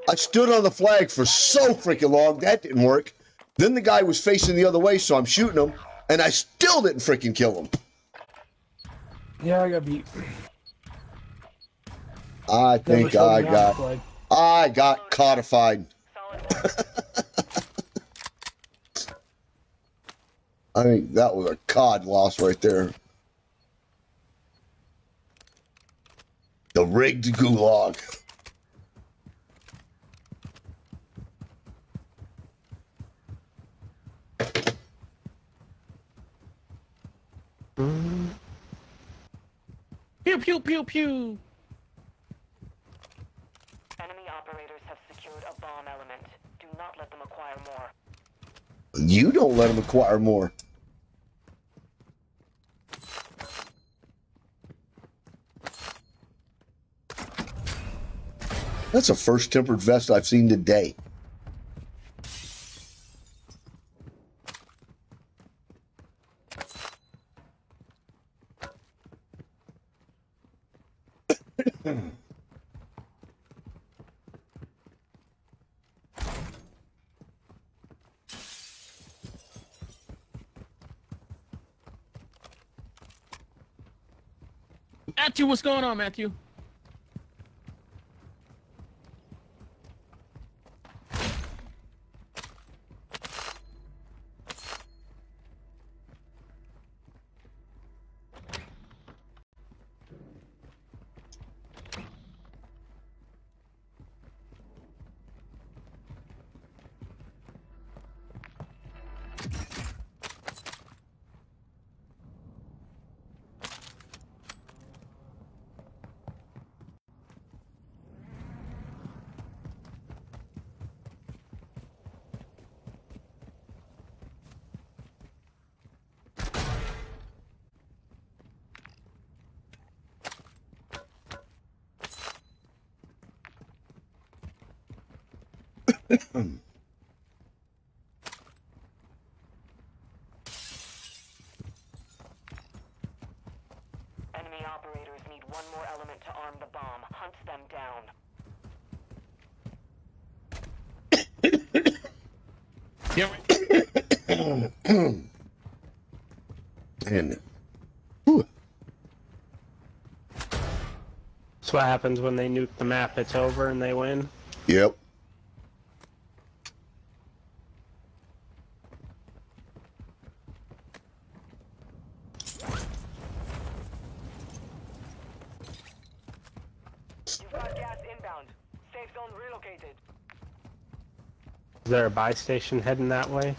I stood on the flag for so freaking long. That didn't work. Then the guy was facing the other way, so I'm shooting him, and I still didn't freaking kill him. Yeah, I got beat. I think I me on the got. I got codified. I think that was a cod loss right there. The rigged gulag. Pew pew pew pew. Enemy operators have secured a bomb element. Do not let them acquire more. You don't let him acquire more. That's the first tempered vest I've seen today. Matthew, what's going on, Matthew? Enemy operators need one more element to arm the bomb. Hunt them down. and That's what happens when they nuke the map. It's over and they win. yep. You've got gas inbound. Safe zone relocated. Is there a buy station heading that way?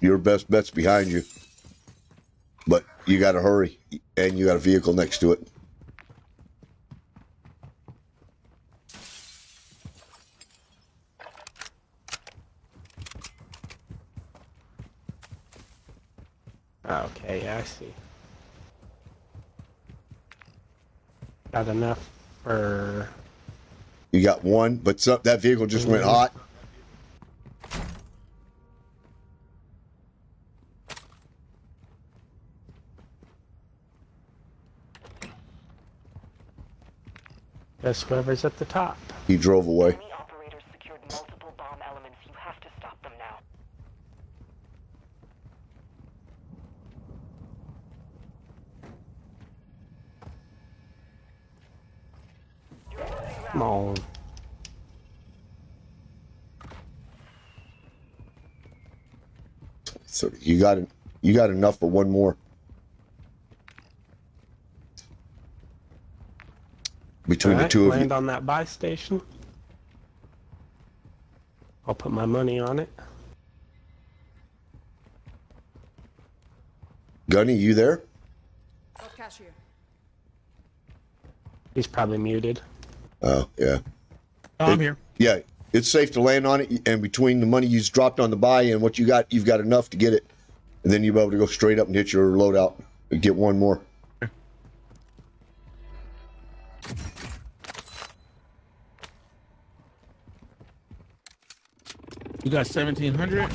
Your best bet's behind you. But you got to hurry, and you got a vehicle next to it. Okay, yeah, I see. Got enough for You got one, but some, that vehicle just went Mhm. hot. guess whoever's at the top. He drove away. Enemy operators secured multiple bomb elements. You have to stop them now. Come on. So you got you got enough for one more. Between Alright, the two of land you, on that buy station. I'll put my money on it. Gunny, you there? Got cashier. He's probably muted. Oh yeah. Oh, I'm here. Yeah, it's safe to land on it, and between the money you just dropped on the buy and what you got, you've got enough to get it, and then you'll be able to go straight up and hit your loadout and get one more. You got 1700?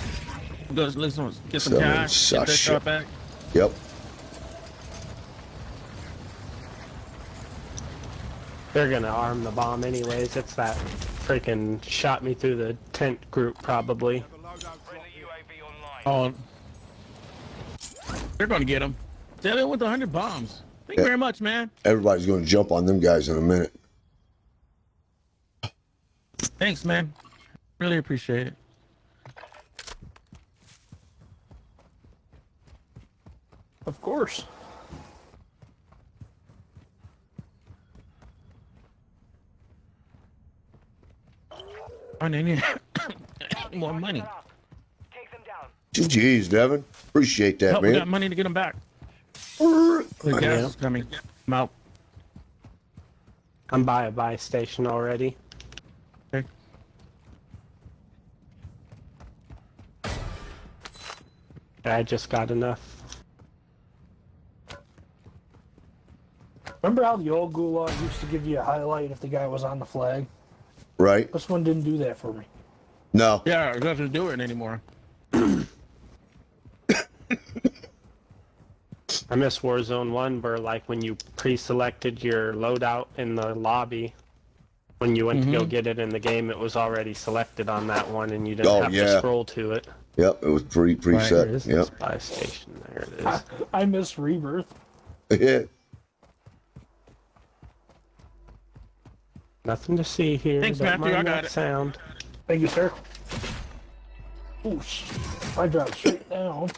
Go listen, get some cash. Get that shot back. Yep. They're gonna arm the bomb anyways. It's that freaking shot me through the tent group probably. Oh, they're gonna get him. Tell them with the hundred bombs. Thank you very much, man. Everybody's going to jump on them guys in a minute. Thanks, man. Really appreciate it. Of course. I need more money. GG's, Devin. Appreciate that, Help, we man. got money to get them back. The gas Yeah. is coming. I'm out. I'm by a buy station already. Okay. I just got enough. Remember how the old gulag used to give you a highlight if the guy was on the flag? Right? This one didn't do that for me. No. Yeah, it doesn't do it anymore. I miss Warzone 1 where like when you pre-selected your loadout in the lobby, when you went to go Mhm. get it in the game, it was already selected on that one and you didn't Oh, have yeah. to scroll to it. Yep, it was pre Where is preset. this Yep. buy station? There it is. I, I miss Rebirth. Yeah. Nothing to see here. Thanks, but Matthew, my I got net it. Sound. Thank you, sir. Oh, shit. I dropped straight down.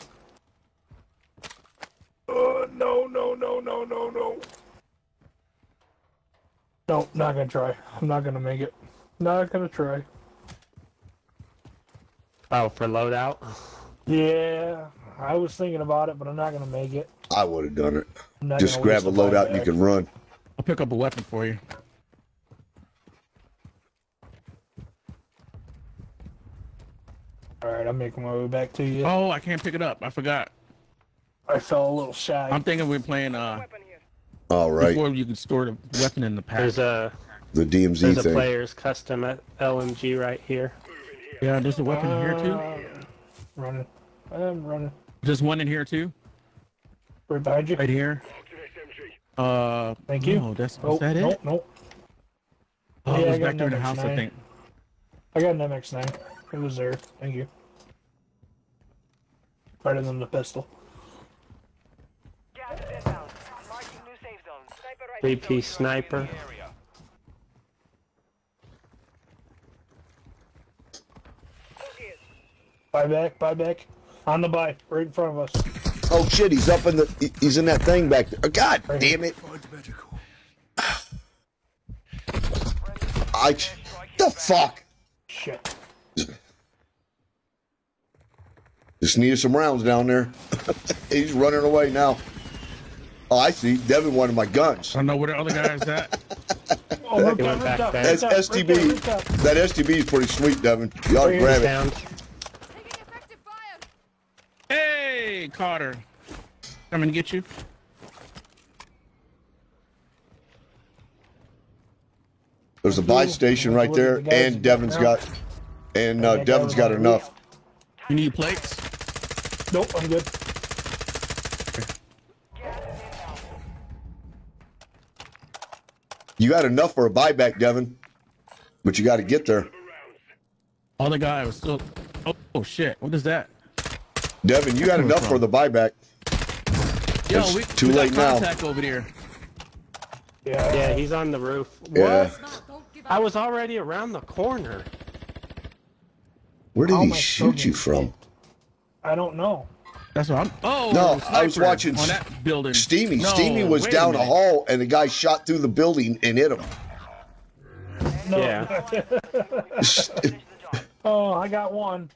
Oh, no, no, no, no, no, no. No, not gonna try. I'm not gonna make it. Not gonna try. Oh, for loadout? Yeah, I was thinking about it, but I'm not gonna make it. I would have done it. Just grab a waste the loadout and you can run. I'll pick up a weapon for you. All right, I'm making my way back to you. Oh, I can't pick it up. I forgot. I fell a little shy. I'm thinking we're playing uh All right. before you can store the weapon in the pack. There's a The DMZ there's a player's custom LMG right here. Yeah, there's a weapon here too. Uh, Running. I'm running. There's one in here too. Right behind you. Right here. Uh, Thank you. No, that's Oh, is that it? Nope, nope. Oh, Yeah, it I was got back there in the an house, I MX-9. think. I got an MX9. It was there. Thank you. Better than the pistol. Gas is inbound. Marking new safe zone. Sniper right Three next to piece you. UAV sniper. area. Buy back, buy back. On the buy, right in front of us. Oh shit, he's up in the he's in that thing back there. Oh, God damn it. I the fuck? Shit. Just needed some rounds down there. he's running away now. Oh, I see. Devin wanted my guns. I don't know where the other guy is at. Oh, look He went back up. That's look up, right there, STB. That STB is pretty sweet, Devin. You ought to Right grab it. Down. Hey, Carter. Coming to get you. There's a buy station right there, and Devin's got, and uh, Devin's got enough. You need plates? Nope, I'm good. You got enough for a buyback, Devin, but you got to get there. Other guy was still. Oh, oh shit! What is that? Devin, you got enough for the buyback. Yo, It's we, too we late got now. contact over there. Yeah. Yeah, he's on the roof. Yeah. What? I was already around the corner. Where did How he am I shoot you from? I don't know. That's what I'm. Oh, No, I was watching on that building. Steamy. No, Steamy was down a, minute. hall, and the guy shot through the building and hit him. No. Yeah. oh, I got one.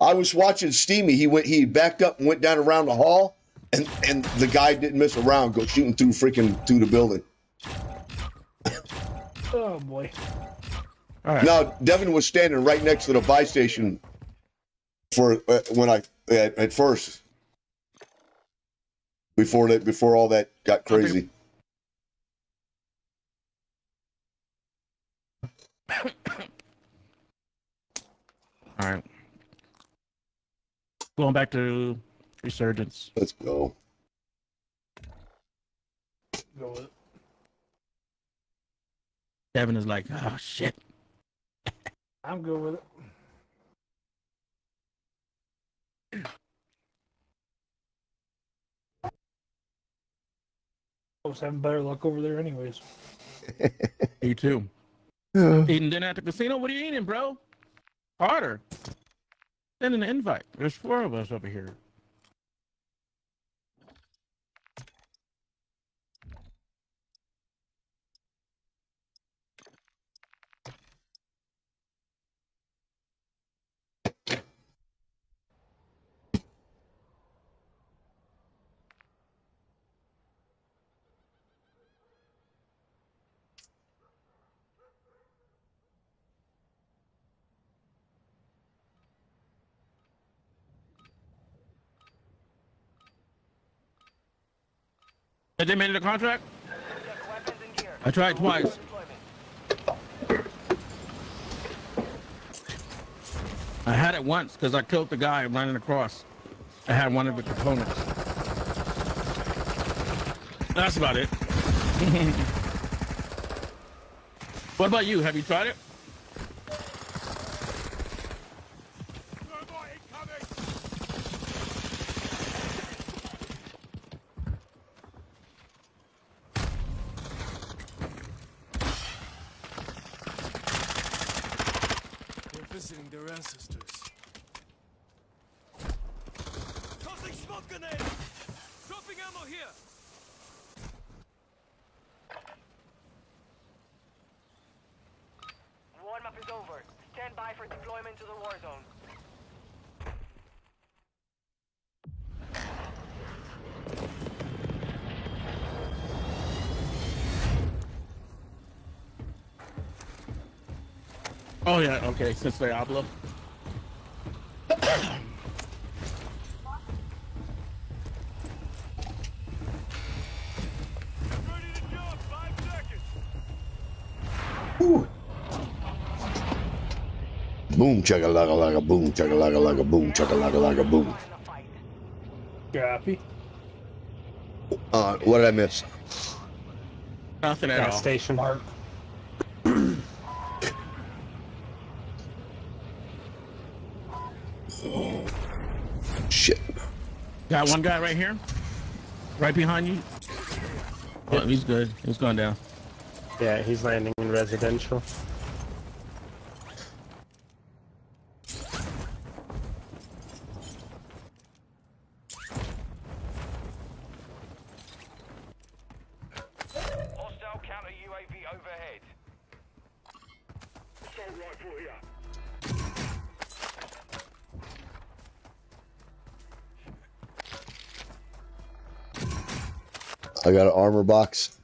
I was watching Steamy. He went. He backed up and went down around the hall, and and the guy didn't miss a round. Go shooting through freaking through the building. Oh boy. All right. Now Devin was standing right next to the buy station for uh, when I at, at first before that before all that got crazy. All right. Going back to resurgence. Let's go. Go with is like, oh shit. I'm good with it. I was having better luck over there, anyways. you too. Yeah. Eating dinner at the casino? What are you eating, bro? Harder. Send an invite. There's four of us over here. Did they made it a contract? I tried twice. I had it once because I killed the guy running across. I had one of the components. That's about it. what about you? Have you tried it? Visiting their ancestors. Tossing smoke grenade! Dropping ammo here! Warm-up is over. Stand by for deployment to the war zone. Oh yeah, okay, since Diablo. Boom, chugga lugga lugga, boom, chugga lugga lugga, boom, chugga lugga lugga, boom. Copy. Uh, what did I miss? Nothing at Gas all. station. Mark. Got one guy right here, right behind you. Oh, he's good. He's going down. Yeah, he's landing in residential. Armor box.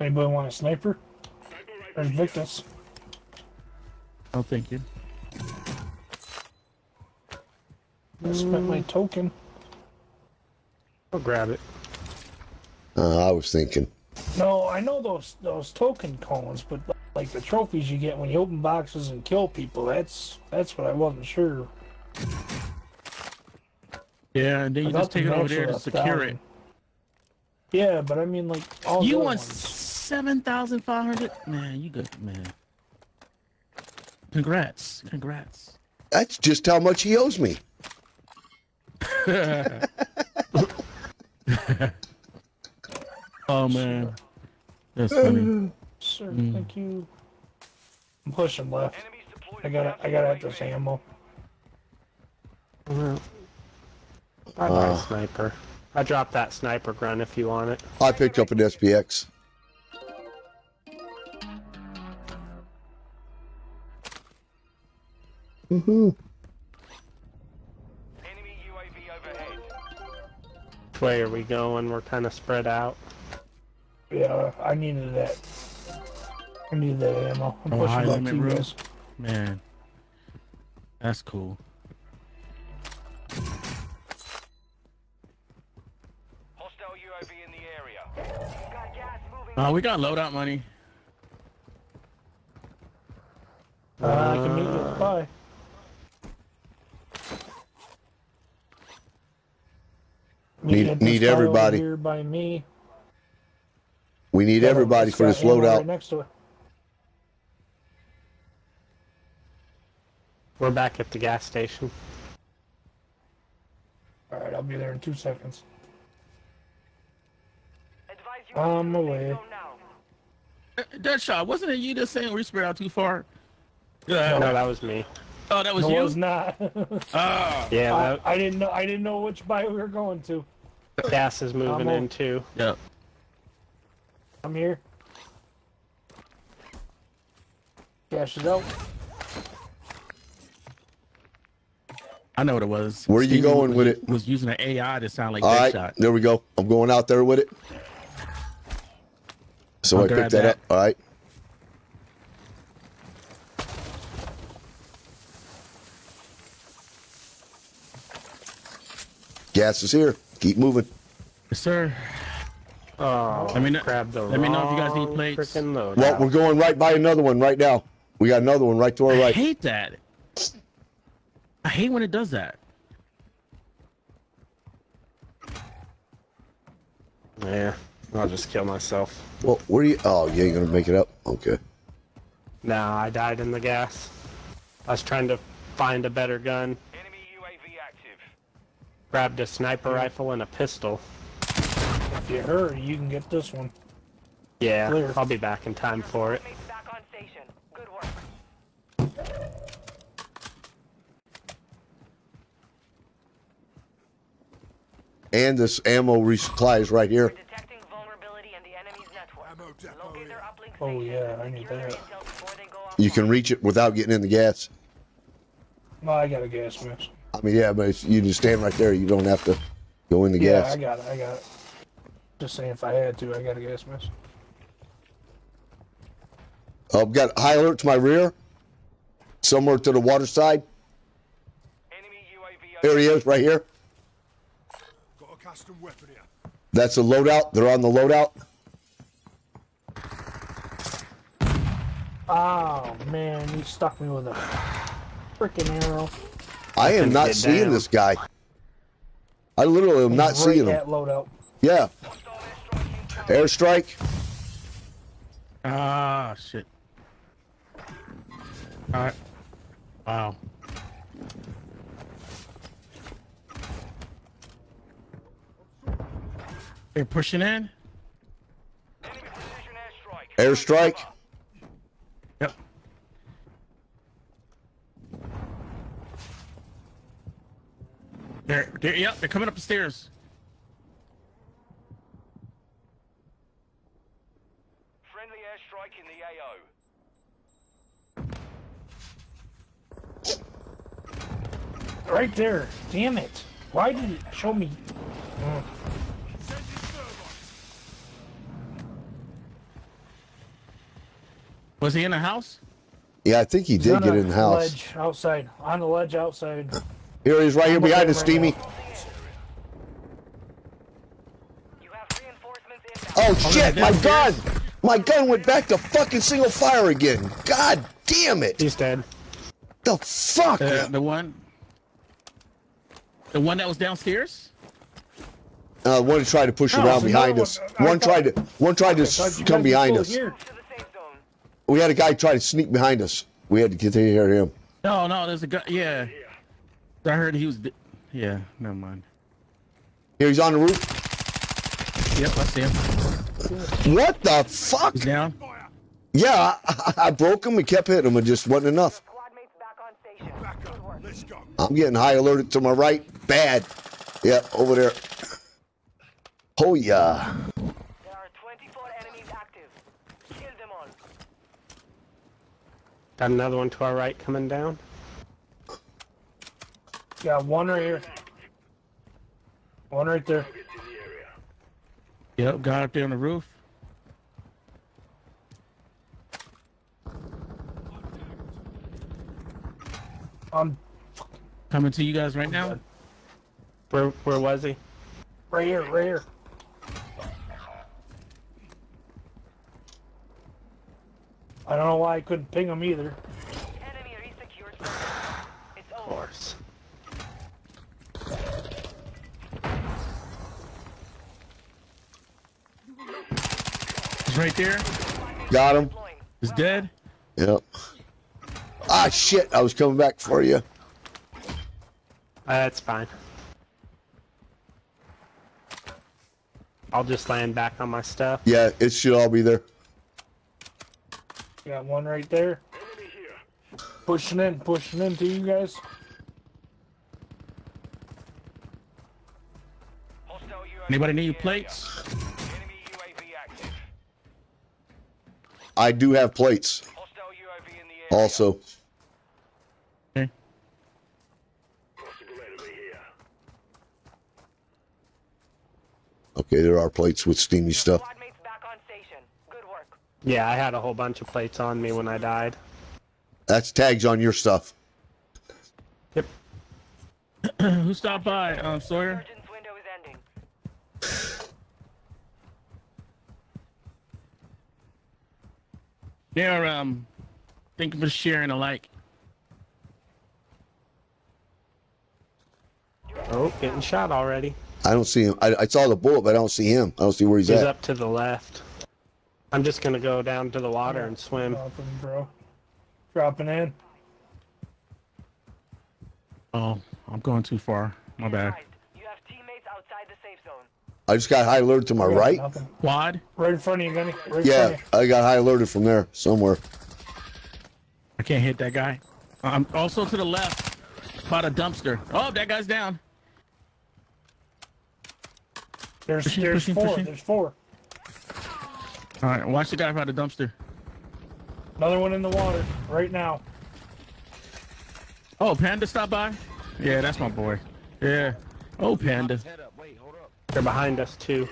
Anybody want a sniper? There's Victus. Oh, thank you. I spent my token. I'll grab it. Uh, I was thinking. No, I know those those token cones, but like the trophies you get when you open boxes and kill people, that's that's what I wasn't sure. Yeah, and then you just take it over there to a secure it. Yeah, but I mean like all the You other want ones. seven thousand five hundred? Man, you good, man. Congrats, congrats. That's just how much he owes me. oh man, that's funny. Sir, Mm. thank you. I'm pushing left. I gotta I gotta have this ammo. I buy Uh. sniper. I dropped that sniper gun if you want it. I picked up an SPX. Woohoo. Which way are we going? We're kind of spread out. Yeah, I needed that. I needed that ammo. I'm oh, high limit rules? Man. That's cool. Hostile UAV in the area. Got uh, we got loadout money. Uh, uh, I can meet with uh. spy. Need, need everybody. Here by me. We need Got everybody for this ammo Right loadout. next to it. We're back at the gas station. All right, I'll be there in two seconds. On my way. Uh, Deadshot, wasn't it you just saying we spread out too far? Yeah. No, that was me. Oh, that was no, you. it was not. Ah. Yeah, I, that I didn't know. I didn't know which buy we were going to. gas is moving in too. Yep. I'm here. Cash it out. I know what it was. Where are you Steven going was, with it? Was using an AI to sound like All right, Deadshot. there we go. I'm going out there with it. So I'll I picked that, that. up. All right. Gas is here. Keep moving. Yes, sir. Oh, Let me know- grab the let me know if you guys need plates. frickin' loadout. Well, we're going right by another one right now. We got another one right to our I right. I hate that. I hate when it does that. Yeah, I'll just kill myself. Well, where are you? Oh, you ain't gonna make it up. Okay. Nah, I died in the gas. I was trying to find a better gun. Enemy UAV active. Grabbed a sniper rifle and a pistol. If you hurry, you can get this one. Yeah, Clear. I'll be back in time for it. Back on station. Good work. And this ammo resupply is right here. Detecting vulnerability in the enemy's network. Oh, Locate their uplink Oh yeah, I need that. You can reach it without getting in the gas. No, I got a gas mask. I mean, yeah, but it's, you just stand right there. You don't have to go in the Yeah, gas. I got it. I got it. Just saying, if I had to, I got a gas mask. I've Uh, got high alert to my rear, somewhere to the water side. There he is, right here. Got a custom weapon here. That's a loadout. They're on the loadout. Oh man, you stuck me with a freaking arrow. I am couldn't seeing down. this guy. I literally am not right seeing him. loadout. Yeah. Airstrike. Ah, shit. All right. Wow. They're pushing in. Airstrike. Yep. They're, they're, yep, they're coming up the stairs. Friendly airstrike in the AO. Right there. Damn it. Why did it show me? Mm. Was he in the house? Yeah, I think he He's did get in the house. Ledge outside. On the ledge outside. Here he is, right here I'm behind looking us, right Steamy. now. Oh shit! My gun! My gun went back to fucking single fire again. God damn it! He's dead. The fuck? The, the one. The one that was downstairs. Uh, one tried to push No, around so behind us. I One tried to. One tried to I thought s- you come behind us. here. We had a guy try to sneak behind us. We had to get to hear him. No, no, there's a guy. Yeah. I heard he was. Yeah, never mind. Here he's on the roof. Yep, I see him. What the fuck? He's down. Yeah, I, I broke him and kept hitting him. It just wasn't enough. I'm getting high alerted to my right. Bad. Yeah, over there. Oh yeah. There are 24 enemies active. Kill them all. Got another one to our right coming down. Got one right here. One right there. Yep, guy up there on the roof. I'm Coming to you guys right now. Where where was he? right here, right here. I don't know why I couldn't ping him either. Of course. He's right there. Got him. He's dead. Yep. Ah, shit. I was coming back for you. Uh, That's fine. I'll just land back on my stuff. Yeah, it should all be there. Got one right there. Pushing in, pushing into you guys. Anybody need plates? I do have plates. Also. Okay. Okay, there are plates with steamy stuff. Yeah, I had a whole bunch of plates on me when I died. That's tags on your stuff. Yep. Who stopped by? Um, Sawyer. They're um, thank you for sharing a like. Oh, getting shot already. I don't see him. I, I saw the bullet, but I don't see him. I don't see where he's, He's at. He's up to the left. I'm just gonna go down to the water and swim. Dropping, bro. Dropping in. Oh, I'm going too far. My bad. I just got high alerted to my Yeah, right. nothing. Quad. Right in front of you, Gunny. Right Yeah, front I got high alerted from there somewhere. I can't hit that guy. I'm also to the left. By a dumpster. Oh, that guy's down. You. There's, Pushing, there's pushing, four. pushing. There's four. All right, watch the guy by the dumpster. Another one in the water right now. Oh, Panda stop by? Yeah, that's my boy. Yeah. Oh, Panda. They're behind us too.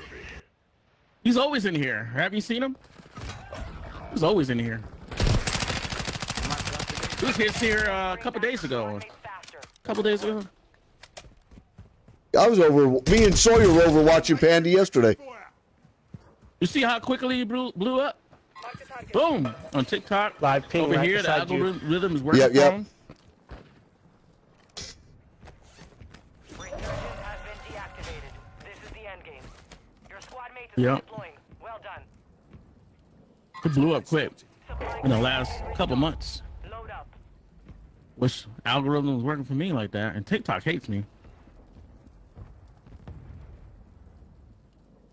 He's always in here. Have you seen him? He's always in here. He was here uh, a couple days ago. A couple days ago. I was over. Me and Sawyer were over watching Panda yesterday. You see how quickly he blew, blew up? Boom! On TikTok. Live ping Over right here, the beside you. algorithm is working Yep, for yep. him. Yep. It blew up quick in the last couple months. Which algorithm was working for me like that, and TikTok hates me.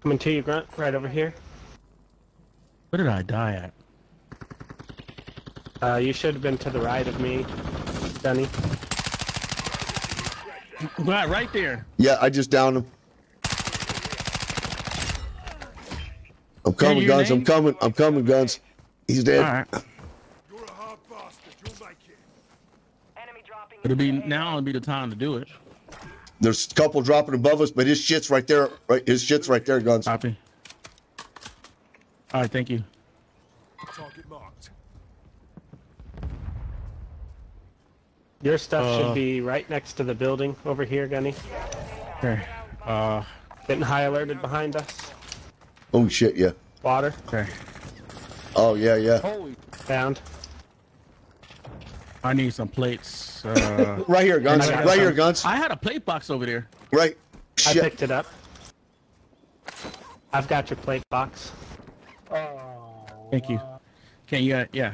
Coming to you, Grunt, right over here. Where did I die at? Uh, you should have been to the right of me, Dunny. Right, right there. Yeah, I just downed him. I'm coming, your guns. I'm coming. I'm coming, guns. He's dead. All right. It'll be now. It'll be the time to do it. There's a couple dropping above us, but his shit's right there. Right, his shit's right there, guns. Copy. All right, thank you. Target marked. Your stuff Uh, should be right next to the building over here, Gunny. Okay. Uh, Getting high alerted behind us. Oh shit, yeah. Water. okay. Oh yeah, yeah. Found. I need some plates. Uh, Right here, guns. I got Right here, guns. I had a plate box over there. Right. I picked it up. I've got your plate box. Oh. Thank you. Can you? Uh, yeah.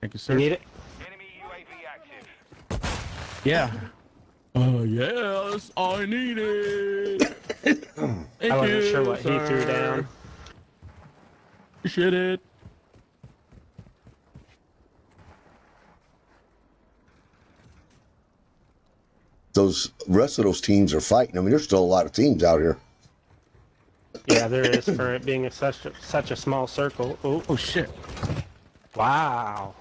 Thank you, sir. You need it? Enemy UAV active. Yeah. Oh yes, I need it. Thank I wasn't you, sure what he threw sir. down. Appreciate it. Those rest of those teams are fighting. I mean, there's still a lot of teams out here. Yeah, there is for it being a, such a, such a small circle. Oh, Oh shit. wow.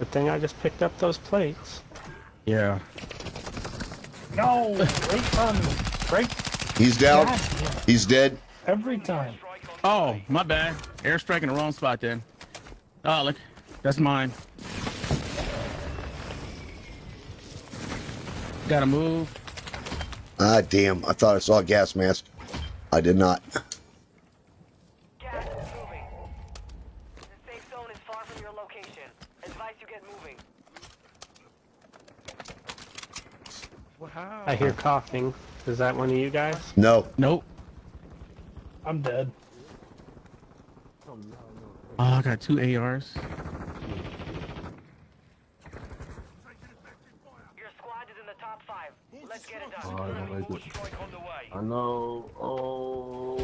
Good thing I just picked up those plates. Yeah. No, right on me. Right He's down. God, He's dead. every time. Oh, my bad. Airstrike in the wrong spot then. Oh, look. That's mine. Gotta move. Ah, damn. I thought I saw a gas mask. I did not. Gas is moving. The safe zone is far from your location. You get moving. I hear coughing. Is that one of you guys? No. Nope. I'm dead. Oh, I got two ARs. Let's get it Oh, done. I don't like it. Point on the way. I know. Oh.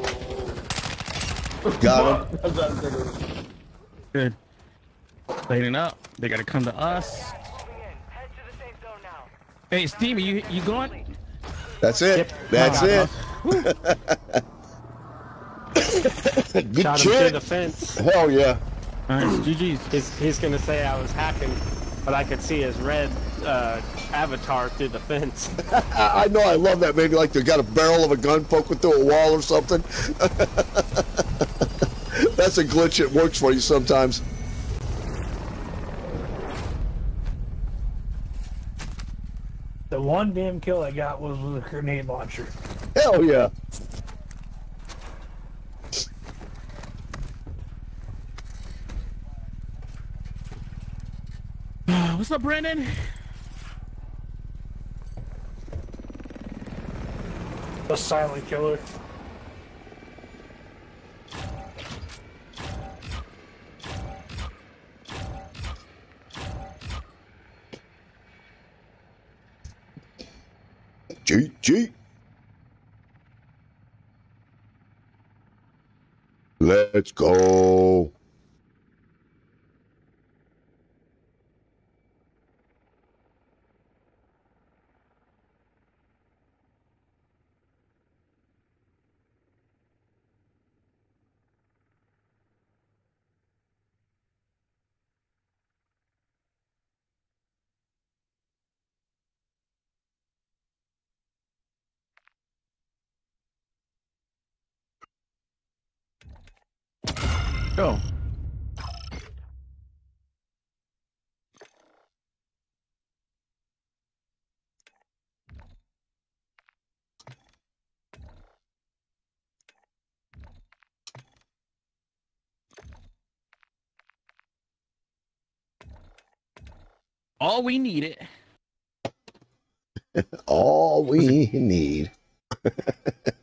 Got him. Good. Cleaning up. They gotta come to us. Hey, Stevie, you you going? That's it. That's it. Good Shot him shit. through the fence. Hell yeah. Nice, GG's. He's, he's gonna say I was hacking, but I could see his red uh, avatar through the fence. I I know. I love that. Maybe like they got a barrel of a gun poking through a wall or something. That's a glitch. It works for you sometimes. The one damn kill I got was with a grenade launcher. Hell yeah. Uh, what's up, Brandon? The silent killer. G G. Let's go. Go. All we needed. All we need.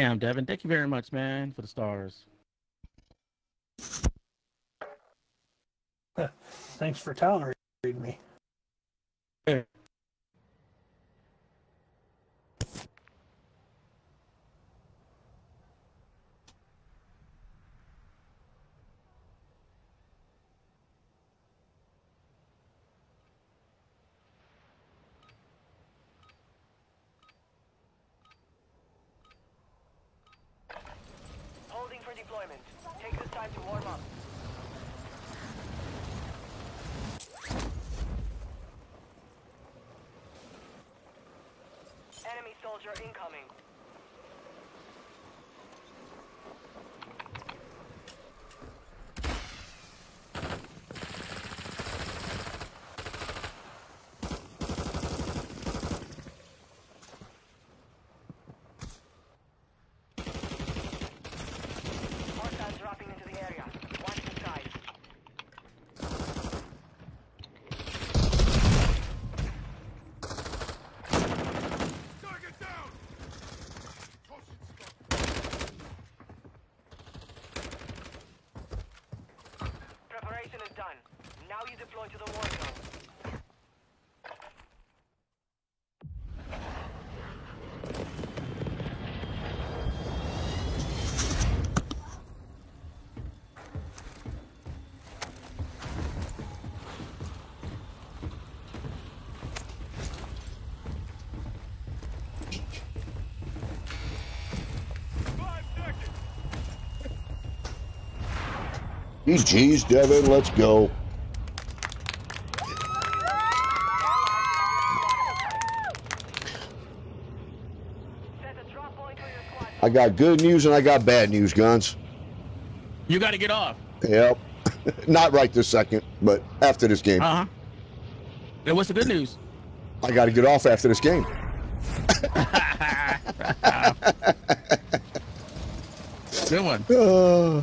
Damn, Devin, thank you very much, man, for the stars. Thanks for tolerating me. Holding GG's, Devin. Let's go. I got good news and I got bad news, Guns. You got to get off. Yep. Not right this second, but after this game. Uh huh. And what's the good news? I got to get off after this game. good one. Uh...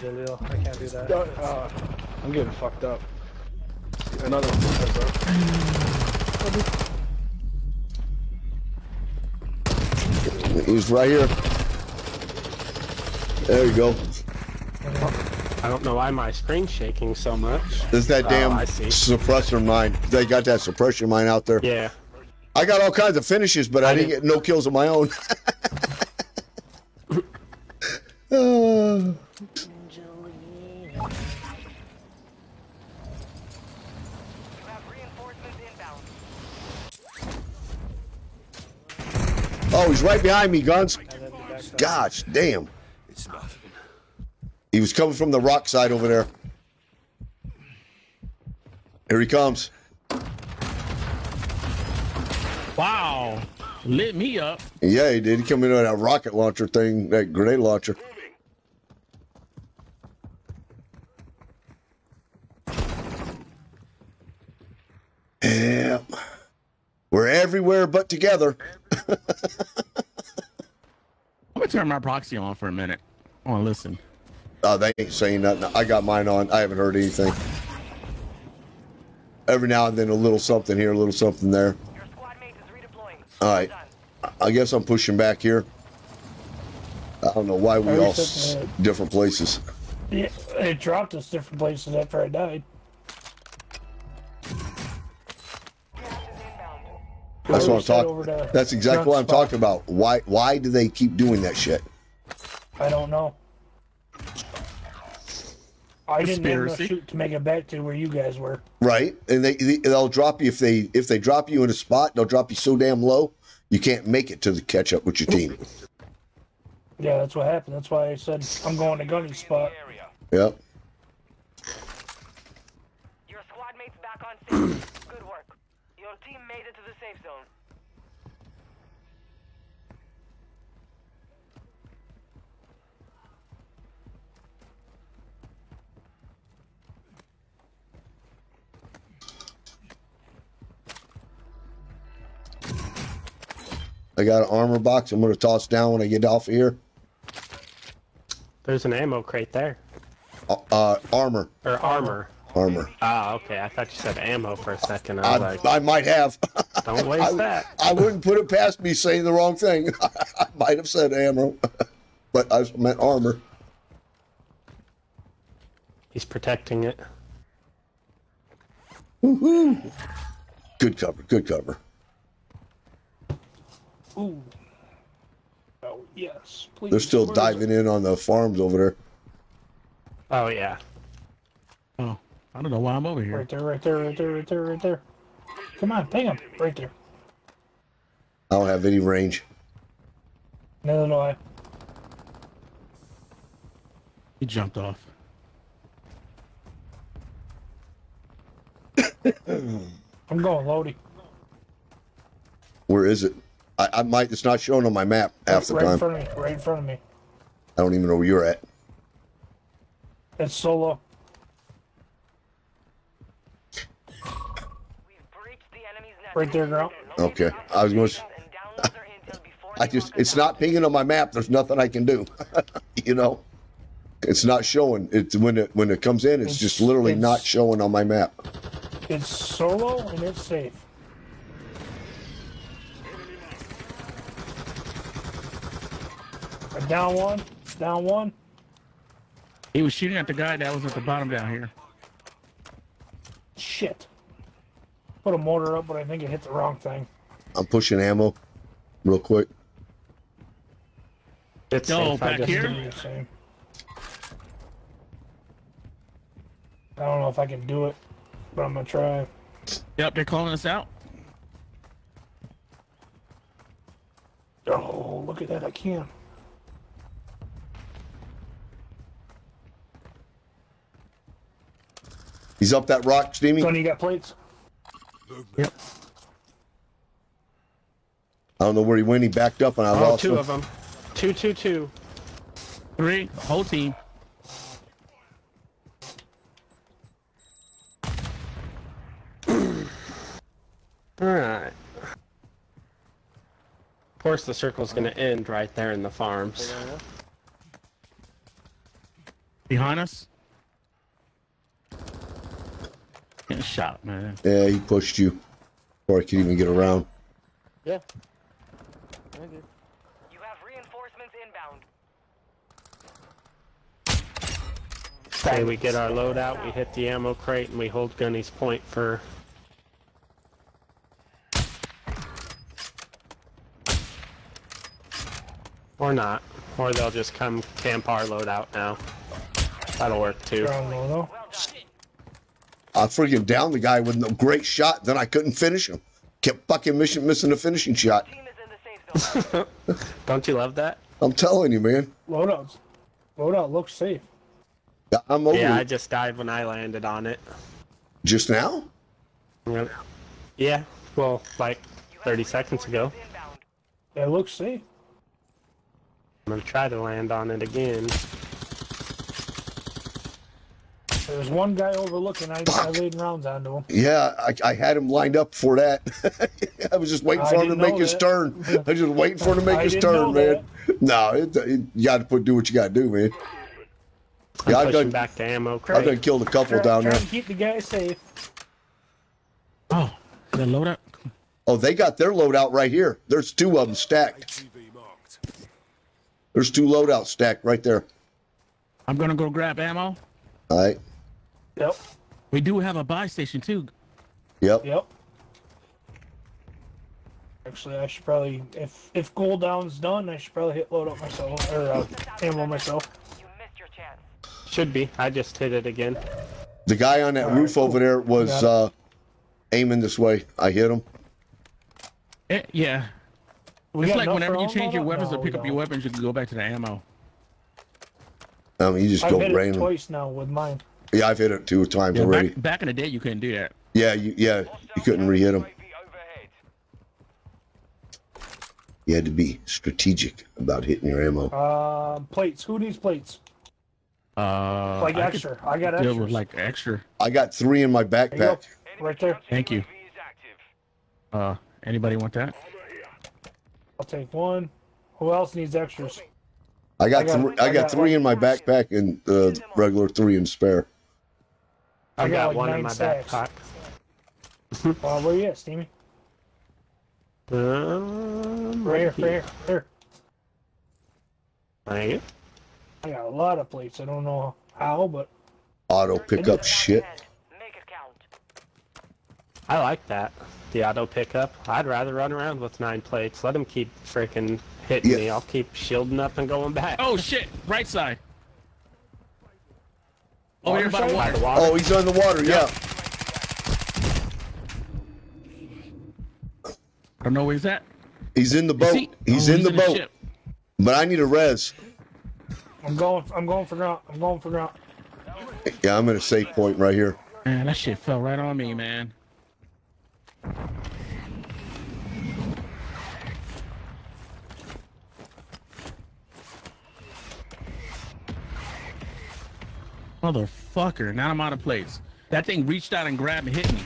Jaleel, I can't do that. Uh, I'm getting fucked up. Another one. He's right here. There you go. I don't know why my screen's shaking so much. There's that Oh, damn I see. suppressor mine. They got that suppression mine out there. Yeah. I got all kinds of finishes, but I, didn't get no kills of my own. right behind me, guns. Gosh, damn. It's nothing. He was coming from the rock side over there. Here he comes. Wow, lit me up. Yeah, he did. He come in on that rocket launcher thing, that grenade launcher. Yeah. We're everywhere but together. I'm gonna turn my proxy on for a minute. I want to listen. Oh, they ain't saying nothing. I got mine on. I haven't heard anything. Every now and then, a little something here, a little something there. All right. I guess I'm pushing back here. I don't know why we all different places. Yeah, it dropped us different places after I died. That's what I'm talking. That's exactly what I'm spot. talking about. Why? Why do they keep doing that shit? I don't know. I didn't have shoot to make it back to where you guys were. Right? And they they- they'll drop you if they if they drop you in a spot, they'll drop you so damn low you can't make it to the catch up with your team. Yeah, that's what happened. That's why I said I'm going to Gunny's spot. Yep. Your squad mates back on station. I got an armor box. I'm gonna toss down when I get off of here. There's an ammo crate there. Uh, uh armor. Or armor. Armor. Ah, okay. I thought you said ammo for a second. I was I, like, I might have. don't waste I, that. I wouldn't put it past me saying the wrong thing. I might have said ammo, but I meant armor. He's protecting it. Woohoo! Good cover. Good cover. Ooh. Oh yes, please. They're still Where is diving in on the farms over there. Oh yeah. Oh, I don't know why I'm over here. Right there, right there, right there, right there, right there. Come on, ping him. Right there. I don't have any range. Neither do I. He jumped off. I'm going Lodi. Where is it? I, I might. It's not showing on my map half the right in front of me. Right in front of me. I don't even know where you're at. It's solo. Right there, girl. Okay. I was going. to I just. It's not pinging on my map. There's nothing I can do. you know. It's not showing. It's when it when it comes in. It's, just literally it's- not showing on my map. It's solo and it's safe. Down one. Down one. He was shooting at the guy that was at the bottom down here. Shit. put a mortar up, but I think it hit the wrong thing. I'm pushing ammo, real quick. It's Yo, safe, back just- here? Do the same. I don't know if I can do it, but I'm gonna try. Yep, they're calling us out. Oh, look at that! I can. He's up that rock, Steamy. Sonny, you got plates? Yep. I don't know where he went. He backed up and I Oh, lost two him. of them. Two, two, two. Three, whole team. Alright. Of course, the circle's gonna end right there in the farms. Behind us. Getting shot, man. Yeah, he pushed you before I could even get around. Yeah. Okay. You have reinforcements inbound. Say we get our loadout, we hit the ammo crate, and we hold Gunny's point for. Or not. Or they'll just come camp our loadout now. That'll work too. Ground low, though. I freaking downed the guy with a great shot. Then I couldn't finish him. Kept fucking mission, missing the finishing shot. Don't you love that? I'm telling you, man. Loadouts. Loadout looks safe. Yeah, I'm over Yeah, I just died when I landed on it. Just now? Yep. Yeah, well, like 30 seconds ago. It looks safe. I'm gonna try to land on it again. There's one guy overlooking. I, I laid rounds onto him. Yeah, I, I had him lined up for that. I was just waiting I for him to make know his turn. I was just waiting for him to make I his turn, man. No, it, it, you got to put do what you got to do, man. I'm Yeah, I've done, back to ammo I've crate. done killed a couple Try, down try there. and keep the guy safe. Oh, the loadout. Oh, they got their loadout right here. There's two of them stacked. There's two loadouts stacked right there. I'm gonna go grab ammo. All right. Yep. We do have a buy station too. Yep. Yep. Actually, I should probably, if if gold down's done, I should probably hit load up myself or uh, ammo myself. Should be. I just hit it again. The guy on that All right, roof over cool. there was uh, aiming this way. I hit him. Eh, yeah. We it's like whenever you change your weapons No, or we pick up your weapons, you can go back to the ammo. I mean, you just I've go hit it random. twice now with mine. Yeah, I've hit it two times Yeah, already. back, back in the day, you couldn't do that. Yeah, you, yeah, you couldn't re-hit him. You had to be strategic about hitting your ammo. Um, plates. Who needs plates? Uh, Like I extra. I got deal extras. with like extra. I got three in my There backpack. Right there. Thank you. Uh, anybody want that? I'll take one. Who else needs extras? I got, I got- three. I, I got, got three in my backpack and uh, regular three in spare. I, I got got, like one in nine my stacks. backpack. Uh, where you at, Steamy? Um, Right here, right here, here. Thank you. I got a lot of plates. I don't know how, but Auto pickup shit. I like that. The auto pickup. I'd rather run around with nine plates. Let them keep freaking hitting Yeah. me. I'll keep shielding up and going back. Oh shit! Right side. Oh, Over here by the water. By the water. Oh, he's on the water. Yeah. I don't know where he's at. He's in the boat. he? He's Oh, in he's the in the boat. ship. But I need a res. I'm going. I'm going for ground. I'm going for ground. Yeah, I'm at a safe point right here. Man, that shit fell right on me, man. Motherfucker, now I'm out of place. That thing reached out and grabbed and hit me.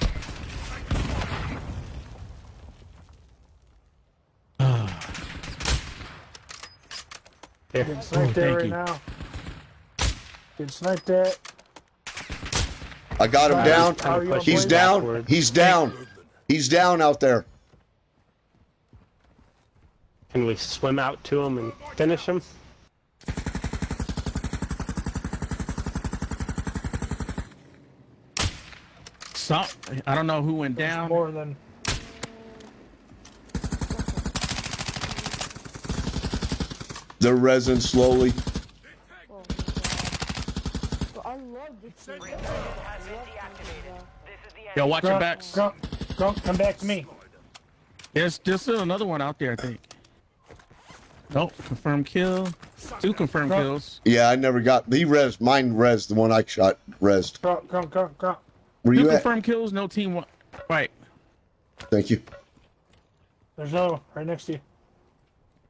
Here. Getting sniped Oh, at right you. now. Getting sniped at. I got him down. How are you He's down. backwards? He's down. He's down out there. Can we swim out to him and finish him? Some, I don't know who went down. More than They're resin slowly. I love this game. Yo, watch your Grunt, backs. Grunt, Grunt, come back to me. There's just another one out there, I think. Nope, confirm kill. Two confirmed Grunt. kills. Yeah, I never got. He res. Mine res. The one I shot res. Grunt, Grunt, Grunt, Grunt. Where Two you at? confirmed kills, no team one. Right. Thank you. There's another one right next to you.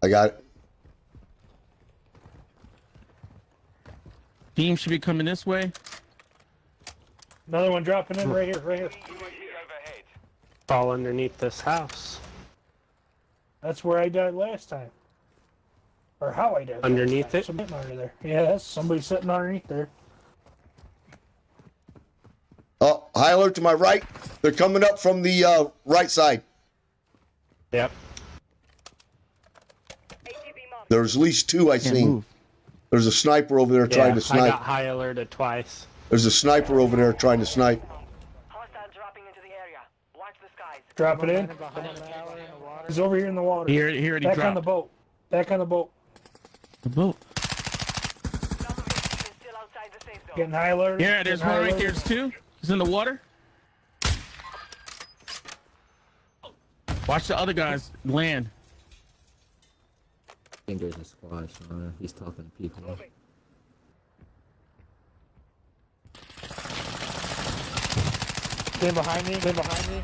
I got it. Team should be coming this way. Another one dropping in right here, right here. Fall underneath this house. That's where I died last time. Or how I died. last Underneath time. it? Somebody under there. Yeah, that's somebody sitting underneath there. High alert to my right. They're coming up from the uh, right side. Yep. There's at least two I Can't seen. move. There's a sniper over there trying Yeah, to I snipe. got high alerted twice. There's a sniper over there trying to snipe. Drop it in. He's over here in the water. Here, here, he Back on the boat. Back on the boat. The boat. Getting high alert. Yeah, there's getting one right alert. there. There's two. He's in the water. Watch the other guys land. I think there's a squad, Sean. He's talking to people. Stand behind me. Stand behind me.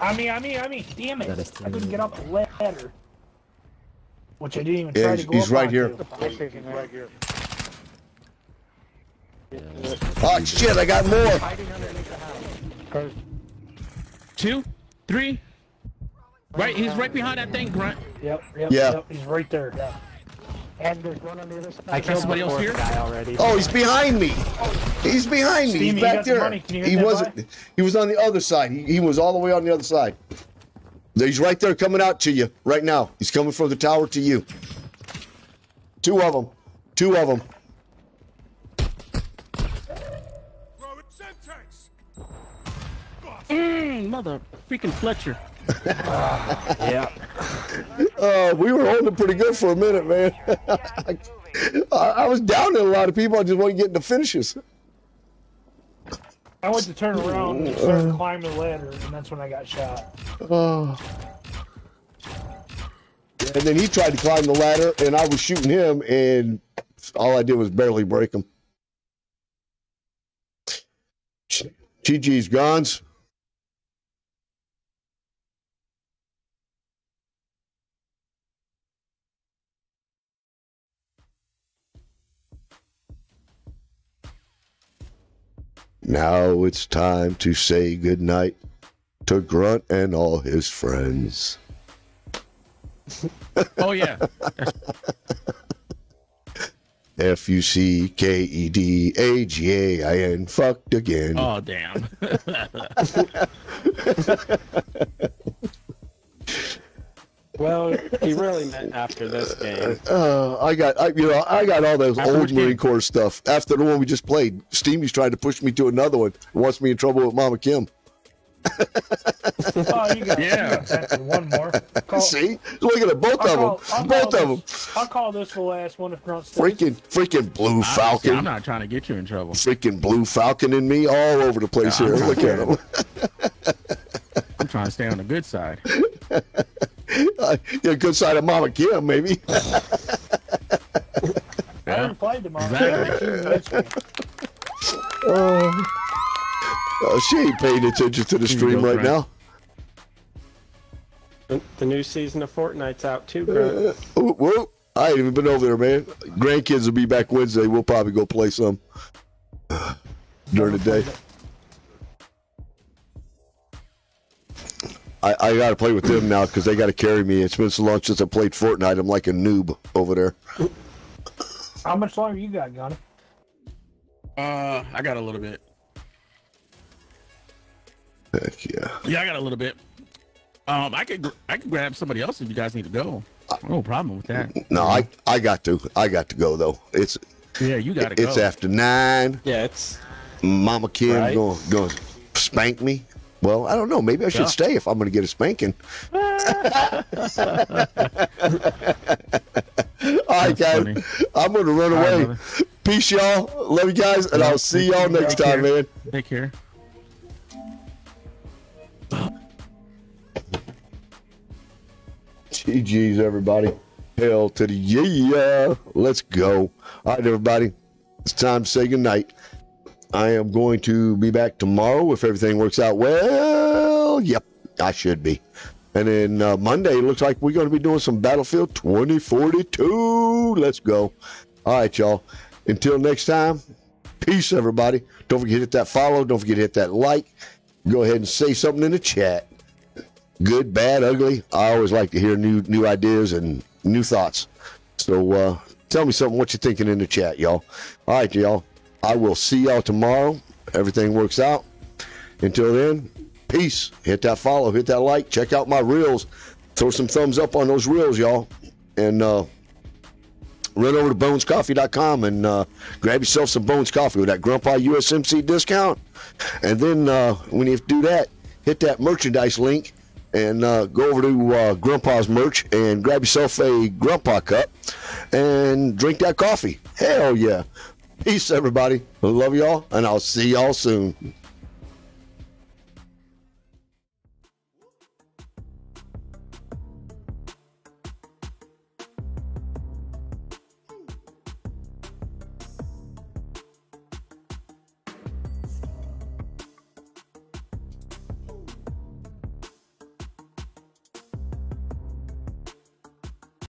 On me, on me, on me. Damn it. I couldn't get up the ladder. Which I didn't even Yeah, try to go he's up right onto. here. right here. Oh shit! I got more. Two, three. Right, he's right behind that thing, Grunt. Yep, yep, Yeah. yep. He's right there. Yeah. And there's one on the other side. I killed somebody the else here? guy already. Oh, he's behind me. He's behind me. Steamy, He's back got there. money. Can you hit He wasn't. by? He was on the other side. He, he was all the way on the other side. He's right there, coming out to you right now. He's coming from the tower to you. Two of them. Two of them. Mm, mother freaking Fletcher. Yeah. Uh, we were holding pretty good for a minute, man. I, I was down to a lot of people. I just wasn't getting the finishes. I went to turn around and start climbing the ladder, and that's when I got shot. Oh. And then he tried to climb the ladder, and I was shooting him, and all I did was barely break him. GG's guns. Now it's time to say goodnight to Grunt and all his friends. Oh yeah. F U C K E D A G A I N. Fucked again. Oh damn. Well, he really meant after this game. Uh, I got, I, you know, I got all those After old Marine game? Corps stuff. After the one we just played, Steamy's trying to push me to another one. Wants me in trouble with Mama Kim. Oh, you got, Yeah. you got time for one more. Call, See, look at it, both I'll of call- them, I'll both call of them. I'll call this the last one if Grunt stays. Freaking, freaking Blue Honestly, Falcon, I'm not trying to get you in trouble. freaking Blue Falcon and me all over the place Yeah, here. Look at him. I'm trying to stay on the good side. Uh, yeah, good side of Mama Kim, maybe. I Yeah. haven't played tomorrow. Exactly. Oh, oh, she ain't paying attention to the stream go, right now. The- The new season of Fortnite's out too, Uh, Grant. whoop, whoop. I ain't even been over there, man. Grandkids will be back Wednesday. We'll probably go play some during the day. I, I got to play with them now because they got to carry me. It's been so long since I played Fortnite. I'm like a noob over there. How much longer you got, Gunner? Uh, I got a little bit. Heck yeah. Yeah, I got a little bit. Um, I could I could grab somebody else if you guys need to go. No problem with that. No, I, I got to. I got to go though. It's Yeah, you gotta it's go. after nine. Yeah, it's Mama Kim Right. going going to spank me. Well, I don't know. Maybe I should Yeah. stay if I'm going to get a spanking. All right, guys. funny. I'm going to run All right, away. brother. Peace, y'all. Love you guys, and Yeah, I'll see y'all next take time, man. Take care. GG's, everybody. Hell to the yeah. Let's go. All right, everybody. It's time to say goodnight. I am going to be back tomorrow if everything works out well. Yep, I should be. And then uh, Monday, looks like we're going to be doing some Battlefield 2042. Let's go. All right, y'all. Until next time, peace, everybody. Don't forget to hit that follow. Don't forget to hit that like. Go ahead and say something in the chat good, bad, ugly. I always like to hear new new ideas and new thoughts. So uh, tell me something what you're thinking in the chat, y'all. All right, y'all. I will see y'all tomorrow. Everything works out. Until then, peace. Hit that follow, hit that like, check out my reels. Throw some thumbs up on those reels, y'all. And uh, run over to bonescoffee.com and uh, grab yourself some Bones Coffee with that Grandpa USMC discount. And then uh, when you do that, hit that merchandise link and uh, go over to uh, Grandpa's merch and grab yourself a Grandpa cup and drink that coffee. Hell yeah. Peace, everybody. Love y'all, and I'll see y'all soon.